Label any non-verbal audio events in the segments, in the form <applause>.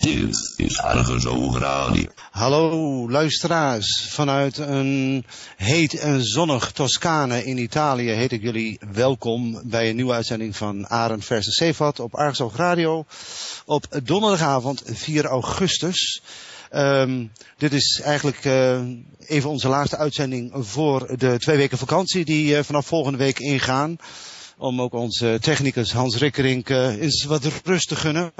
Dit is Argezoog Radio. Hallo luisteraars, vanuit een heet en zonnig Toscane in Italië heet ik jullie welkom bij een nieuwe uitzending van Arend versus Zeevat op Argezoog Radio op donderdagavond 4 augustus. Um, dit is eigenlijk uh, even onze laatste uitzending voor de twee weken vakantie die uh, vanaf volgende week ingaan om ook onze technicus Hans Rikkerink uh, eens wat rust te gunnen.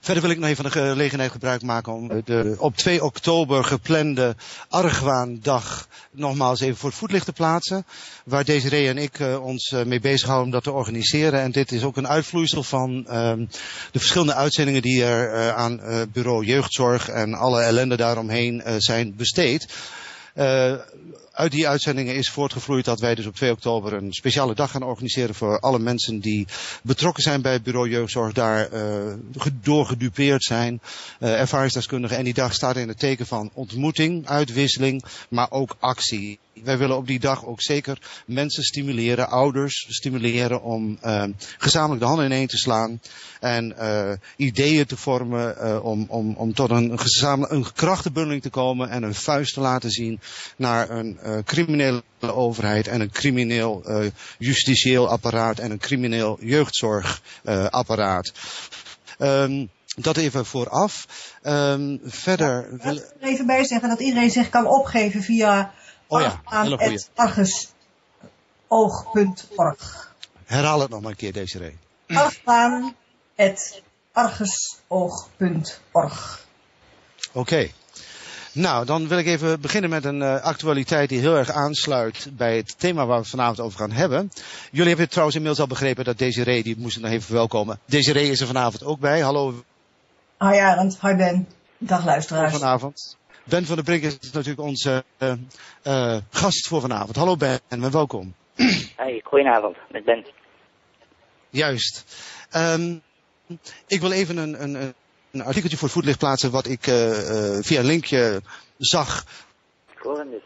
Verder wil ik nog even de gelegenheid gebruik maken om de op 2 oktober geplande Argwaandag nogmaals even voor het voetlicht te plaatsen. Waar Desiree en ik uh, ons uh, mee bezighouden om dat te organiseren. En dit is ook een uitvloeisel van um, de verschillende uitzendingen die er aan bureau jeugdzorg en alle ellende daaromheen zijn besteed. Uit die uitzendingen is voortgevloeid dat wij dus op 2 oktober een speciale dag gaan organiseren voor alle mensen die betrokken zijn bij bureau jeugdzorg, daar uh, door gedupeerd zijn, uh, ervaringsdeskundigen. En die dag staat in het teken van ontmoeting, uitwisseling, maar ook actie. Wij willen op die dag ook zeker mensen stimuleren, ouders stimuleren om uh, gezamenlijk de handen ineen te slaan en uh, ideeën te vormen uh, om, om, om tot een, een krachtenbundeling te komen en een vuist te laten zien naar een uh, criminele overheid en een crimineel justitieel apparaat en een crimineel jeugdzorgapparaat. Um, dat even vooraf. Um, verder... Ja, wil... er even bij zeggen dat iedereen zich kan opgeven via oh ja, argusoog.org. Herhaal het nog maar een keer, Desiree. argusoog.org. Oké. Okay. Nou, dan wil ik even beginnen met een uh, actualiteit die heel erg aansluit bij het thema waar we vanavond over gaan hebben. Jullie hebben trouwens inmiddels al begrepen dat Desiree, die moest ik nog even verwelkomen. Desiree is er vanavond ook bij. Hallo. Hi Arend, hi Ben. Dag luisteraars. Vanavond. Ben van der Brink is natuurlijk onze uh, uh, gast voor vanavond. Hallo Ben en welkom. <clears throat> Hey, goedenavond, met Ben. Juist. Um, ik wil even een, een, een artikeltje voor het voetlicht plaatsen wat ik uh, via een linkje zag. Horen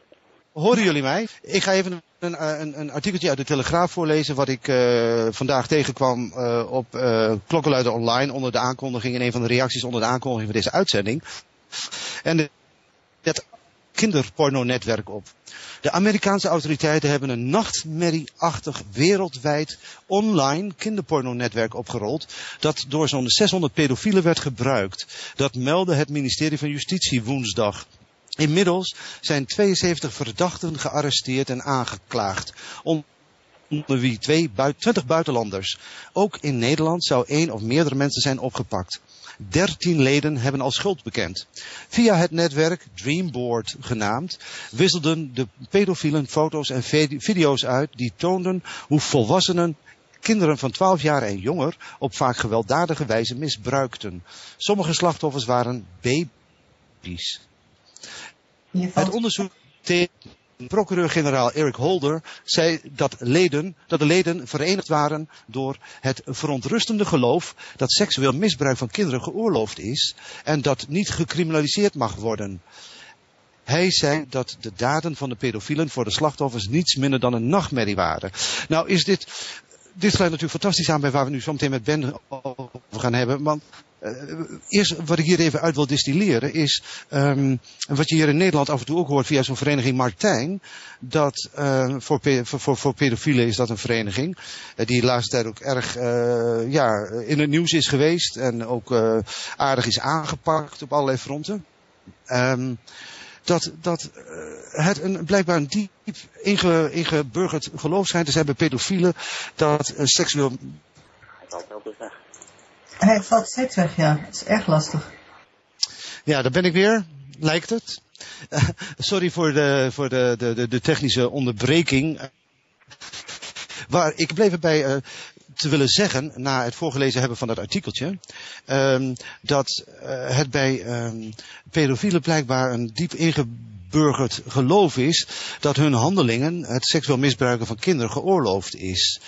Horen jullie mij? Ik ga even een, een, een artikeltje uit de Telegraaf voorlezen wat ik uh, vandaag tegenkwam uh, op uh, Klokkenluider Online onder de aankondiging, in een van de reacties onder de aankondiging van deze uitzending. En het kinderporno-netwerk op. De Amerikaanse autoriteiten hebben een nachtmerrieachtig wereldwijd online kinderporno-netwerk opgerold dat door zo'n 600 pedofielen werd gebruikt. Dat meldde het ministerie van Justitie woensdag. Inmiddels zijn 72 verdachten gearresteerd en aangeklaagd. Onder wie twee, 20 buitenlanders. Ook in Nederland zou één of meerdere mensen zijn opgepakt. 13 leden hebben al schuld bekend. Via het netwerk Dreamboard genaamd wisselden de pedofielen foto's en video's uit die toonden hoe volwassenen kinderen van 12 jaar en jonger op vaak gewelddadige wijze misbruikten. Sommige slachtoffers waren baby's. Het onderzoek procureur-generaal Eric Holder zei dat, leden, dat de leden verenigd waren door het verontrustende geloof dat seksueel misbruik van kinderen geoorloofd is en dat niet gecriminaliseerd mag worden. Hij zei dat de daden van de pedofielen voor de slachtoffers niets minder dan een nachtmerrie waren. Nou is dit, dit sluit natuurlijk fantastisch aan bij waar we nu zo meteen met Ben over gaan hebben. Want eerst wat ik hier even uit wil distilleren is, um, wat je hier in Nederland af en toe ook hoort via zo'n vereniging Martijn, dat uh, voor, voor, voor pedofielen is dat een vereniging, uh, die de laatste tijd ook erg ja, in het nieuws is geweest en ook aardig is aangepakt op allerlei fronten. Um, dat, dat het een, blijkbaar een diep inge, ingeburgerd geloof schijnt te zijn bij pedofielen dat seksueel... Hij valt wel weg. Hij valt steeds weg, ja. Het is erg lastig. Ja, daar ben ik weer, lijkt het. Uh, sorry voor de, voor de, de, de technische onderbreking. Waar ik bleef erbij uh, te willen zeggen, na het voorgelezen hebben van dat artikeltje, um, dat uh, het bij um, pedofielen blijkbaar een diep ingeburgerd geloof is dat hun handelingen, het seksueel misbruiken van kinderen, geoorloofd is.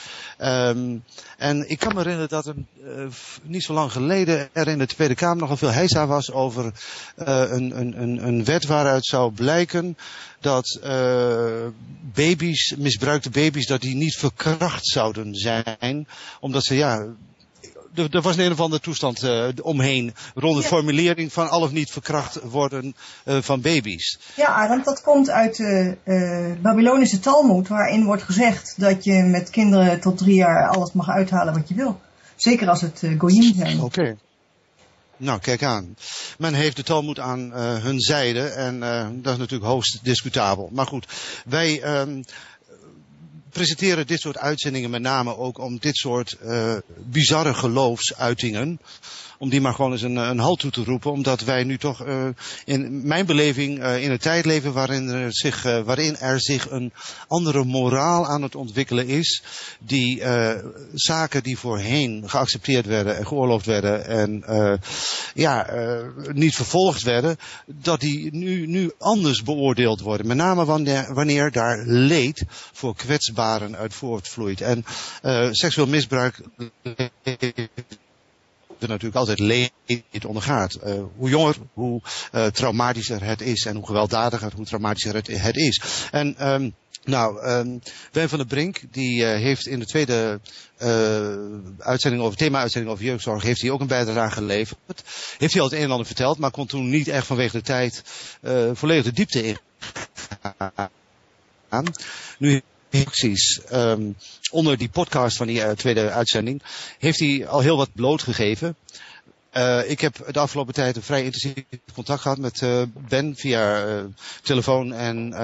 Um, en ik kan me herinneren dat er uh, niet zo lang geleden er in de Tweede Kamer nogal veel heisa was over uh, een, een, een wet waaruit zou blijken dat uh, baby's, misbruikte baby's, dat die niet verkracht zouden zijn. Omdat ze ja, er, er was een, of andere toestand uh, omheen rond de Ja. formulering van al of niet verkracht worden uh, van baby's. Ja, Arend, dat komt uit de uh, Babylonische Talmud, waarin wordt gezegd dat je met kinderen tot drie jaar alles mag uithalen wat je wil. Zeker als het goyim zijn. Oké. Okay. Nou, kijk aan. Men heeft de Talmud aan hun zijde en dat is natuurlijk hoogst discutabel. Maar goed, wij um, presenteren dit soort uitzendingen met name ook om dit soort uh, bizarre geloofsuitingen om die maar gewoon eens een, een halt toe te roepen. Omdat wij nu toch uh, in mijn beleving uh, in een tijd leven waarin er, zich, uh, waarin er zich een andere moraal aan het ontwikkelen is. Die zaken die voorheen geaccepteerd werden en geoorloofd werden en ja, niet vervolgd werden, dat die nu, nu anders beoordeeld worden. Met name wanneer, wanneer daar leed voor kwetsbaren uit voortvloeit. En seksueel misbruik er natuurlijk altijd leed ondergaat. Uh, hoe jonger, hoe uh, traumatischer het is en hoe gewelddadiger, hoe traumatischer het, is. En um, nou, um, Wijn van der Brink, die uh, heeft in de tweede uitzending over thema-uitzending over jeugdzorg, heeft hij ook een bijdrage geleverd. Heeft hij al het een en ander verteld, maar kon toen niet echt vanwege de tijd volledig de diepte in gaan. Nu Precies. Um, onder die podcast van die uh, tweede uitzending heeft hij al heel wat blootgegeven. Uh, ik heb de afgelopen tijd een vrij intensief contact gehad met uh, Ben via telefoon en,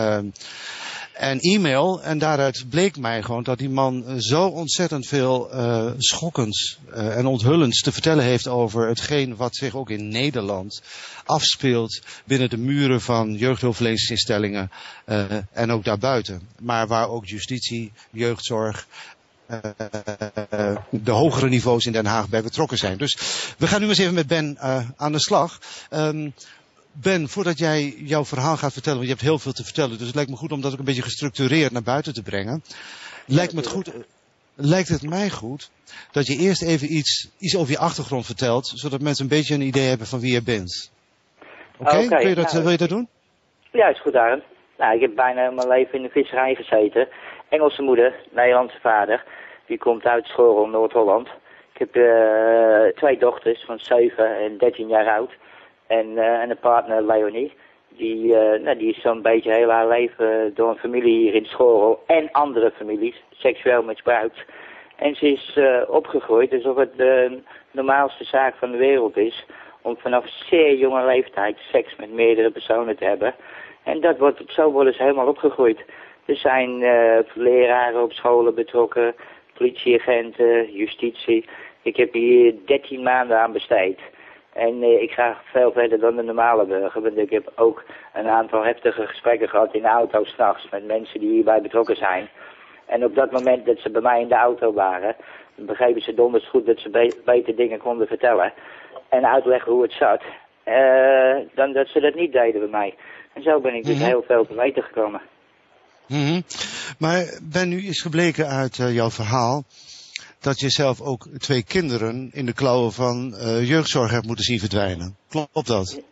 en e-mail. En daaruit bleek mij gewoon dat die man zo ontzettend veel schokkends en onthullends te vertellen heeft over hetgeen wat zich ook in Nederland afspeelt binnen de muren van jeugdhulpverleningsinstellingen uh, en ook daarbuiten. Maar waar ook justitie, jeugdzorg, uh, de hogere niveaus in Den Haag bij betrokken zijn. Dus we gaan nu eens even met Ben uh, aan de slag. Um, ben, voordat jij jouw verhaal gaat vertellen, want je hebt heel veel te vertellen, dus het lijkt me goed om dat ook een beetje gestructureerd naar buiten te brengen. Lijkt me het goed, lijkt het mij goed dat je eerst even iets, iets over je achtergrond vertelt, zodat mensen een beetje een idee hebben van wie je bent. Oké, okay? okay, wil, je dat, nou, wil je dat doen? Ja, is goed, Arend. Nou, ik heb bijna mijn leven in de visserij gezeten. Engelse moeder, Nederlandse vader. Die komt uit Schorel, Noord-Holland. Ik heb uh, twee dochters van 7 en 13 jaar oud. En, uh, en een partner, Leonie. Die, uh, nou, die is zo'n beetje heel haar leven door een familie hier in Schorel en andere families seksueel misbruikt. En ze is opgegroeid alsof het de normaalste zaak van de wereld is om vanaf zeer jonge leeftijd seks met meerdere personen te hebben. En dat wordt, zo worden ze helemaal opgegroeid. Er zijn uh, leraren op scholen betrokken, politieagenten, justitie. Ik heb hier 13 maanden aan besteed. En uh, ik ga veel verder dan de normale burger, want ik heb ook een aantal heftige gesprekken gehad in de auto s'nachts met mensen die hierbij betrokken zijn. En op dat moment dat ze bij mij in de auto waren, begrepen ze donders goed dat ze be beter dingen konden vertellen en uitleggen hoe het zat, uh, dan dat ze dat niet deden bij mij. En zo ben ik dus mm -hmm. heel veel te weten gekomen. Mm -hmm. Maar Ben, nu is gebleken uit uh, jouw verhaal dat je zelf ook twee kinderen in de klauwen van uh, jeugdzorg hebt moeten zien verdwijnen. Klopt dat?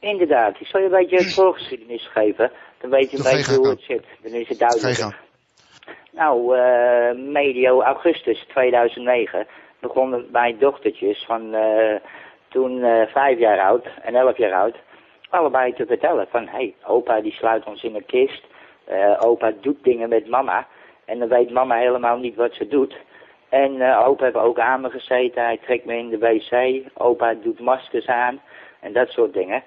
Inderdaad. Ik zal je een beetje het voorgeschiedenis geven. Dan weet je een beetje hoe het zit. Dan is het duidelijk. Nou, uh, medio augustus 2009 begonnen mijn dochtertjes van uh, toen vijf jaar oud en elf jaar oud allebei te vertellen van hé, hey, opa die sluit ons in een kist, opa doet dingen met mama en dan weet mama helemaal niet wat ze doet. En uh, opa heeft ook aan me gezeten, hij trekt me in de wc, opa doet maskers aan en dat soort dingen.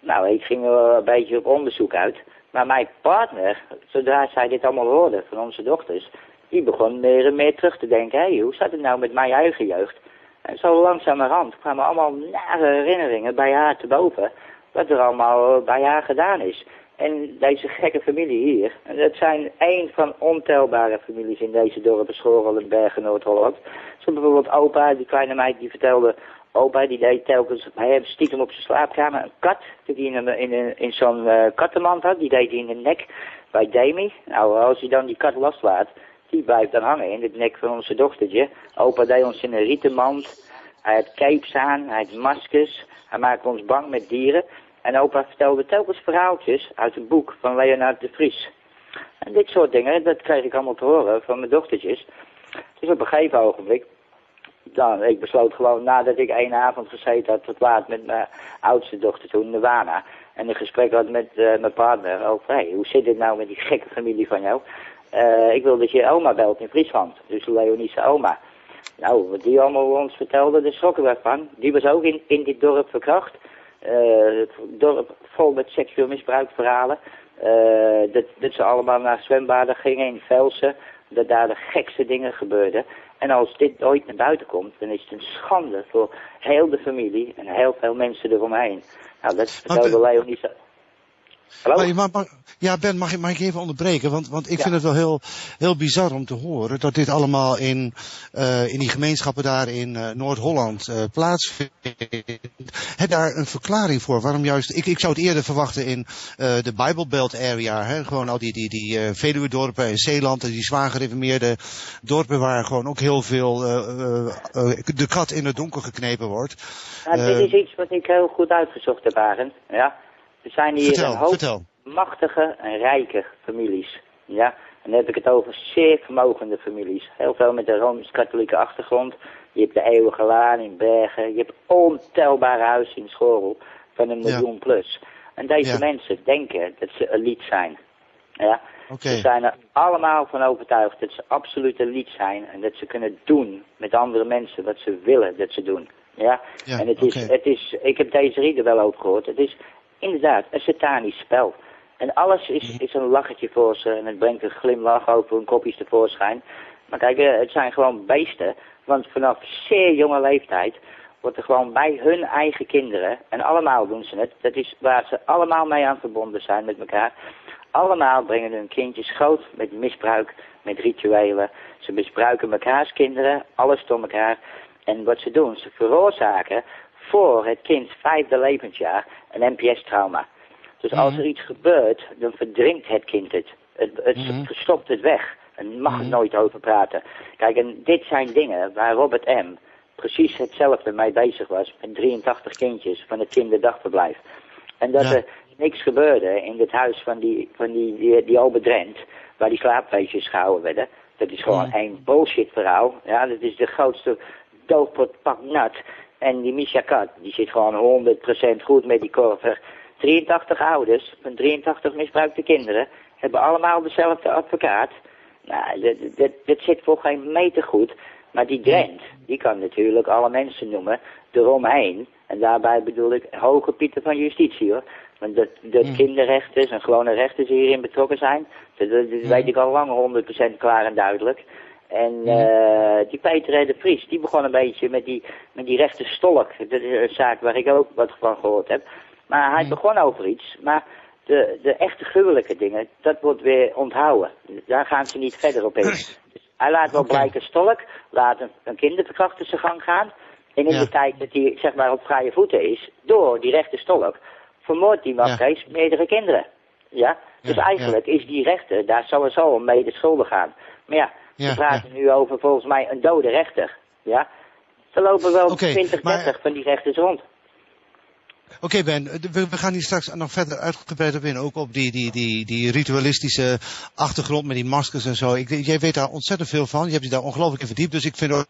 Nou, ik ging een beetje op onderzoek uit. Maar mijn partner, zodra zij dit allemaal hoorde van onze dochters, die begon meer en meer terug te denken, hé, hoe staat het nou met mijn eigen jeugd? En zo langzamerhand kwamen allemaal nare herinneringen bij haar te boven, wat er allemaal bij haar gedaan is. En deze gekke familie hier, dat zijn één van ontelbare families in deze dorpen, Schorel en Bergen, Noord-Holland. Zo bijvoorbeeld opa, die kleine meid die vertelde, opa die deed telkens, hij heeft stiekem op zijn slaapkamer een kat, die hij in, in, in, zo'n uh, kattenmand had, die deed hij in de nek bij Demi. Nou, als hij dan die kat loslaat, die blijft dan hangen in het nek van onze dochtertje. Opa deed ons in een rieten mand. Hij had capes aan, hij had maskers. Hij maakte ons bang met dieren. En opa vertelde telkens verhaaltjes uit een boek van Leonard de Vries. En dit soort dingen, dat kreeg ik allemaal te horen van mijn dochtertjes. Dus op een gegeven ogenblik ik besloot gewoon nadat ik één avond gezeten had tot laat met mijn oudste dochter toen, Nirvana. En een gesprek had met uh, mijn partner over, hoe zit het nou met die gekke familie van jou? Uh, ik wil dat je oma belt in Friesland, dus Leonische oma. Nou, wat die allemaal ons vertelde, daar schrokken we van. Die was ook in, in dit dorp verkracht. Uh, het dorp vol met seksueel misbruikverhalen. Uh, dat, dat ze allemaal naar zwembaden gingen in Velsen. Dat daar de gekste dingen gebeurden. En als dit ooit naar buiten komt, dan is het een schande voor heel de familie en heel veel mensen eromheen. Nou, dat vertelde Leonie Hallo? Maar, ja, Ben, mag, mag ik even onderbreken? Want, want ik vind het wel heel, heel bizar om te horen dat dit allemaal in, uh, in die gemeenschappen daar in uh, Noord-Holland uh, plaatsvindt. Heb daar een verklaring voor? Waarom juist? Ik, ik zou het eerder verwachten in de Bible Belt area. Hè? Gewoon al die, die, die Veluwe-dorpen in Zeeland en die zwaar gereformeerde dorpen waar gewoon ook heel veel de kat in het donker geknepen wordt. Nou, dit is iets wat ik heel goed uitgezocht heb, Arend. Ja. Er zijn hier vertel, een hoop vertel. machtige en rijke families. Ja, en dan heb ik het over zeer vermogende families. Heel veel met een Rooms-Katholieke achtergrond. Je hebt de Eeuwige Laan in Bergen. Je hebt ontelbare huizen in Schorel van een miljoen plus. En deze mensen denken dat ze elite zijn. Ja? Okay. Ze zijn er allemaal van overtuigd dat ze absoluut elite zijn. En dat ze kunnen doen met andere mensen wat ze willen dat ze doen. Ja? ja en het is, okay. het is, ik heb deze rieden wel ook gehoord. Het is inderdaad een satanisch spel. En alles is, is een lachertje voor ze en het brengt een glimlach over hun kopjes tevoorschijn. Maar kijk, het zijn gewoon beesten, want vanaf zeer jonge leeftijd wordt er gewoon bij hun eigen kinderen, en allemaal doen ze het, dat is waar ze allemaal mee aan verbonden zijn met elkaar. Allemaal brengen hun kindjes groot met misbruik, met rituelen. Ze misbruiken mekaars kinderen, alles door elkaar. En wat ze doen, ze veroorzaken voor het kind vijfde levensjaar een NPS-trauma. Dus als Mhm. er iets gebeurt, dan verdrinkt het kind het. Het, het Mhm. verstopt het weg. En mag er Mhm. nooit over praten. Kijk, en dit zijn dingen waar Robert M. precies hetzelfde mee bezig was. Met 83 kindjes van het kinderdagverblijf. En dat Ja. er niks gebeurde in het huis van die, van die, die, die Albert Drent, waar die slaapfeestjes gehouden werden. Dat is gewoon één bullshit verhaal. Ja, dat is de grootste doofpot pak nat. En die Misha Kat, die zit gewoon 100% goed met die korver. 83 ouders van 83 misbruikte kinderen hebben allemaal dezelfde advocaat. Nou, dat, dat, dat zit voor geen meter goed. Maar die Drent, die kan natuurlijk alle mensen noemen eromheen. En daarbij bedoel ik hoge pieten van justitie hoor. Want dat, dat Mm. kinderrechters en gewone rechters hierin betrokken zijn, dat, dat, dat weet ik al lang 100% klaar en duidelijk. En eh, die Peter de Vries, die begon een beetje met die, met die rechte stolk. Dat is een zaak waar ik ook wat van gehoord heb. Maar hij begon over iets, maar de, de echte gruwelijke dingen, dat wordt weer onthouden. Daar gaan ze niet verder op in. <clears throat> Dus hij laat wel blijken stolk, laat een, een kinderverkrachter zijn gang gaan. En in Ja. de tijd dat hij zeg maar op vrije voeten is, door die rechte stolk, vermoordt die mafkees meerdere kinderen. Ja? Dus Ja, eigenlijk is die rechter daar sowieso mee de schuldig aan. Maar ja, we praten nu over volgens mij een dode rechter. Ja? Er lopen wel Oké, 20, maar- 30 van die rechters rond. Oké Ben, we, we gaan hier straks nog verder uitgebreid op in, ook op die, die, die, die ritualistische achtergrond met die maskers en zo. Ik, jij weet daar ontzettend veel van, je hebt je daar ongelooflijk in verdiept, dus ik vind ook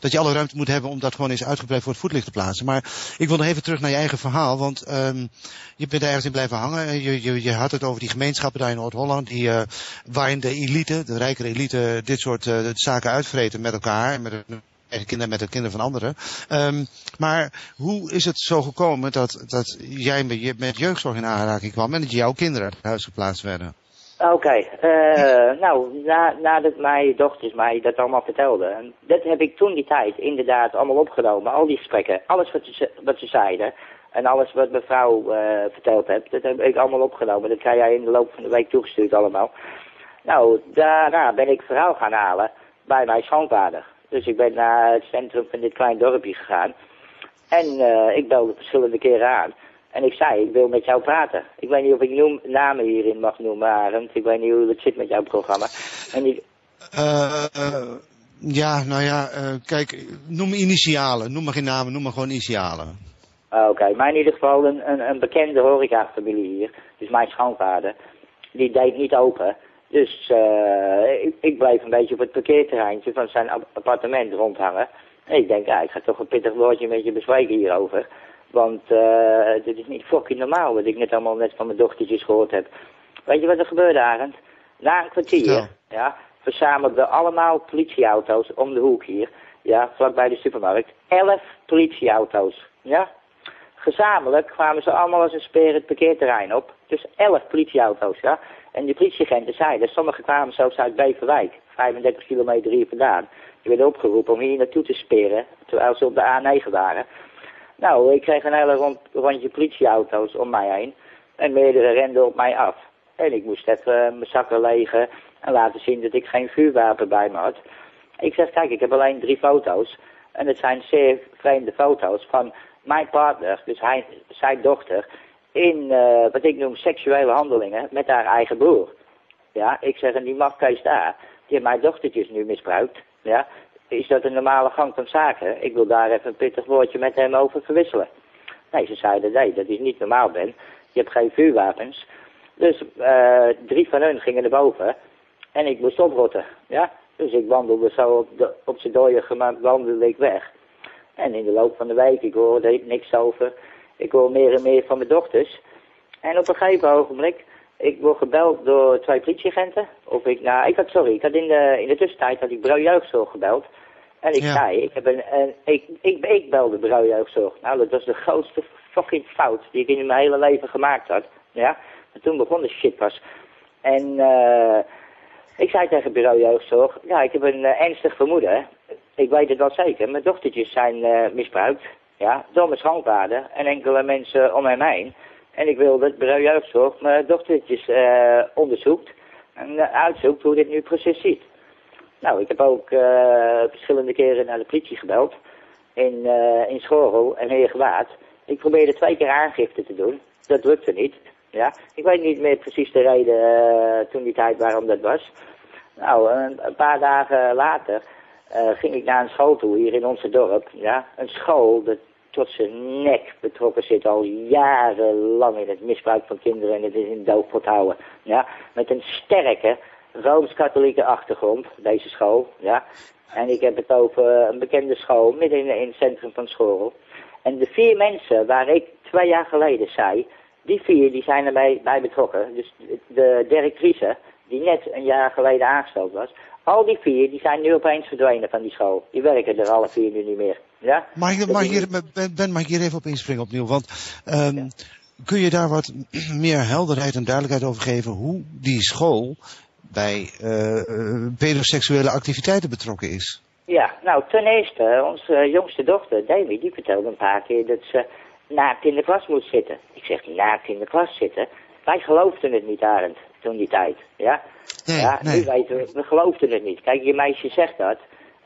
dat je alle ruimte moet hebben om dat gewoon eens uitgebreid voor het voetlicht te plaatsen. Maar ik wil nog even terug naar je eigen verhaal, want um, je bent er ergens in blijven hangen. Je, je, je had het over die gemeenschappen daar in Noord-Holland, die, uh, waarin de elite, de rijkere elite, dit soort zaken uitvreten met elkaar en met hun eigen kinderen met de kinderen van anderen. Um, maar hoe is het zo gekomen dat, dat jij met, met jeugdzorg in aanraking kwam en dat jouw kinderen uit huis geplaatst werden? Oké, uh, nou, na, nadat mijn dochters mij dat allemaal vertelden, dat heb ik toen die tijd inderdaad allemaal opgenomen, al die gesprekken, alles wat ze, wat ze zeiden en alles wat mevrouw uh, verteld heeft, dat heb ik allemaal opgenomen. Dat krijg jij in de loop van de week toegestuurd allemaal. Nou, daarna ben ik verhaal gaan halen bij mijn schoonvader. Dus ik ben naar het centrum van dit klein dorpje gegaan. En uh, ik belde verschillende keren aan. En ik zei, ik wil met jou praten. Ik weet niet of ik noem, namen hierin mag noemen, Arend. Ik weet niet hoe het zit met jouw programma. En die... uh, ja, nou ja, kijk, noem initialen. Noem maar geen namen, noem maar gewoon initialen. Oké, okay, maar in ieder geval een, een, een bekende horecafamilie hier. Dus mijn schoonvader. Die deed niet open. Dus uh, ik, ik, bleef een beetje op het parkeerterreintje van zijn appartement rondhangen. ik denk, ja, ik ga toch een pittig woordje met je bespreken hierover. Want uh, dit is niet fucking normaal wat ik net allemaal net van mijn dochtertjes gehoord heb. Weet je wat er gebeurde, Arend? Na een kwartier, ja, ja verzamelden allemaal politieauto's om de hoek hier. Ja, vlakbij de supermarkt. Elf politieauto's. Ja, gezamenlijk kwamen ze allemaal als een speer het parkeerterrein op. Dus elf politieauto's, ja. En de politieagenten zeiden, sommigen kwamen zelfs uit Beverwijk, 35 kilometer hier vandaan. Die werden opgeroepen om hier naartoe te speren, terwijl ze op de A9 waren. Nou, ik kreeg een hele rond, rondje politieauto's om mij heen. En meerdere renden op mij af. En ik moest even mijn zakken legen en laten zien dat ik geen vuurwapen bij me had. Ik zeg, kijk, ik heb alleen drie foto's. En het zijn zeer vreemde foto's van mijn partner, dus hij, zijn dochter, in uh, wat ik noem seksuele handelingen met haar eigen broer. Ja, ik zeg, en die mafkees daar, die mijn dochtertjes nu misbruikt. Ja, is dat een normale gang van zaken? Ik wil daar even een pittig woordje met hem over verwisselen. Nee, ze zeiden, nee, dat is niet normaal, Ben. Je hebt geen vuurwapens. Dus uh, drie van hun gingen naar boven en ik moest oprotten. Ja, dus ik wandelde zo op, de, op zijn dode gemaakt, wandelde ik weg. En in de loop van de week, ik hoorde niks over. Ik hoor meer en meer van mijn dochters. En op een gegeven ogenblik, ik word gebeld door twee politieagenten. Of ik, nou, ik had, sorry, ik had in de, in de tussentijd had ik bureau jeugdzorg gebeld. En ik zei, ik, heb een, een, ik, ik, ik belde bureau jeugdzorg. Nou, dat was de grootste fucking fout die ik in mijn hele leven gemaakt had. Ja, en toen begon de shit pas. En uh, ik zei tegen bureau jeugdzorg, ja, ik heb een uh, ernstig vermoeden. Ik weet het wel zeker. Mijn dochtertjes zijn uh, misbruikt. Ja, door mijn schoonvader en enkele mensen om hem heen. En ik wil dat bureau jeugdzorg mijn dochtertjes uh, onderzoekt. En uitzoekt hoe dit nu precies ziet. Nou, ik heb ook verschillende keren naar de politie gebeld. In, in Schorrel en Heergewaard. Ik probeerde twee keer aangifte te doen. Dat lukte niet. Ja, ik weet niet meer precies de reden uh, toen die tijd waarom dat was. Nou, een, paar dagen later uh, ging ik naar een school toe hier in onze dorp. Ja, een school dat tot zijn nek betrokken zit al jarenlang in het misbruik van kinderen en het in doofpot houden. Ja, met een sterke Rooms-Katholieke achtergrond, deze school. Ja. En ik heb het over een bekende school midden in, het centrum van Schorel. En de vier mensen waar ik twee jaar geleden zei die vier die zijn erbij bij betrokken. Dus de directrice, die net een jaar geleden aangesteld was. Al die vier die zijn nu opeens verdwenen van die school. Die werken er alle vier nu niet meer. Ja? Mag ik, mag hier, ben, ben, mag ik hier even op inspringen opnieuw? Want um, kun je daar wat <clears throat> meer helderheid en duidelijkheid over geven hoe die school bij uh, pedoseksuele activiteiten betrokken is? Ja, nou ten eerste, onze jongste dochter, Davy, die vertelde een paar keer dat ze naakt in de klas moet zitten. Ik zeg, naakt in de klas zitten? Wij geloofden het niet, Arend, toen die tijd. Ja, nee, ja nu weten we, we geloofden het niet. Kijk, je meisje zegt dat.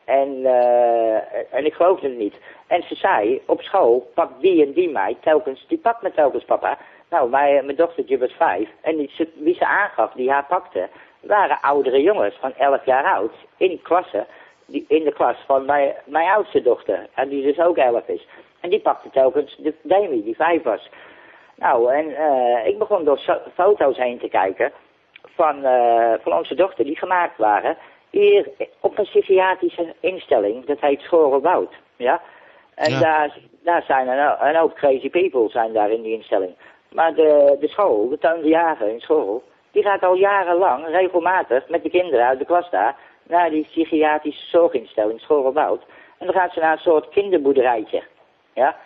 En, uh, en ik geloofde het niet. En ze zei, op school, pak die en die meid telkens, die pakt me telkens, papa. Nou, mijn, mijn dochtertje was vijf. En die, wie ze aangaf, die haar pakte, waren oudere jongens van elf jaar oud. In klasse, die, in de klas van mijn, mijn oudste dochter. En die dus ook elf is. En die pakte telkens de Demi, die vijf was. Nou, en uh, ik begon door foto's heen te kijken van, uh, van onze dochter die gemaakt waren. Hier op een psychiatrische instelling, dat heet Schorenwoud. Ja? En Daar, daar zijn een, een hoop crazy people zijn daar in die instelling. Maar de, de school, de Tuin de in school, die gaat al jarenlang regelmatig met de kinderen uit de klas daar naar die psychiatrische zorginstelling Schorenwoud. En dan gaat ze naar een soort kinderboerderijtje. Ja?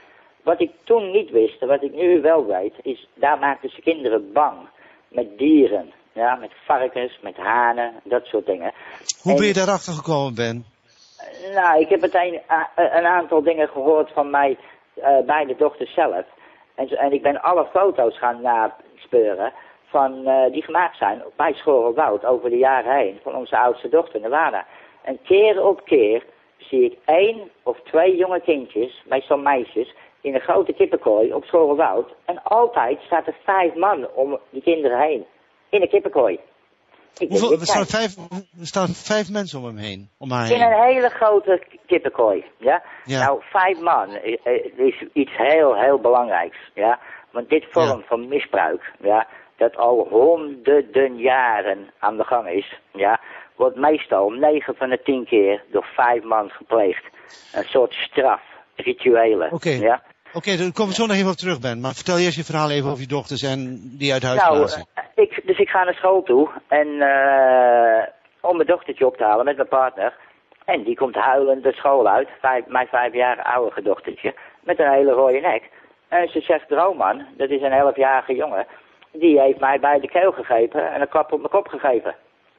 Wat ik toen niet wist, en wat ik nu wel weet, is daar maakten ze kinderen bang. Met dieren, ja, met varkens, met hanen, dat soort dingen. Hoe ben je daarachter gekomen, Ben? Nou, ik heb meteen een aantal dingen gehoord van mij uh, bij de dochter zelf. En, en ik ben alle foto's gaan naspeuren van, uh, die gemaakt zijn bij Schorenwoud over de jaren heen van onze oudste dochter, Nevada. En keer op keer zie ik één of twee jonge kindjes, meestal meisjes, in een grote kippenkooi op Schorenwoud. En altijd staat er vijf man om die kinderen heen. In een kippenkooi. Hoeveel, er, staan vijf, er staan vijf mensen om hem heen. Om haar heen. In een hele grote kippenkooi. Ja? Nou, vijf man is iets heel, heel belangrijks. Ja? Want dit vorm van misbruik, ja, dat al honderden jaren aan de gang is, ja, wordt meestal 9 van de 10 keer door vijf man gepleegd. Een soort straf, rituelen. Oké. Ja? Oké, okay, dan komen we zo nog even op terug, Ben. Maar vertel eerst je verhaal even over je dochters en die uit huis nou, plaatsen. Ik, dus ik ga naar school toe en uh, om mijn dochtertje op te halen met mijn partner. En die komt huilend de school uit, vijf, mijn vijf jaar oude dochtertje, met een hele rode nek. En ze zegt, Roman, dat is een elfjarige jongen, die heeft mij bij de keel gegrepen en een klap op mijn kop gegeven.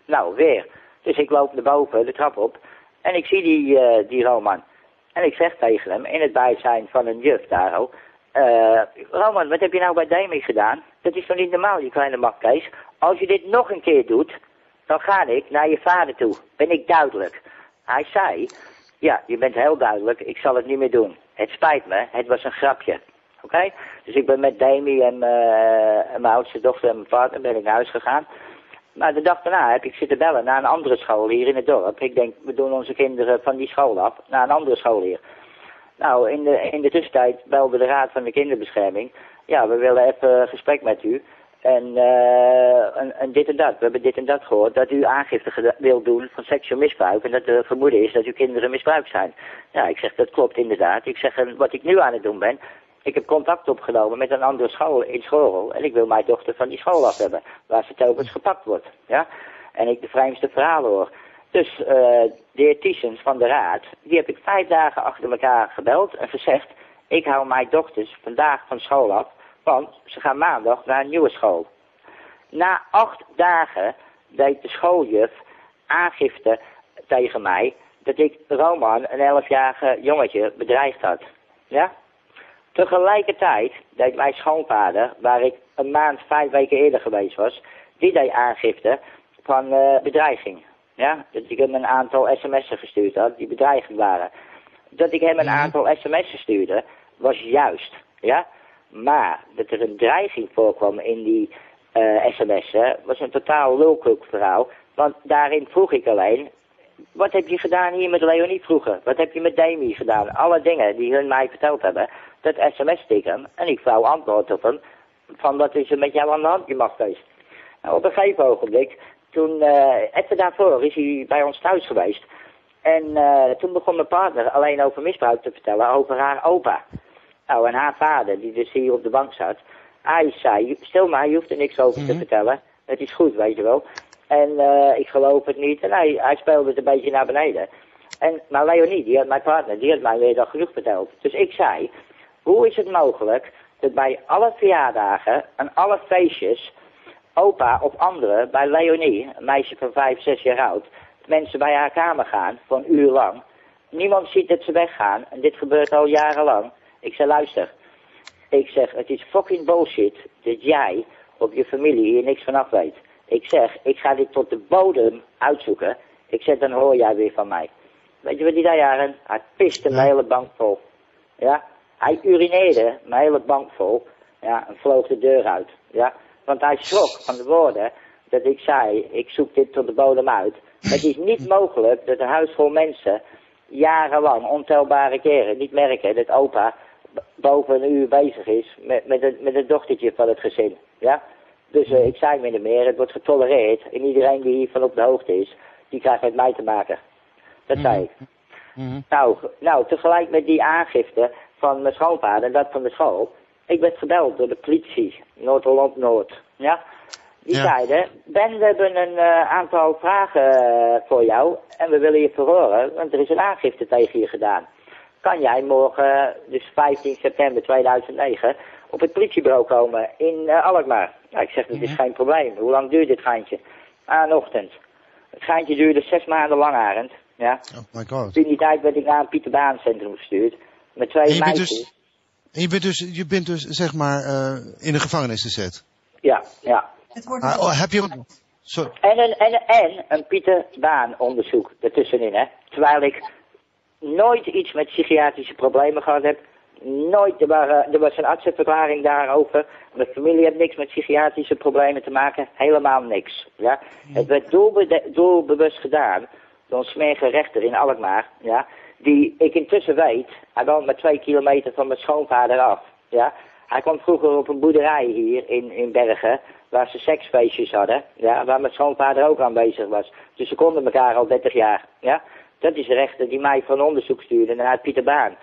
Nou, weer. Dus ik loop naar boven, de trap op, en ik zie die, uh, die Roman. En ik zeg tegen hem, in het bijzijn van een juf daar ook, uh, Roman, wat heb je nou bij Demi gedaan? Dat is toch niet normaal, die kleine makkees? Als je dit nog een keer doet, dan ga ik naar je vader toe. Ben ik duidelijk. Hij zei, ja, je bent heel duidelijk, ik zal het niet meer doen. Het spijt me, het was een grapje. Oké? Dus ik ben met Demi en, uh, mijn oudste dochter en mijn partner ben ik naar huis gegaan. Maar de dag daarna heb ik zitten bellen naar een andere school hier in het dorp. Ik denk, we doen onze kinderen van die school af naar een andere school hier. Nou, in de, in de tussentijd belde de Raad van de Kinderbescherming. Ja, we willen even gesprek met u. En, uh, en, dit en dat. We hebben dit en dat gehoord. Dat u aangifte wilt doen van seksueel misbruik. En dat de vermoeden is dat uw kinderen misbruikt zijn. Ja, ik zeg dat klopt inderdaad. Ik zeg wat ik nu aan het doen ben. Ik heb contact opgenomen met een andere school in Schorel. En ik wil mijn dochter van die school af hebben. Waar ze telkens gepakt wordt. Ja? En ik de vreemdste verhalen hoor. Dus uh, de Tiesens van de Raad. Die heb ik vijf dagen achter elkaar gebeld. En gezegd. Ik hou mijn dochters vandaag van school af. Want ze gaan maandag naar een nieuwe school. Na acht dagen deed de schooljuf aangifte tegen mij dat ik Roman, een elfjarige jongetje, bedreigd had. Ja? Tegelijkertijd deed mijn schoonvader, waar ik een maand, vijf weken eerder geweest was, die deed aangifte van uh, bedreiging. Ja? Dat ik hem een aantal sms'en gestuurd had die bedreigend waren. Dat ik hem een aantal sms'en stuurde, was juist. Ja? Maar dat er een dreiging voorkwam in die uh, sms'en, was een totaal lulkoek verhaal. Want daarin vroeg ik alleen, wat heb je gedaan hier met Leonie vroeger? Wat heb je met Demi gedaan? Alle dingen die hun mij verteld hebben, dat sms hem en ik wou antwoord op hem van wat is er met jou aan de hand, je magfeest. Nou, op een gegeven ogenblik, toen, uh, even daarvoor is hij bij ons thuis geweest. En uh, toen begon mijn partner alleen over misbruik te vertellen, over haar opa. Nou, en haar vader, die dus hier op de bank zat, hij zei, stil maar, je hoeft er niks over te Mhm. vertellen. Het is goed, weet je wel. En uh, ik geloof het niet. En hij, speelde het een beetje naar beneden. En, maar Leonie, die had mijn partner, die had mij weer al genoeg verteld. Dus ik zei, hoe is het mogelijk dat bij alle verjaardagen en alle feestjes, opa of anderen, bij Leonie, een meisje van vijf, zes jaar oud, mensen bij haar kamer gaan voor een uur lang. Niemand ziet dat ze weggaan en dit gebeurt al jarenlang. Ik zei, luister, ik zeg, het is fucking bullshit dat jij op je familie hier niks vanaf weet. Ik zeg, ik ga dit tot de bodem uitzoeken. Ik zeg, dan hoor jij weer van mij. Weet je wat die daar jaren? Hij piste mijn hele bank vol. Ja? Hij urineerde mijn hele bank vol. Ja, en vloog de deur uit. Ja? Want hij schrok van de woorden dat ik zei, ik zoek dit tot de bodem uit. Het is niet <laughs> mogelijk dat een huis vol mensen jarenlang, ontelbare keren, niet merken dat opa boven een uur bezig is met, met, het, met het dochtertje van het gezin. Ja? Dus uh, ik zei min meer, het wordt getolereerd. En iedereen die hiervan op de hoogte is, die krijgt met mij te maken. Dat zei ik. Mm -hmm. nou, nou, tegelijk met die aangifte van mijn schoonvader en dat van de school. Ik werd gebeld door de politie, Noord-Holland-Noord. Ja? Die Ja. zeiden, Ben, we hebben een uh, aantal vragen uh, voor jou en we willen je verhoren, want er is een aangifte tegen je gedaan. Kan jij morgen, dus 15 september 2009, op het politiebureau komen in uh, Alkmaar? Nou, ik zeg, dat is geen probleem. Hoe lang duurt dit geintje? Aan een ochtend. Het geintje duurde zes maanden lang, Arend. Ja. Oh my god. Toen die tijd werd ik naar een Pieter Baan centrum gestuurd. Met twee En je bent meisjes. dus, en je bent dus, je bent dus zeg maar uh, in de gevangenis gezet. Ja, ja. Het wordt Ah, oh, heb je, sorry. En een, en, en een Pieter Baan onderzoek ertussenin, hè. Terwijl ik nooit iets met psychiatrische problemen gehad heb. Nooit, er, waren, er was een artsenverklaring daarover. Mijn familie heeft niks met psychiatrische problemen te maken. Helemaal niks. Ja? Het werd doelbe doelbewust gedaan door een smerige rechter in Alkmaar. Ja? Die ik intussen weet, hij woont maar twee kilometer van mijn schoonvader af. Ja? hij kwam vroeger op een boerderij hier in, in Bergen, waar ze seksfeestjes hadden, ja, waar mijn schoonvader ook aanwezig was. Dus ze konden elkaar al 30 jaar, ja. Dat is de rechter die mij van onderzoek stuurde naar Pieter Baan.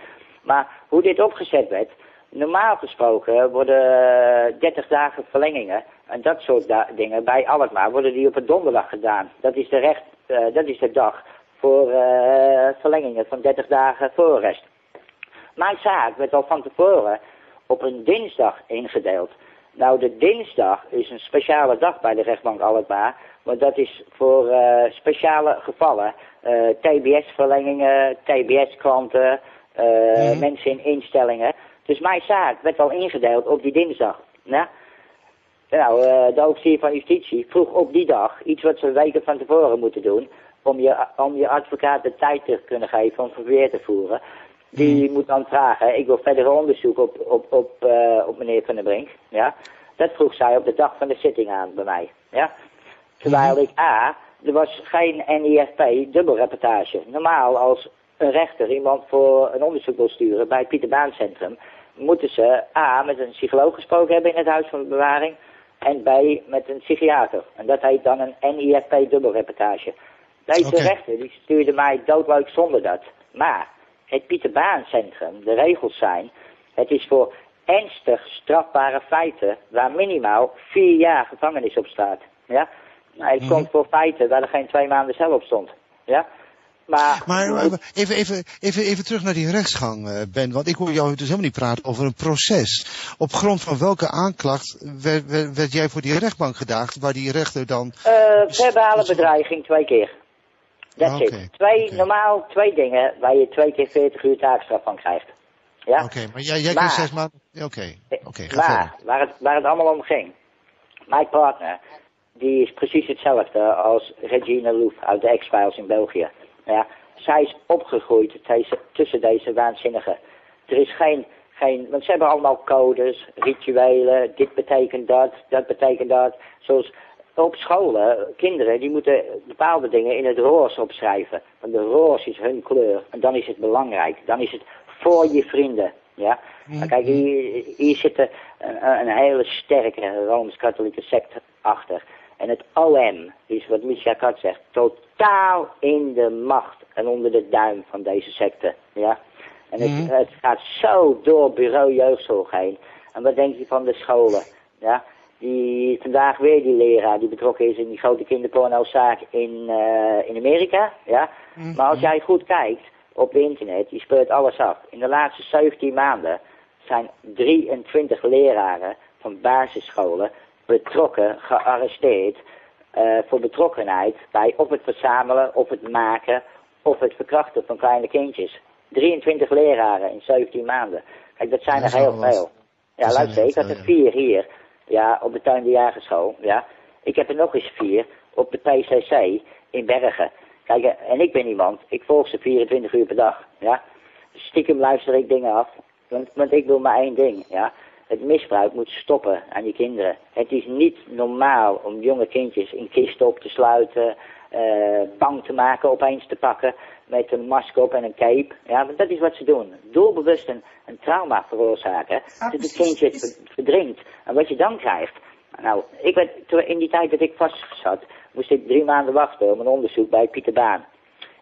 Maar hoe dit opgezet werd, normaal gesproken worden 30 dagen verlengingen en dat soort dingen bij Alkmaar worden die op een donderdag gedaan. Dat is de, recht, uh, dat is de dag voor uh, verlengingen van 30 dagen voorrest. Mijn zaak werd al van tevoren op een dinsdag ingedeeld. Nou, de dinsdag is een speciale dag bij de rechtbank Alkmaar. Want dat is voor uh, speciale gevallen. TBS-verlengingen, TBS-klanten, uh, mm. mensen in instellingen. Dus mijn zaak werd al ingedeeld op die dinsdag. Ja? Nou, de officier van justitie vroeg op die dag iets wat ze weken van tevoren moeten doen. Om je, om je advocaat de tijd te kunnen geven om verweer te voeren. Die hmm. moet dan vragen, ik wil verder onderzoek op, op, op, uh, op meneer Van der Brink. Ja? Dat vroeg zij op de dag van de zitting aan bij mij. Ja? Terwijl hmm. ik, A, er was geen NIFP dubbelreportage. Normaal als een rechter iemand voor een onderzoek wil sturen bij het Pieter Baan Centrum, moeten ze A, met een psycholoog gesproken hebben in het huis van bewaring en B, met een psychiater. En dat heet dan een NIFP dubbelreportage. Deze rechter die stuurde mij doodleuk zonder dat. Maar het Pieter Baan Centrum, de regels zijn, het is voor ernstig strafbare feiten waar minimaal vier jaar gevangenis op staat. Ja? Nou, het komt mhm. voor feiten waar er geen twee maanden cel op stond. Ja? Maar, maar even, even, even, even terug naar die rechtsgang, eh, Ben. Want ik hoor jou dus helemaal niet praten over een proces. Op grond van welke aanklacht werd, werd, jij voor die rechtbank gedaagd, waar die rechter dan... Uh, verbale bedreiging twee keer. That's okay. it. Twee, Normaal twee dingen waar je twee keer 40 uur taakstraf van krijgt. Ja? Oké, maar jij, jij zes maanden... Oké, oké. maar, waar het, waar het allemaal om ging. Mijn partner, die is precies hetzelfde als Regina Louf uit de X-Files in België. Ja, zij is opgegroeid tussen deze waanzinnigen. Er is geen, geen, want ze hebben allemaal codes, rituelen, dit betekent dat, dat betekent dat. Zoals op scholen, kinderen, die moeten bepaalde dingen in het roos opschrijven. Want de roos is hun kleur. En dan is het belangrijk. Dan is het voor je vrienden. Ja? Maar kijk, hier, hier zit een, een hele sterke Rooms-Katholieke sect achter. En het OM is, wat Micha Kat zegt, totaal in de macht en onder de duim van deze secte. Ja? En het, mhm. het gaat zo door bureau jeugdzorg heen. En wat denk je van de scholen? Ja? Die vandaag weer die leraar die betrokken is in die grote kinderpornozaak in, uh, in Amerika. Ja? Mhm. Maar als jij goed kijkt op internet, je speurt alles af. In de laatste 17 maanden zijn 23 leraren van basisscholen betrokken, gearresteerd uh, voor betrokkenheid bij of het verzamelen, of het maken, of het verkrachten van kleine kindjes. 23 leraren in 17 maanden. Kijk, dat zijn er heel veel. Ja, luister, ik had er vier hier. Ja, op de Tuin de Jagerschool. Ja. Ik heb er nog eens vier op de PCC in Bergen. Kijk, en ik ben iemand, ik volg ze 24 uur per dag. Ja. Stiekem luister ik dingen af. Want, want ik wil maar één ding. Ja. Het misbruik moet stoppen aan die kinderen. Het is niet normaal om jonge kindjes in kisten op te sluiten, uh, bang te maken, opeens te pakken met een masker op en een cape. Ja, want dat is wat ze doen. Doelbewust een, een trauma veroorzaken. dat het kindje verdrinkt. En wat je dan krijgt. Nou, ik werd, in die tijd dat ik vastgezat, moest ik drie maanden wachten op een onderzoek bij Pieter Baan.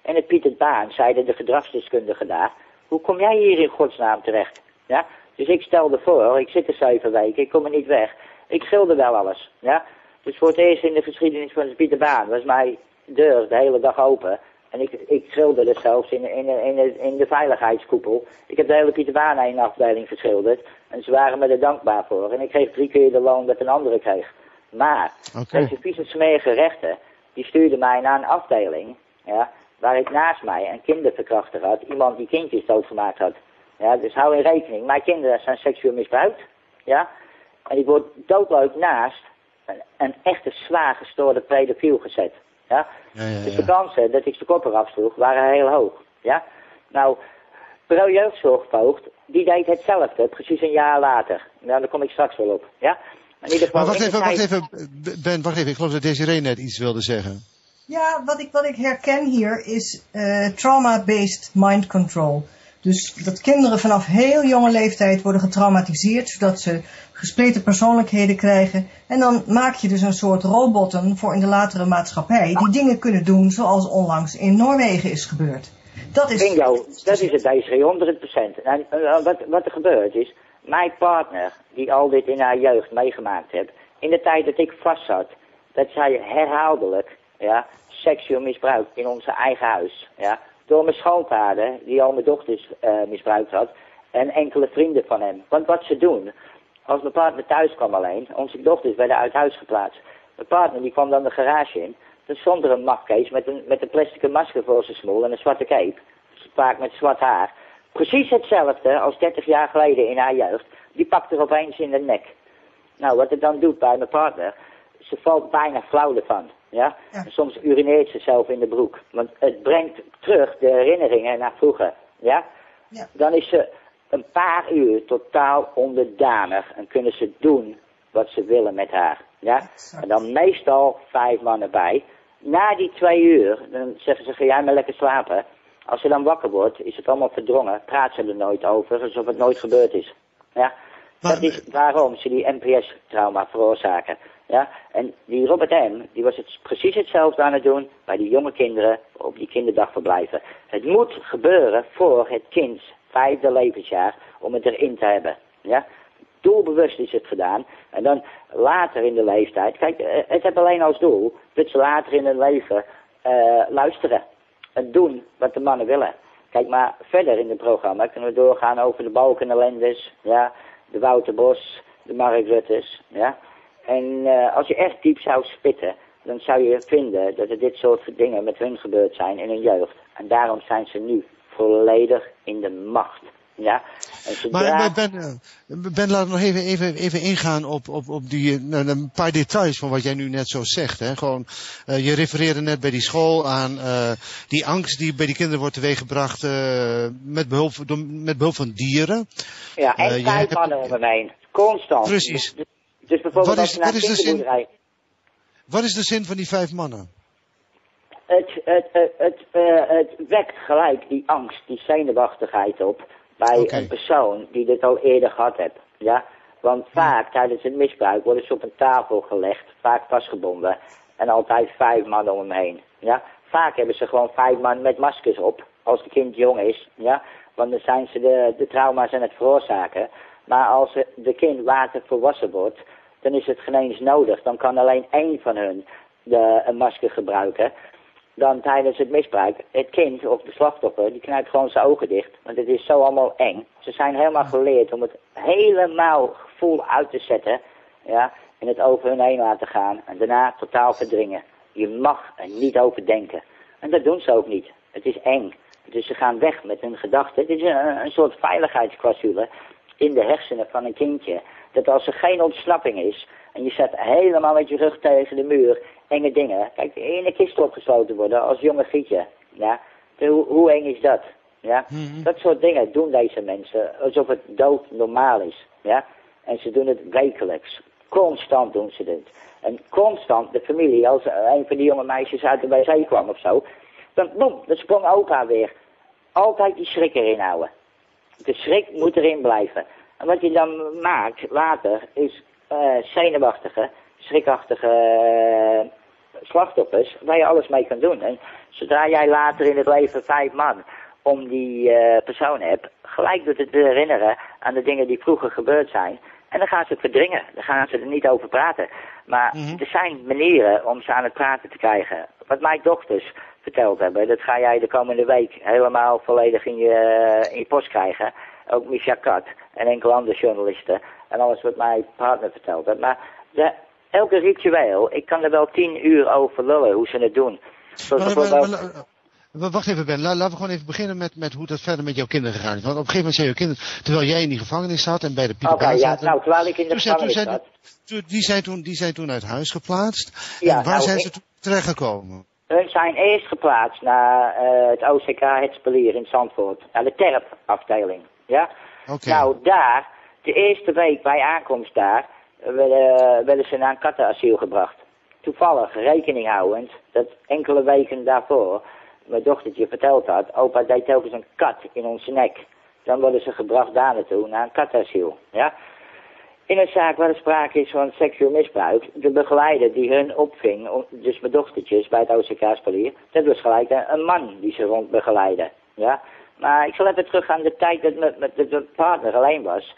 En het Pieter Baan zeiden de gedragsdeskundigen daar, hoe kom jij hier in godsnaam terecht? Ja? Dus ik stelde voor, ik zit er zeven weken, ik kom er niet weg. Ik schilder wel alles. Ja? Dus voor het eerst in de geschiedenis van de Pieter Baan was mijn deur de hele dag open. En ik, ik schilderde zelfs in, in, in, in de veiligheidskoepel. Ik heb de hele Pieter Baan één afdeling geschilderd. En ze waren me er dankbaar voor. En ik kreeg drie keer de loon dat een andere kreeg. Maar deze vieze smerige rechter, die stuurde mij naar een afdeling. Ja, waar ik naast mij een kinderverkrachter had. Iemand die kindjes doodgemaakt had. Ja, dus hou in rekening. Mijn kinderen zijn seksueel misbruikt. Ja. En ik word doodleuk naast een, een echte zwaar gestoorde pedofiel gezet. Ja? Ja, ja, Dus de kansen dat ik zijn kop eraf sloeg waren heel hoog. Ja? Nou, bureau jeugdzorgvoogd, die deed hetzelfde, precies een jaar later. Nou, daar kom ik straks wel op. Ja? In ieder geval, maar wacht even, wacht even, Ben, wacht even, ik geloof dat Desiree net iets wilde zeggen. Ja, wat ik, wat ik herken hier is uh, trauma-based mind control. Dus dat kinderen vanaf heel jonge leeftijd worden getraumatiseerd, zodat ze gespleten persoonlijkheden krijgen. En dan maak je dus een soort robotten voor in de latere maatschappij, die dingen kunnen doen zoals onlangs in Noorwegen is gebeurd. Dat is... Bingo, dat is het deze 100%. En uh, wat, wat er gebeurt is, mijn partner, die al dit in haar jeugd meegemaakt heeft, in de tijd dat ik vast zat, dat zij herhaaldelijk ja, seksueel misbruik in onze eigen huis. Ja, door mijn schoonvader, die al mijn dochters uh, misbruikt had, en enkele vrienden van hem. Want wat ze doen, als mijn partner thuis kwam alleen, onze dochters werden uit huis geplaatst. Mijn partner die kwam dan de garage in, dan stond er een mafkees met een, met een plastic masker voor zijn smoel en een zwarte cape. Vaak met zwart haar. Precies hetzelfde als 30 jaar geleden in haar jeugd. Die pakt er opeens in de nek. Nou, wat het dan doet bij mijn partner, ze valt bijna flauw ervan. Ja? En soms urineert ze zelf in de broek. Want het brengt terug de herinneringen naar vroeger. Ja? ja. Dan is ze een paar uur totaal onderdanig en kunnen ze doen wat ze willen met haar. Ja? En dan meestal vijf mannen bij. Na die twee uur, dan zeggen ze, ga jij maar lekker slapen. Als ze dan wakker wordt, is het allemaal verdrongen. Praat ze er nooit over, alsof het nooit gebeurd is. Ja? Dat is waarom ze die NPS-trauma veroorzaken. Ja? En die Robert M., die was het precies hetzelfde aan het doen bij die jonge kinderen op die kinderdagverblijven. Het moet gebeuren voor het kind vijfde levensjaar om het erin te hebben. Ja? Doelbewust is het gedaan. En dan later in de leeftijd, kijk, eh, het heeft alleen als doel dat ze later in hun leven uh, luisteren. En doen wat de mannen willen. Kijk maar verder in het programma kunnen we doorgaan over de Balkenelenders, ja, de Wouter Bos, de Mark ja. En uh, als je echt diep zou spitten, dan zou je vinden dat er dit soort dingen met hun gebeurd zijn in hun jeugd. En daarom zijn ze nu volledig in de macht. Ja? Maar Ben, eh, ben, laat nog even, even, even ingaan op, op, op die, eh, nou, een paar details van wat jij nu net zo zegt. Hè? Gewoon, uh, je refereerde net bij die school aan uh, die angst die bij die kinderen wordt teweeggebracht uh, met, behulp, door, met behulp van dieren. Ja, en vijf mannen heen. Constant. Precies. Dus, dus bijvoorbeeld wat is, wat is de zin, Wat is de zin van die vijf mannen? Het, het, het, het, het wekt gelijk die angst, die zenuwachtigheid op bij een persoon die dit al eerder gehad heeft. Ja? Want vaak tijdens het misbruik worden ze op een tafel gelegd, vaak vastgebonden. En altijd vijf man om hem heen. Ja? Vaak hebben ze gewoon vijf man met maskers op, als het kind jong is. Ja? Want dan zijn ze de, de trauma's aan het veroorzaken. Maar als de kind later volwassen wordt, dan is het geen eens nodig. Dan kan alleen één van hun de, een masker gebruiken dan tijdens het misbruik. Het kind of de slachtoffer, die knijpt gewoon zijn ogen dicht. Want het is zo allemaal eng. Ze zijn helemaal geleerd om het helemaal gevoel uit te zetten. Ja, en het over hun heen laten gaan. En daarna totaal verdringen. Je mag er niet over denken. En dat doen ze ook niet. Het is eng. Dus ze gaan weg met hun gedachten. Het is een, een soort veiligheidsclausule in de hersenen van een kindje. Dat als er geen ontsnapping is, en je zet helemaal met je rug tegen de muur enge dingen. Kijk, in een kist opgesloten worden als jonge gietje. Ja, hoe, hoe eng is dat? Ja, mhm. dat soort dingen doen deze mensen alsof het dood normaal is. Ja, en ze doen het wekelijks. Constant doen ze dit. En constant, de familie, als een van die jonge meisjes uit de wc kwam of zo, dan boem, dan sprong opa weer. Altijd die schrik erin houden. De schrik moet erin blijven. En wat je dan maakt later is uh, zenuwachtige, schrikachtige slachtoffers waar je alles mee kan doen. En zodra jij later in het leven vijf man om die uh, persoon hebt, gelijk doet het herinneren aan de dingen die vroeger gebeurd zijn. En dan gaan ze het verdringen, dan gaan ze er niet over praten. Maar mhm. er zijn manieren om ze aan het praten te krijgen. Wat mijn dochters verteld hebben, dat ga jij de komende week helemaal volledig in je, in je post krijgen. Ook Misha Kat en enkele andere journalisten. En alles wat mijn partner verteld heeft. Maar de, elke ritueel, ik kan er wel tien uur over lullen hoe ze het doen. Bijvoorbeeld... Wacht even Ben, laten we gewoon even beginnen met, met hoe dat verder met jouw kinderen gegaan is. Want op een gegeven moment zijn jouw kinderen, terwijl jij in die gevangenis zat en bij de Pieter Oké, ja, nou terwijl ik in de gevangenis zat. die, zijn toen, die zijn toen uit huis geplaatst. Ja, en waar nou, zijn ze toen terechtgekomen? Hun zijn eerst geplaatst naar uh, het OCK Het Spelier in Zandvoort. Naar de TERP-afdeling. Ja? Okay. Nou, daar de eerste week bij aankomst daar werden, werden ze naar een kattenasiel gebracht. Toevallig rekening houdend dat enkele weken daarvoor mijn dochtertje verteld had, opa deed telkens een kat in onze nek. Dan worden ze gebracht daar naartoe, naar een katasiel. Ja? In een zaak waar er sprake is van seksueel misbruik, de begeleider die hun opving, dus mijn dochtertjes bij het OCK Spalier, dat was gelijk een man die ze rond begeleidde. Ja? Maar ik zal even terug aan de tijd dat mijn, partner alleen was.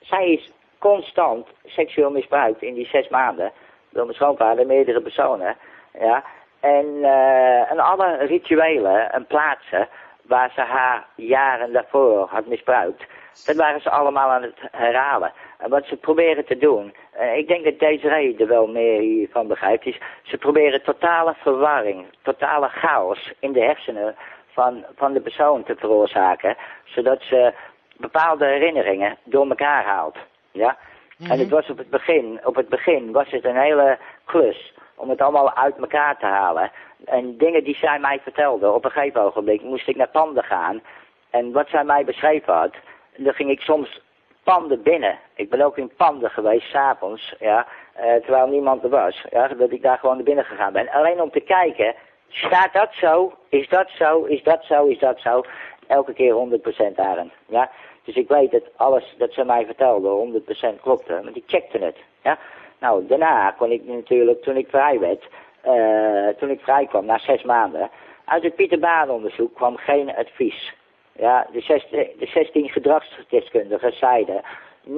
Zij is constant seksueel misbruikt in die zes maanden door mijn schoonvader, meerdere personen. Ja? En, uh, en alle rituelen en plaatsen waar ze haar jaren daarvoor had misbruikt, dat waren ze allemaal aan het herhalen. En wat ze proberen te doen, uh, ik denk dat Desiree er wel meer hiervan begrijpt, is ze proberen totale verwarring, totale chaos in de hersenen van, van de persoon te veroorzaken, zodat ze bepaalde herinneringen door elkaar haalt. Ja? En het mhm. was op het begin, op het begin was het een hele klus om het allemaal uit elkaar te halen. En dingen die zij mij vertelde, op een gegeven ogenblik moest ik naar panden gaan. En wat zij mij beschreven had, dan ging ik soms panden binnen. Ik ben ook in panden geweest, s'avonds, ja, uh, terwijl niemand er was. Ja, dat ik daar gewoon naar binnen gegaan ben. Alleen om te kijken, staat dat zo? Is dat zo? Is dat zo? Is dat zo? Elke keer 100% Arend. Ja? Dus ik weet dat alles dat ze mij vertelde 100% klopte, want ik checkte het. Ja? Nou, daarna kon ik natuurlijk, toen ik vrij werd, uh, toen ik vrij kwam, na zes maanden, uit het Pieter Baan onderzoek kwam geen advies. Ja, de, 16, de 16 gedragsdeskundigen zeiden, 90%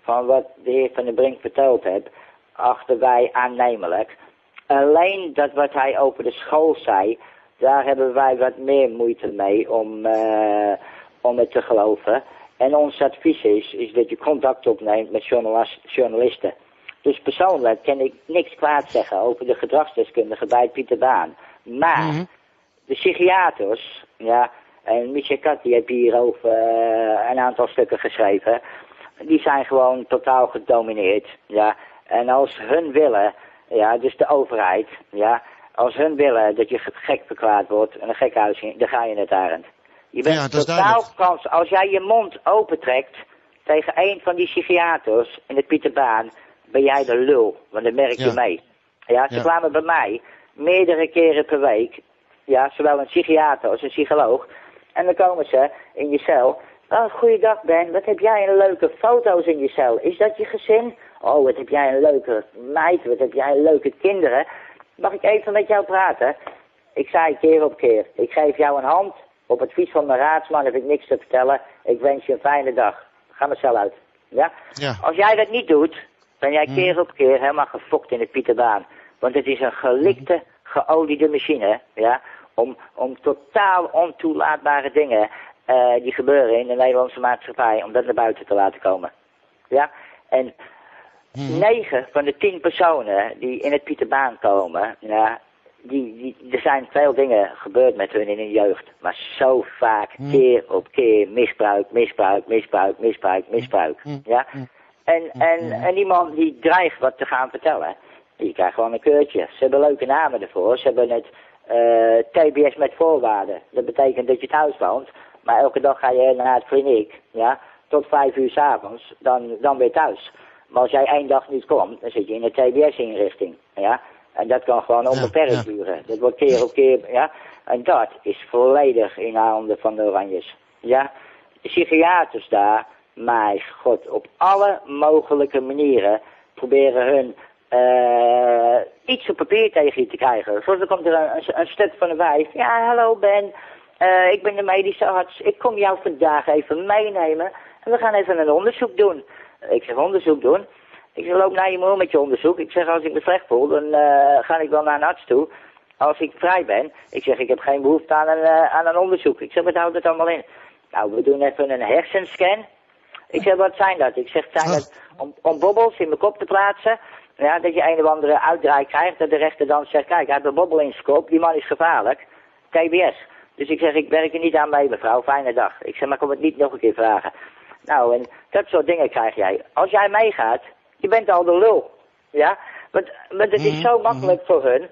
van wat de heer Van den Brink verteld heeft, achten wij aannemelijk. Alleen dat wat hij over de school zei, daar hebben wij wat meer moeite mee om, uh, om het te geloven. En ons advies is, is dat je contact opneemt met journalisten. Dus persoonlijk kan ik niks kwaad zeggen over de gedragsdeskundige bij Pieter Baan. Maar mhm. de psychiaters, ja, en Michel Kat die heeft hierover uh, een aantal stukken geschreven. Die zijn gewoon totaal gedomineerd, ja. En als hun willen, ja, dus de overheid, ja, als hun willen dat je gek verklaard wordt en een gekhuis, dan ga je het arend. Je bent ja, totaal kans. Als jij je mond opentrekt tegen een van die psychiaters in het Pieterbaan, ben jij de lul. Want dan merk je mee. Ja, ze kwamen bij mij meerdere keren per week. Ja, zowel een psychiater als een psycholoog. En dan komen ze in je cel. Oh, goeiedag Ben, wat heb jij een leuke foto's in je cel. Is dat je gezin? Oh, wat heb jij een leuke meid, wat heb jij een leuke kinderen. Mag ik even met jou praten? Ik zei keer op keer, ik geef jou een hand. Op advies van mijn raadsman heb ik niks te vertellen. Ik wens je een fijne dag. Ga mijn cel uit. Ja? ja? Als jij dat niet doet, ben jij hm. keer op keer helemaal gefokt in de Pieterbaan. Want het is een gelikte, geoliede machine, ja, om, om totaal ontoelaatbare dingen uh, die gebeuren in de Nederlandse maatschappij, om dat naar buiten te laten komen. Ja, en hm. negen van de tien personen die in het Pieterbaan komen, ja, die, die, er zijn veel dingen gebeurd met hun in hun jeugd. Maar zo vaak, hm. keer op keer, misbruik, misbruik, misbruik, misbruik, misbruik. Hm. Ja? En, en, en iemand die dreigt wat te gaan vertellen, die krijgt gewoon een keurtje. Ze hebben leuke namen ervoor. Ze hebben het uh, eh, TBS met voorwaarden. Dat betekent dat je thuis woont, maar elke dag ga je naar het kliniek, ja, tot vijf uur s'avonds, dan, dan weer thuis. Maar als jij één dag niet komt, dan zit je in de TBS-inrichting, ja. En dat kan gewoon onbeperkt duren. Dat wordt keer op keer, ja. En dat is volledig in handen van de Oranjes. Ja. De psychiaters daar, mijn god, op alle mogelijke manieren proberen hun uh, iets op papier tegen je te krijgen. Zoals er komt er een, een, stuk van een wijf. Ja, hallo Ben. Uh, ik ben de medische arts. Ik kom jou vandaag even meenemen. En we gaan even een onderzoek doen. Ik zeg onderzoek doen. Ik zeg, loop naar je moeder met je onderzoek. Ik zeg, als ik me slecht voel, dan uh, ga ik wel naar een arts toe. Als ik vrij ben, ik zeg, ik heb geen behoefte aan een, uh, aan een onderzoek. Ik zeg, wat houdt het allemaal in? Nou, we doen even een hersenscan. Ik zeg, wat zijn dat? Ik zeg, zijn dat om, om bobbels in mijn kop te plaatsen? Ja, dat je een of andere uitdraai krijgt, dat de rechter dan zegt, kijk, hij heeft een bobbel in zijn kop, die man is gevaarlijk. TBS. Dus ik zeg, ik werk er niet aan mee, mevrouw, fijne dag. Ik zeg, maar kom het niet nog een keer vragen. Nou, en dat soort dingen krijg jij. Als jij meegaat, je bent al de lul. Ja? Want, want het is mhm, zo makkelijk mhm. voor hun.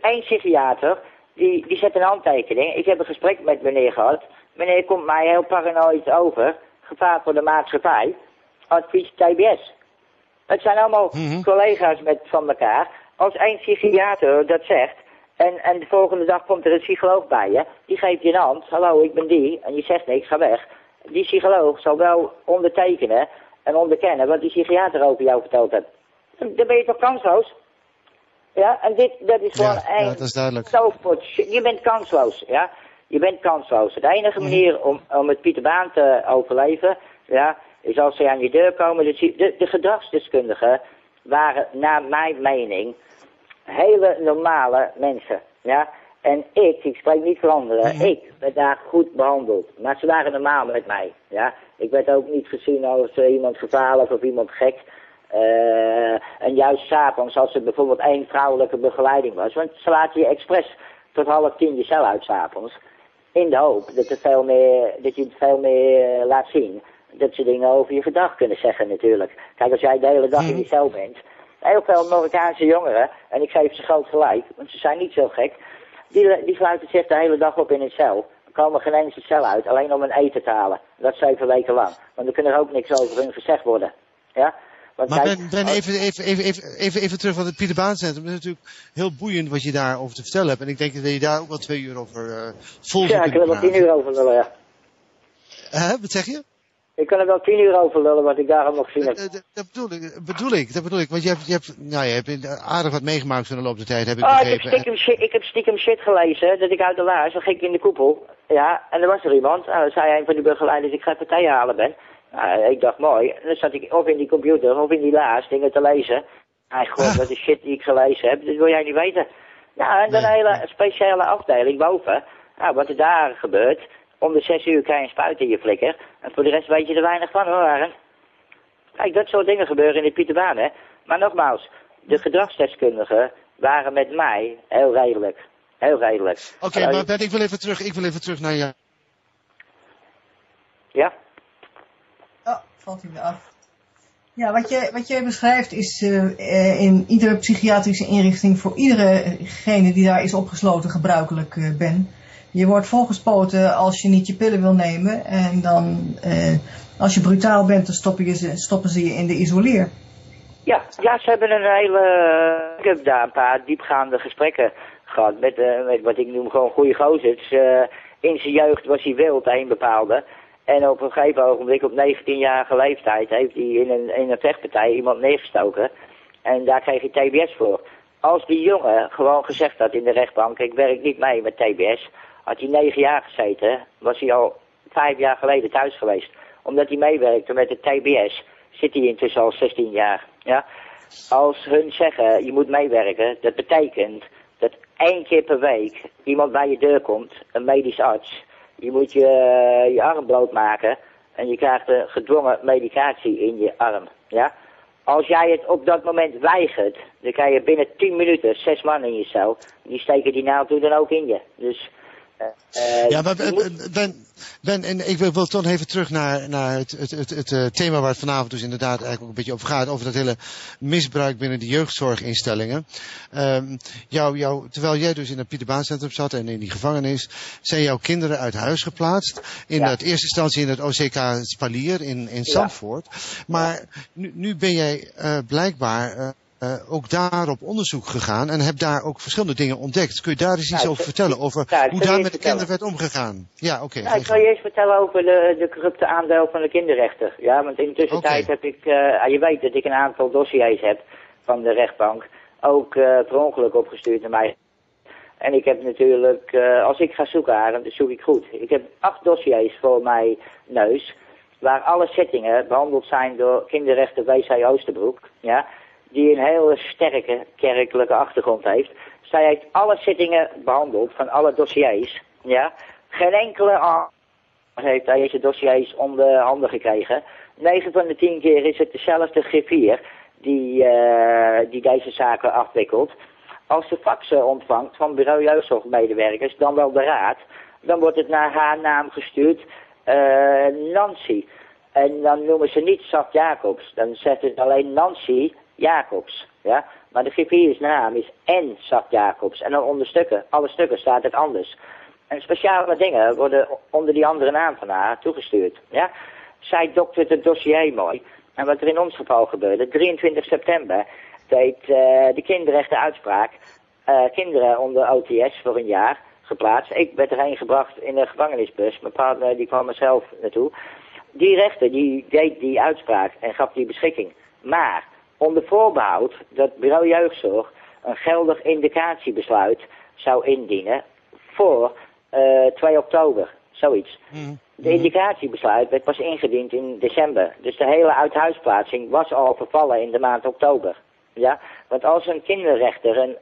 Eén psychiater, die, die zet een handtekening. Ik heb een gesprek met meneer gehad. Meneer komt mij heel paranoid over. Gevaar voor de maatschappij. Advies TBS. Het zijn allemaal mhm. collega's met, van elkaar. Als één psychiater dat zegt, En, en de volgende dag komt er een psycholoog bij je. Die geeft je een hand. Hallo, ik ben die. En je zegt niks, ga weg. Die psycholoog zal wel ondertekenen en onderkennen wat die psychiater over jou verteld heeft. Dan ben je toch kansloos? Ja, en dit, dat is gewoon ja, een... Ja, dat is duidelijk. Je bent kansloos, ja. Je bent kansloos. De enige mhm. manier om, om het Pieterbaan te overleven, ja, is als ze aan je deur komen. De, de, de gedragsdeskundigen waren, naar mijn mening, hele normale mensen, ja. En ik, ik spreek niet voor anderen, mhm. ik werd daar goed behandeld. Maar ze waren normaal met mij, ja. Ik werd ook niet gezien als uh, iemand gevaarlijk of iemand gek. Uh, en juist s'avonds, als er bijvoorbeeld één vrouwelijke begeleiding was. Want ze laten je expres tot half tien je cel uit s'avonds. In de hoop dat, er veel meer, dat je het veel meer uh, laat zien. Dat ze dingen over je gedrag kunnen zeggen natuurlijk. Kijk, als jij de hele dag in die mhm. cel bent. Heel veel Marokkaanse jongeren, en ik geef ze groot gelijk, want ze zijn niet zo gek. Die, die sluiten zich de hele dag op in een cel komen geen eens de cel uit, alleen om een eten te halen. Dat zeven weken lang. Want dan kunnen er ook niks over hun gezegd worden. Ja? Want maar Ben, ben even, even, even, even, even, terug van het Pieter Baan Centrum. Het is natuurlijk heel boeiend wat je daarover te vertellen hebt. En ik denk dat je daar ook wel twee uur over uh, vol Ja, ik wil er tien uur over lullen, ja. Uh, wat zeg je? Ik kan er wel tien uur over lullen wat ik daarom nog gezien heb. Dat, dat, bedoel ik, bedoel ik, dat bedoel ik. Want je hebt, je hebt, nou, je hebt aardig wat meegemaakt in de loop der tijd, heb ik oh, begrepen. Ik heb, stiekem shit, ik heb stiekem shit gelezen, dat ik uit de laars, dan ging ik in de koepel. Ja, en er was er iemand, nou, zei een van die begeleiders, ik ga partij halen ben. Nou, ik dacht mooi, en dan zat ik of in die computer of in die laars dingen te lezen. Hij god, wat is shit die ik gelezen heb, dat wil jij niet weten. Ja, en dan een hele speciale afdeling boven. Nou, wat er daar gebeurt, om de zes uur krijg je een spuit in je flikker. En voor de rest weet je er weinig van hoor, Arend. Kijk, dat soort dingen gebeuren in de Pieterbaan, hè. Maar nogmaals, de gedragsdeskundigen waren met mij heel redelijk. Heel redelijk. Oké, maar Ben, ik wil even terug, ik wil even terug naar jou. Ja? Oh, valt hij weer af. Ja, wat je, wat jij beschrijft is uh, in iedere psychiatrische inrichting voor iederegene die daar is opgesloten gebruikelijk, uh, Ben. Je wordt volgespoten als je niet je pillen wil nemen. En dan, uh, als je brutaal bent, dan stoppen, je ze, stoppen ze je in de isoleer. Ja, ja, ze hebben een hele... Ik heb daar een paar diepgaande gesprekken gehad met, met wat ik noem gewoon goede gozers. In zijn jeugd was hij wild, een bepaalde. En op een gegeven ogenblik, op 19-jarige leeftijd, heeft hij in een, in een vechtpartij iemand neergestoken. En daar kreeg hij TBS voor. Als die jongen gewoon gezegd had in de rechtbank, ik werk niet mee met TBS, had hij negen jaar gezeten, was hij al vijf jaar geleden thuis geweest. Omdat hij meewerkte met het TBS, zit hij intussen al 16 jaar. Ja? Als hun zeggen, je moet meewerken, dat betekent dat één keer per week iemand bij je deur komt, een medisch arts. Je moet je, je arm blootmaken en je krijgt een gedwongen medicatie in je arm. Ja? Als jij het op dat moment weigert, dan krijg je binnen 10 minuten zes man in je cel. Die steken die naald dan ook in je. Dus ja, maar ben, ben, en ik wil, wil toch even terug naar, naar het, het, het, het, eh, thema waar het vanavond dus inderdaad eigenlijk ook een beetje over gaat. Over dat hele misbruik binnen de jeugdzorginstellingen. Um, jou, jou, terwijl jij dus in het Pieterbaancentrum zat en in die gevangenis, zijn jouw kinderen uit huis geplaatst. In ja. het eerste instantie in het OCK Spalier in, in Zandvoort. Maar nu, nu ben jij uh, blijkbaar... Uh, uh, ook daar op onderzoek gegaan en heb daar ook verschillende dingen ontdekt. Kun je daar eens iets over vertellen, over hoe daar met de kinderen werd omgegaan? Ja, oké. Okay, ik zal je eens vertellen over de, de corrupte aandeel van de kinderrechter. Ja, want in de tussentijd okay. heb ik, uh, je weet dat ik een aantal dossiers heb van de rechtbank, ook uh, per ongeluk opgestuurd naar mij. En ik heb natuurlijk, als ik ga zoeken, Arend, dan zoek ik goed. Ik heb acht dossiers voor mijn neus, waar alle zittingen behandeld zijn door kinderrechter W.C. Oosterbroek. Ja, die een hele sterke kerkelijke achtergrond heeft. Zij heeft alle zittingen behandeld van alle dossiers. Ja. Geen enkele heeft deze dossiers onder handen gekregen. 9 van de 10 keer is het dezelfde griffier die, uh, die deze zaken afwikkelt. Als ze faxen ontvangt van bureau jeugdzorgmedewerkers, dan wel de raad, dan wordt het naar haar naam gestuurd, uh, Nancy. En dan noemen ze niet Saf Jacobs, dan zetten ze alleen Nancy Jacobs. Ja? Maar de griffiers naam is N. Saf Jacobs. En dan onder stukken, alle stukken staat het anders. En speciale dingen worden onder die andere naam van haar toegestuurd. Ja? Zij doktert het dossier mooi. En wat er in ons geval gebeurde, 23 september deed uh, de kinderrechten uitspraak. kinderen onder OTS voor een jaar geplaatst. Ik werd erheen gebracht in een gevangenisbus. Mijn partner die kwam er zelf naartoe. Die rechter die deed die uitspraak en gaf die beschikking. Maar onder voorbehoud dat bureau jeugdzorg een geldig indicatiebesluit zou indienen voor uh, 2 oktober, zoiets. Mm. De indicatiebesluit werd pas ingediend in december. Dus de hele uithuisplaatsing was al vervallen in de maand oktober. Ja? Want als een kinderrechter een,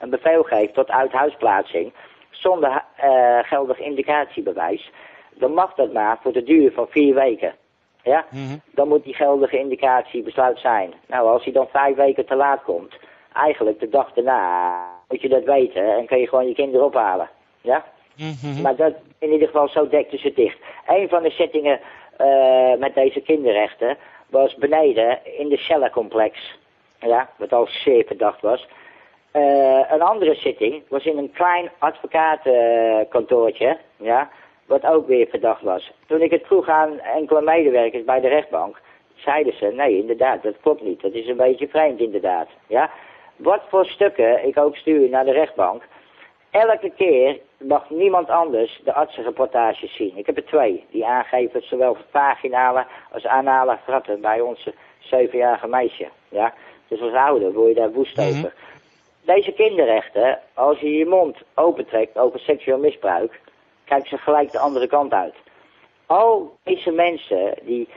een bevel geeft tot uithuisplaatsing zonder uh, geldig indicatiebewijs, dan mag dat maar voor de duur van vier weken. Ja? Mhm. Dan moet die geldige indicatiebesluit zijn. Nou, als hij dan vijf weken te laat komt, eigenlijk de dag daarna, moet je dat weten en kan je gewoon je kinderen ophalen. Ja? Mhm. Maar dat, in ieder geval, zo dekte ze dicht. Een van de zittingen uh, met deze kinderrechten was beneden in de cellencomplex. Ja, wat al zeer verdacht was. Uh, een andere zitting was in een klein advocatenkantoortje, ja, wat ook weer verdacht was. Toen ik het vroeg aan enkele medewerkers bij de rechtbank, zeiden ze, nee, inderdaad, dat klopt niet. Dat is een beetje vreemd, inderdaad. Ja? Wat voor stukken ik ook stuur naar de rechtbank, elke keer mag niemand anders de artsenreportages zien. Ik heb er twee, die aangeven zowel vaginale als anale fratten bij onze zevenjarige meisje. Ja? Dus als ouder word je daar woest mhm. over. Deze kinderrechten, als je je mond opentrekt over seksueel misbruik, kijken ze gelijk de andere kant uit. Al deze mensen die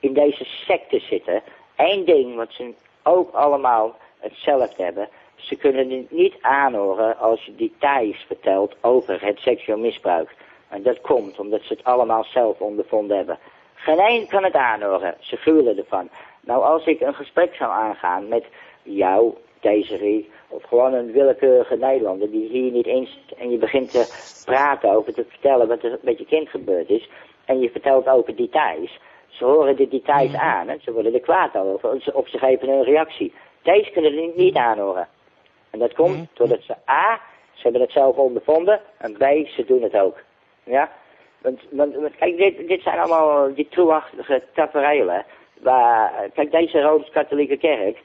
in deze secte zitten, één ding wat ze ook allemaal hetzelfde hebben, ze kunnen het niet aanhoren als je details vertelt over het seksueel misbruik. En dat komt omdat ze het allemaal zelf ondervonden hebben. Geen één kan het aanhoren, ze gruwelen ervan. Nou, als ik een gesprek zou aangaan met jou, Desiree, of gewoon een willekeurige Nederlander die hier niet eens en je begint te praten over te vertellen wat er met je kind gebeurd is en je vertelt over details. Ze horen de details aan en ze worden er kwaad over of ze geven een reactie. Deze kunnen het niet aanhoren. En dat komt doordat ze A, ze hebben het zelf ondervonden en B, ze doen het ook. Ja? Want, want, want kijk, dit, dit zijn allemaal die troeachtige tafereelen. Waar, kijk, deze Rooms-Katholieke Kerk,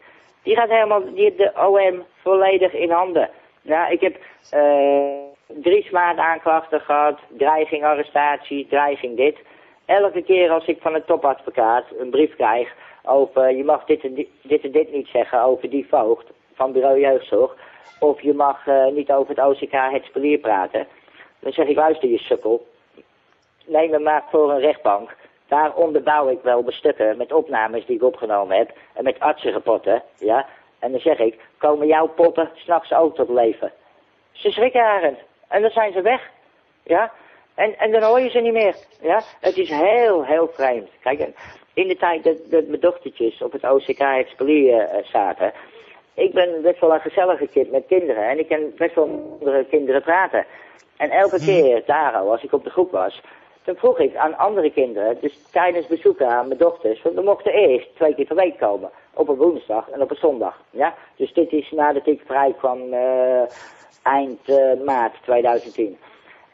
die gaat helemaal, die de OM volledig in handen. Ja, ik heb uh, drie smaad aanklachten gehad, dreiging arrestatie, dreiging dit. Elke keer als ik van een topadvocaat een brief krijg over, je mag dit en dit, en dit niet zeggen over die voogd van bureau jeugdzorg. Of je mag uh, niet over het OCK het spelier praten. Dan zeg ik, luister je sukkel, neem me maar voor een rechtbank. Daar onderbouw ik wel de stukken met opnames die ik opgenomen heb. En met artsenrapporten, ja. En dan zeg ik, komen jouw poppen s'nachts ook tot leven? Ze schrikken arend. En dan zijn ze weg. Ja. En, en dan hoor je ze niet meer. Ja. Het is heel, heel vreemd. Kijk, in de tijd dat, dat mijn dochtertjes op het OCK het spelier uh, zaten. Ik ben best wel een gezellige kind met kinderen. En ik kan best wel andere kinderen praten. En elke hm. keer daar als ik op de groep was, toen vroeg ik aan andere kinderen, dus tijdens bezoeken aan mijn dochters, want we mochten eerst twee keer per week komen. Op een woensdag en op een zondag. Ja? Dus dit is nadat ik vrij kwam uh, eind uh, maart 2010.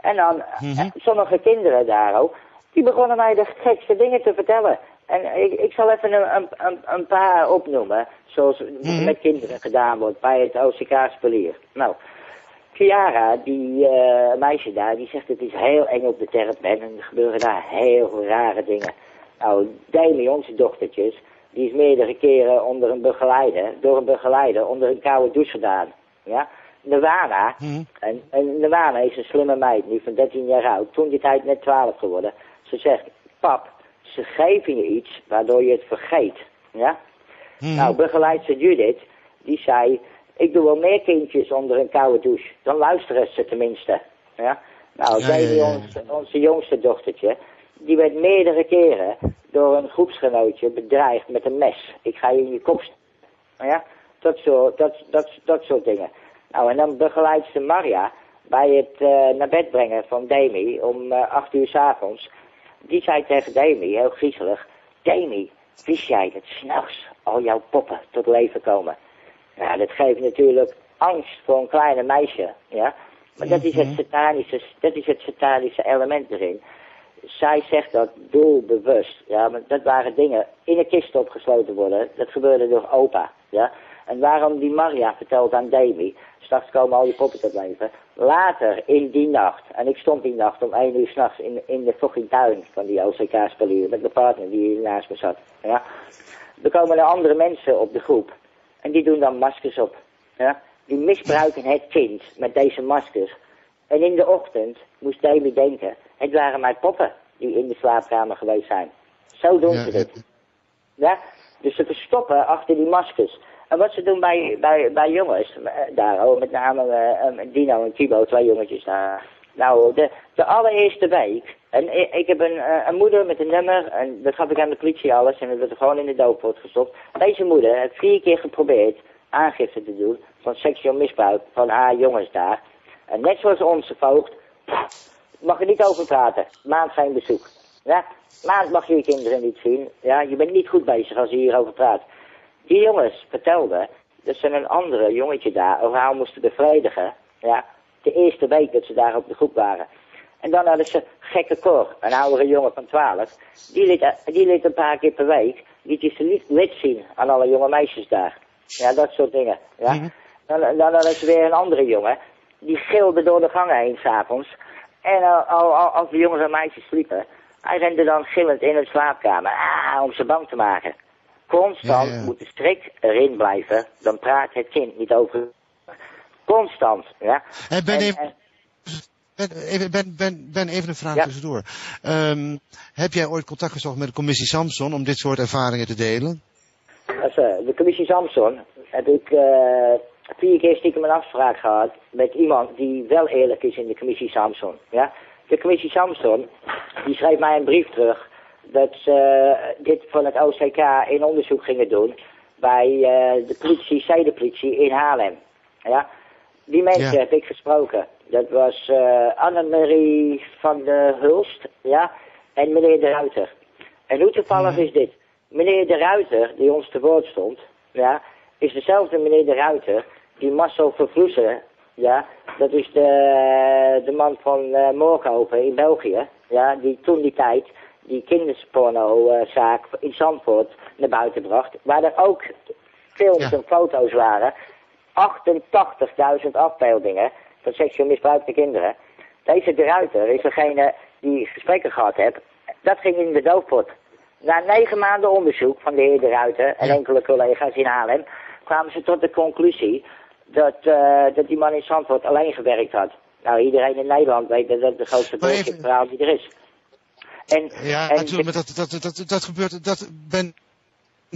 En dan, mm sommige kinderen daar ook, die begonnen mij de gekste dingen te vertellen. En ik, ik zal even een, een, een paar opnoemen, zoals mhm. met kinderen gedaan wordt bij het OCK-spelier. Nou, Chiara, die uh, meisje daar, die zegt het is heel eng op de terpen en er gebeuren daar heel veel rare dingen. Nou, Demi, onze dochtertjes, die is meerdere keren onder een begeleider, door een begeleider onder een koude douche gedaan. Ja? Nirvana, mm. en, en Nirvana is een slimme meid, nu van 13 jaar oud, toen die tijd net 12 geworden. Ze zegt, pap, ze geven je iets waardoor je het vergeet. Ja? Mm. Nou, begeleidster Judith, die zei, ik doe wel meer kindjes onder een koude douche. Dan luisteren ze tenminste. Ja? Nou, ja, ja, onze jongste dochtertje, die werd meerdere keren door een groepsgenootje bedreigd met een mes. Ik ga je in je kop Ja? Dat, soort, dat, dat, dat soort dingen. Nou, en dan begeleidt ze Maria bij het uh, naar bed brengen van Demi om uh, acht uur s avonds. Die zei tegen Demi, heel griezelig, Demi, wist jij dat s'nachts al jouw poppen tot leven komen? Ja, dat geeft natuurlijk angst voor een kleine meisje, ja. Maar dat is het mhm. satanische, dat is het satanische element erin. Zij zegt dat doelbewust, ja, maar dat waren dingen in een kist opgesloten worden. Dat gebeurde door opa, ja. En waarom die Maria vertelt aan Davy, straks komen al die poppen tot leven. Later in die nacht, en ik stond die nacht om één uur s'nachts in, in de fucking tuin van die LCK-spelier met mijn partner die naast me zat. Ja. Er komen er andere mensen op de groep en die doen dan maskers op. Ja. Die misbruiken het kind met deze maskers. En in de ochtend moest Davy denken, het waren mijn poppen die in de slaapkamer geweest zijn. Zo doen ze dit. Ja? Dus ze verstoppen achter die maskers. En wat ze doen bij, bij, bij jongens, eh, daar, oh, met name uh, Dino en Thibaut, twee jongetjes daar. Nou, de, de allereerste week, en ik, ik heb een, een moeder met een nummer, en dat gaf ik aan de politie alles, en dat werd gewoon in de dooppoort gestopt. Deze moeder heeft vier keer geprobeerd aangifte te doen van seksueel misbruik van haar jongens daar. En net zoals onze voogd, mag je niet over praten. Maand geen bezoek. Ja, maand mag je je kinderen niet zien. Ja, je bent niet goed bezig als je hierover praat. Die jongens vertelden dat ze een andere jongetje daar haar moesten bevredigen. Ja, de eerste week dat ze daar op de groep waren. En dan hadden ze gekke Cor, een oudere jongen van 12. Die liet, die liet een paar keer per week, liet zijn lid zien aan alle jonge meisjes daar. Ja, dat soort dingen. Ja. Dan, dan hadden ze weer een andere jongen, die gilde door de gangen heen s'avonds. En uh, als de jongens en meisjes sliepen, hij rende dan gillend in de slaapkamer, ah, om ze bang te maken. Constant moet de strik erin blijven, dan praat het kind niet over. Constant, ja. Ben, even, ben, ben, ben, ben even een vraag tussendoor. Um, heb jij ooit contact gezocht met de commissie Samson om dit soort ervaringen te delen? de commissie Samson heb ik uh, vier keer stiekem een afspraak gehad met iemand die wel eerlijk is in de commissie Samson. Ja? De commissie Samson, die schreef mij een brief terug dat ze dit van het OCK in onderzoek gingen doen bij de politie, zedenpolitie in Haarlem. Ja? Die mensen heb ik gesproken. Dat was uh, Annemarie van de Hulst, ja, en meneer De Ruiter. En hoe toevallig is dit? Meneer De Ruiter, die ons te woord stond, ja, is dezelfde meneer De Ruiter die Marcel Vervloesen, ja, dat is de, de man van uh, in België, ja, die toen die tijd die kinderspornozaak uh, in Zandvoort naar buiten bracht, waar er ook films en foto's waren, 88.000 afbeeldingen van seksueel misbruikte kinderen. Deze de Ruiter is degene die gesprekken gehad heeft. Dat ging in de doofpot. Na negen maanden onderzoek van de heer De Ruiter en enkele collega's in Haarlem kwamen ze tot de conclusie dat, uh, dat die man in Zandvoort alleen gewerkt had. Nou, iedereen in Nederland weet dat dat de grootste bullshit verhaal die er is. En, ja, en, natuurlijk, maar dat, dat, dat, dat, gebeurt, dat ben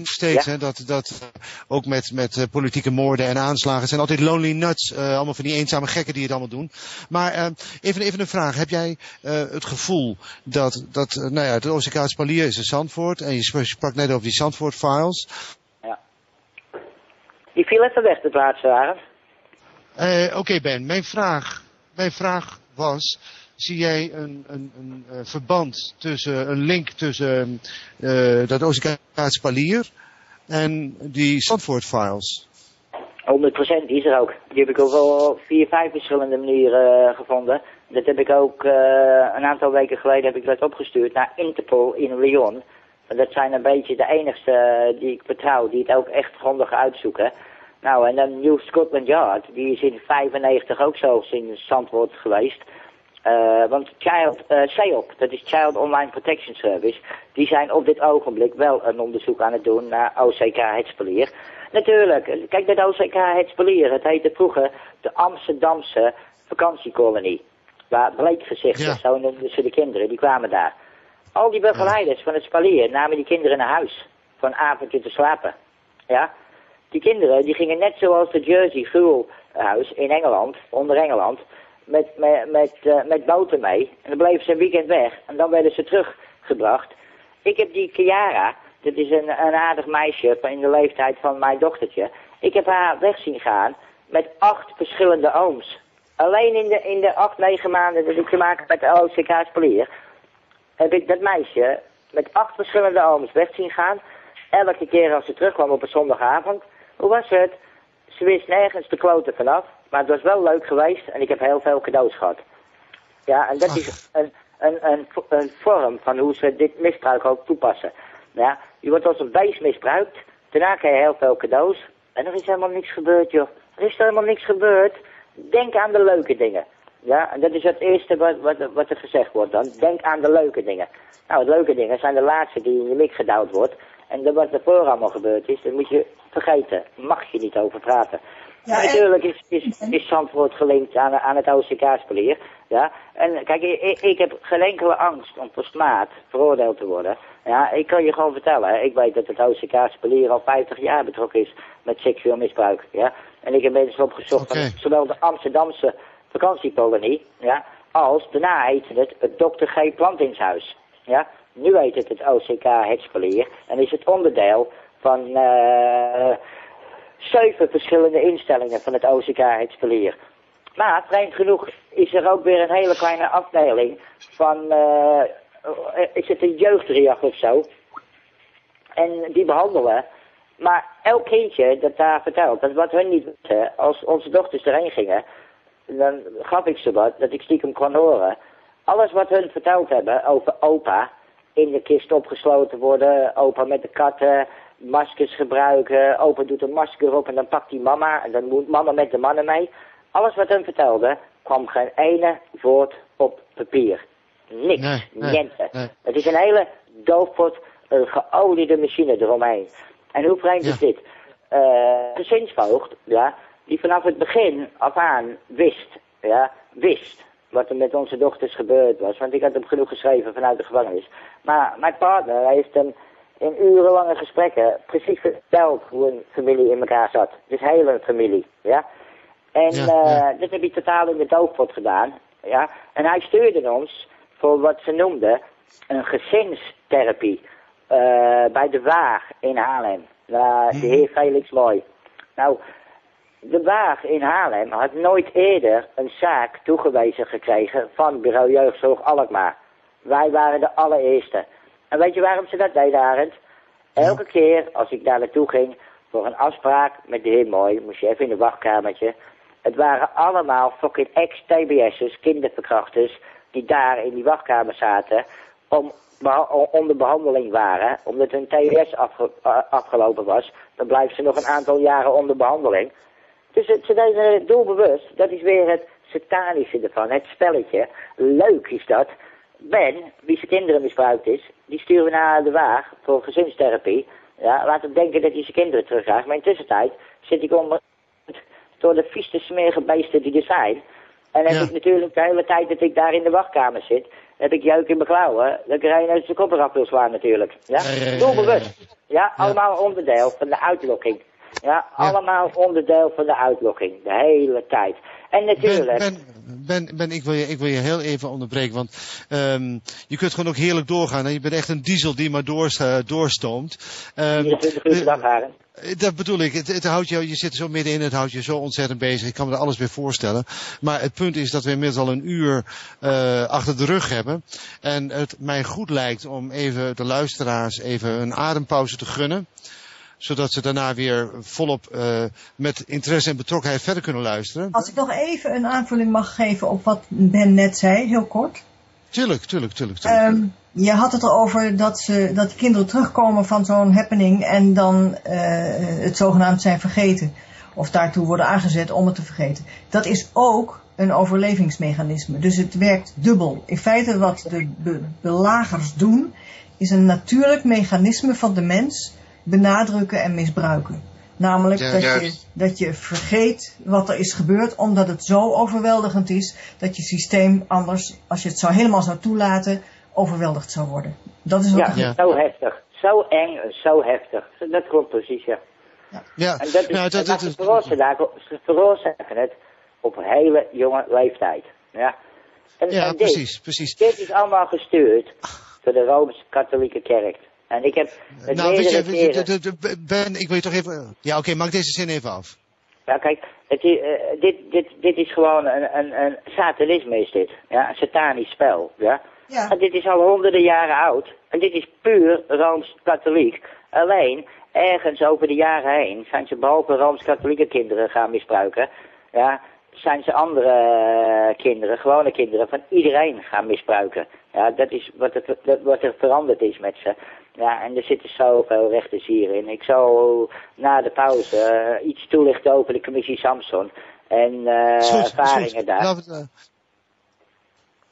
steeds, hè, dat, dat ook met, met uh, politieke moorden en aanslagen, zijn altijd lonely nuts, uh, allemaal van die eenzame gekken die het allemaal doen. Maar uh, even, even een vraag, heb jij het gevoel dat, dat nou ja, de OCK Spalier is in Zandvoort, en je sprak net over die Zandvoort files, die viel even weg, de laatste waren. Oké Ben, mijn vraag, mijn vraag was, zie jij een, een, een uh, verband tussen, een link tussen uh, dat OCK Spalier en die Stanford files? 100% die is er ook. Die heb ik ook al vier, vijf verschillende manieren gevonden. Dat heb ik ook een aantal weken geleden heb ik dat opgestuurd naar Interpol in Lyon. Dat zijn een beetje de enigste die ik vertrouw, die het ook echt grondig uitzoeken. Nou, en dan New Scotland Yard, die is in 95 ook zelfs in Zandvoort geweest. Uh, want Child, uh, CEOP, dat is Child Online Protection Service, die zijn op dit ogenblik wel een onderzoek aan het doen naar OCK Hetspelier. Natuurlijk, kijk dat OCK Hetspelier, het heette vroeger de Amsterdamse vakantiekolonie. Waar bleekgezichten, ja. zo noemden ze de kinderen, die kwamen daar. Al die begeleiders van het spalier namen die kinderen naar huis, voor een avondje te slapen. Ja, die kinderen die gingen net zoals de Jersey Gruwelhuis in Engeland, onder Engeland, met, met, met, uh, met boten mee. En dan bleven ze een weekend weg. En dan werden ze teruggebracht. Ik heb die Kiara, dat is een, een aardig meisje in de leeftijd van mijn dochtertje. Ik heb haar weg zien gaan met acht verschillende ooms. Alleen in de, in de acht, negen maanden dat ik te maken met de OCK Spolier, heb ik dat meisje met acht verschillende ooms weg zien gaan. Elke keer als ze terugkwam op een zondagavond, hoe was het? Ze wist nergens de kloten vanaf, maar het was wel leuk geweest en ik heb heel veel cadeaus gehad. Ja, en dat is een, een, een, een vorm van hoe ze dit misbruik ook toepassen. Ja, je wordt als een beest misbruikt, daarna krijg je heel veel cadeaus, En er is helemaal niks gebeurd, joh. Er is helemaal niks gebeurd. Denk aan de leuke dingen. Ja, en dat is het eerste wat, wat, wat er gezegd wordt dan. Denk aan de leuke dingen. Nou, de leuke dingen zijn de laatste die in je mik gedouwd wordt. En dat wat ervoor allemaal gebeurd is, dat moet je vergeten. Mag je niet over praten. Ja, natuurlijk is, is, is Zandvoort gelinkt aan, aan het OCK-spelier. Ja? En kijk, ik, ik, heb geen enkele angst om postmaat veroordeeld te worden. Ja, ik kan je gewoon vertellen, ik weet dat het OCK-spelier al 50 jaar betrokken is met seksueel misbruik. Ja? En ik heb mensen opgezocht van zowel de Amsterdamse vakantiekolonie, ja, als daarna heette het het Dr. G. Plantingshuis. Ja? Nu heet het het OCK Hekspelier en is het onderdeel van... Uh, zeven verschillende instellingen van het OCK Hekspelier. Maar vreemd genoeg is er ook weer een hele kleine afdeling van, uh, is het een jeugdreacht of zo? En die behandelen. Maar elk kindje dat daar vertelt, dat wat hun niet weten, als onze dochters erheen gingen, dan gaf ik ze wat, dat ik stiekem kon horen. Alles wat hun verteld hebben over opa, in de kist opgesloten worden, opa met de katten, maskers gebruiken, opa doet een masker op en dan pakt die mama en dan moet mama met de mannen mee. Alles wat hem vertelde, kwam geen ene woord op papier. Niks, nee, niente. Het is een hele doofpot, een geoliede machine eromheen. En hoe vreemd is dit? Uh, gezinsvoogd, ja, die vanaf het begin af aan wist, ja, wist wat er met onze dochters gebeurd was. Want ik had hem genoeg geschreven vanuit de gevangenis. Maar mijn partner heeft hem in urenlange gesprekken precies verteld hoe een familie in elkaar zat. Dus hele familie, ja. En ja, uh, dat heb ik totaal in de doofpot gedaan. Ja. En hij stuurde ons voor wat ze noemden een gezinstherapie. Uh, bij de Waag in Haarlem. Uh, De mhm. heer Felix Mooi. Nou, de Waag in Haarlem had nooit eerder een zaak toegewezen gekregen van bureau jeugdzorg Alkmaar. Wij waren de allereerste. En weet je waarom ze dat deden, Arend? Elke keer als ik daar naartoe ging voor een afspraak met de heer Mooi, moest je even in een wachtkamertje. Het waren allemaal fucking ex-TBS'ers, kinderverkrachters, die daar in die wachtkamer zaten om onder behandeling waren, omdat hun TBS afgelopen was, dan blijven ze nog een aantal jaren onder behandeling. Dus het, ze deden doelbewust, dat is weer het satanische ervan, het spelletje. Leuk is dat. Ben, wie zijn kinderen misbruikt is, die sturen we naar de Waag voor gezinstherapie. Ja, laat hem denken dat hij zijn kinderen terugkrijgt. Maar in tussentijd zit ik onder door de vieste smerige beesten die er zijn. En heb ik natuurlijk de hele tijd dat ik daar in de wachtkamer zit, heb ik jeuk in mijn klauwen. Dan krijg je zijn kop eraf wil slaan natuurlijk. Ja, doelbewust. Ja, allemaal onderdeel van de uitlokking. Ja, allemaal onderdeel van de uitlokking. De hele tijd. En natuurlijk... Ben, ben, ben, ik, wil je, ik wil je heel even onderbreken, want um, je kunt gewoon ook heerlijk doorgaan. En je bent echt een diesel die maar door, uh, doorstoomt. Um, 24 uur dag, Haren. Dat bedoel ik. Het, het houdt je, je zit er zo middenin, het houdt je zo ontzettend bezig. Ik kan me er alles bij voorstellen. Maar het punt is dat we inmiddels al een uur uh, achter de rug hebben. En het mij goed lijkt om even de luisteraars even een adempauze te gunnen zodat ze daarna weer volop uh, met interesse en betrokkenheid verder kunnen luisteren. Als ik nog even een aanvulling mag geven op wat Ben net zei, heel kort. Tuurlijk, tuurlijk, tuurlijk. tuurlijk. Um, je had het erover dat, ze, dat de kinderen terugkomen van zo'n happening en dan uh, het zogenaamd zijn vergeten. Of daartoe worden aangezet om het te vergeten. Dat is ook een overlevingsmechanisme. Dus het werkt dubbel. In feite wat de be belagers doen, is een natuurlijk mechanisme van de mens benadrukken en misbruiken. Namelijk dat, Je, dat je vergeet wat er is gebeurd, omdat het zo overweldigend is dat je systeem anders, als je het zo helemaal zou toelaten, overweldigd zou worden. Dat is wat ja, zo heftig. Zo eng, zo heftig. Dat klopt precies, ja. Ja. ja. En dat is, nou, dat, dat, ze veroorzaken het op een hele jonge leeftijd. Ja, en, ja precies, precies. Dit is allemaal gestuurd door de Rooms-Katholieke Kerk. En ik heb het nou, weet je, Ben, ik wil je toch even... Ja, oké, maak deze zin even af. Ja, kijk, het, uh, dit, dit, dit is gewoon een, een, een satanisme is dit. Ja, een satanisch spel. Ja? Ja. En dit is al honderden jaren oud. En dit is puur Rooms-Katholiek. Alleen, ergens over de jaren heen zijn ze behalve Rooms-Katholieke kinderen gaan misbruiken. Ja, zijn ze andere uh, kinderen, gewone kinderen, van iedereen gaan misbruiken. Ja, dat is wat er, wat er veranderd is met ze. Ja, en er zitten zoveel rechters hier in. Ik zal na de pauze iets toelichten over de commissie Samson en ervaringen daar.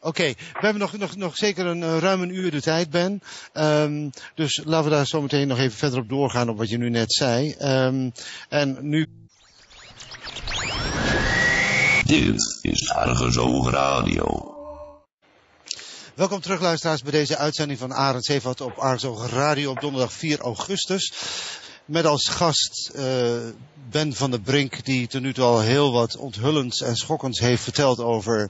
Oké, we hebben nog, nog, nog zeker een uh, ruim een uur de tijd, Ben. Um, dus laten we daar zo meteen nog even verder op doorgaan op wat je nu net zei. Um, en nu... Dit is Argezoog Radio. Welkom terug luisteraars bij deze uitzending van Arend Zeevat op Argezoog Radio op donderdag 4 augustus. Met als gast uh, Ben van der Brink, die tot nu toe al heel wat onthullends en schokkends heeft verteld over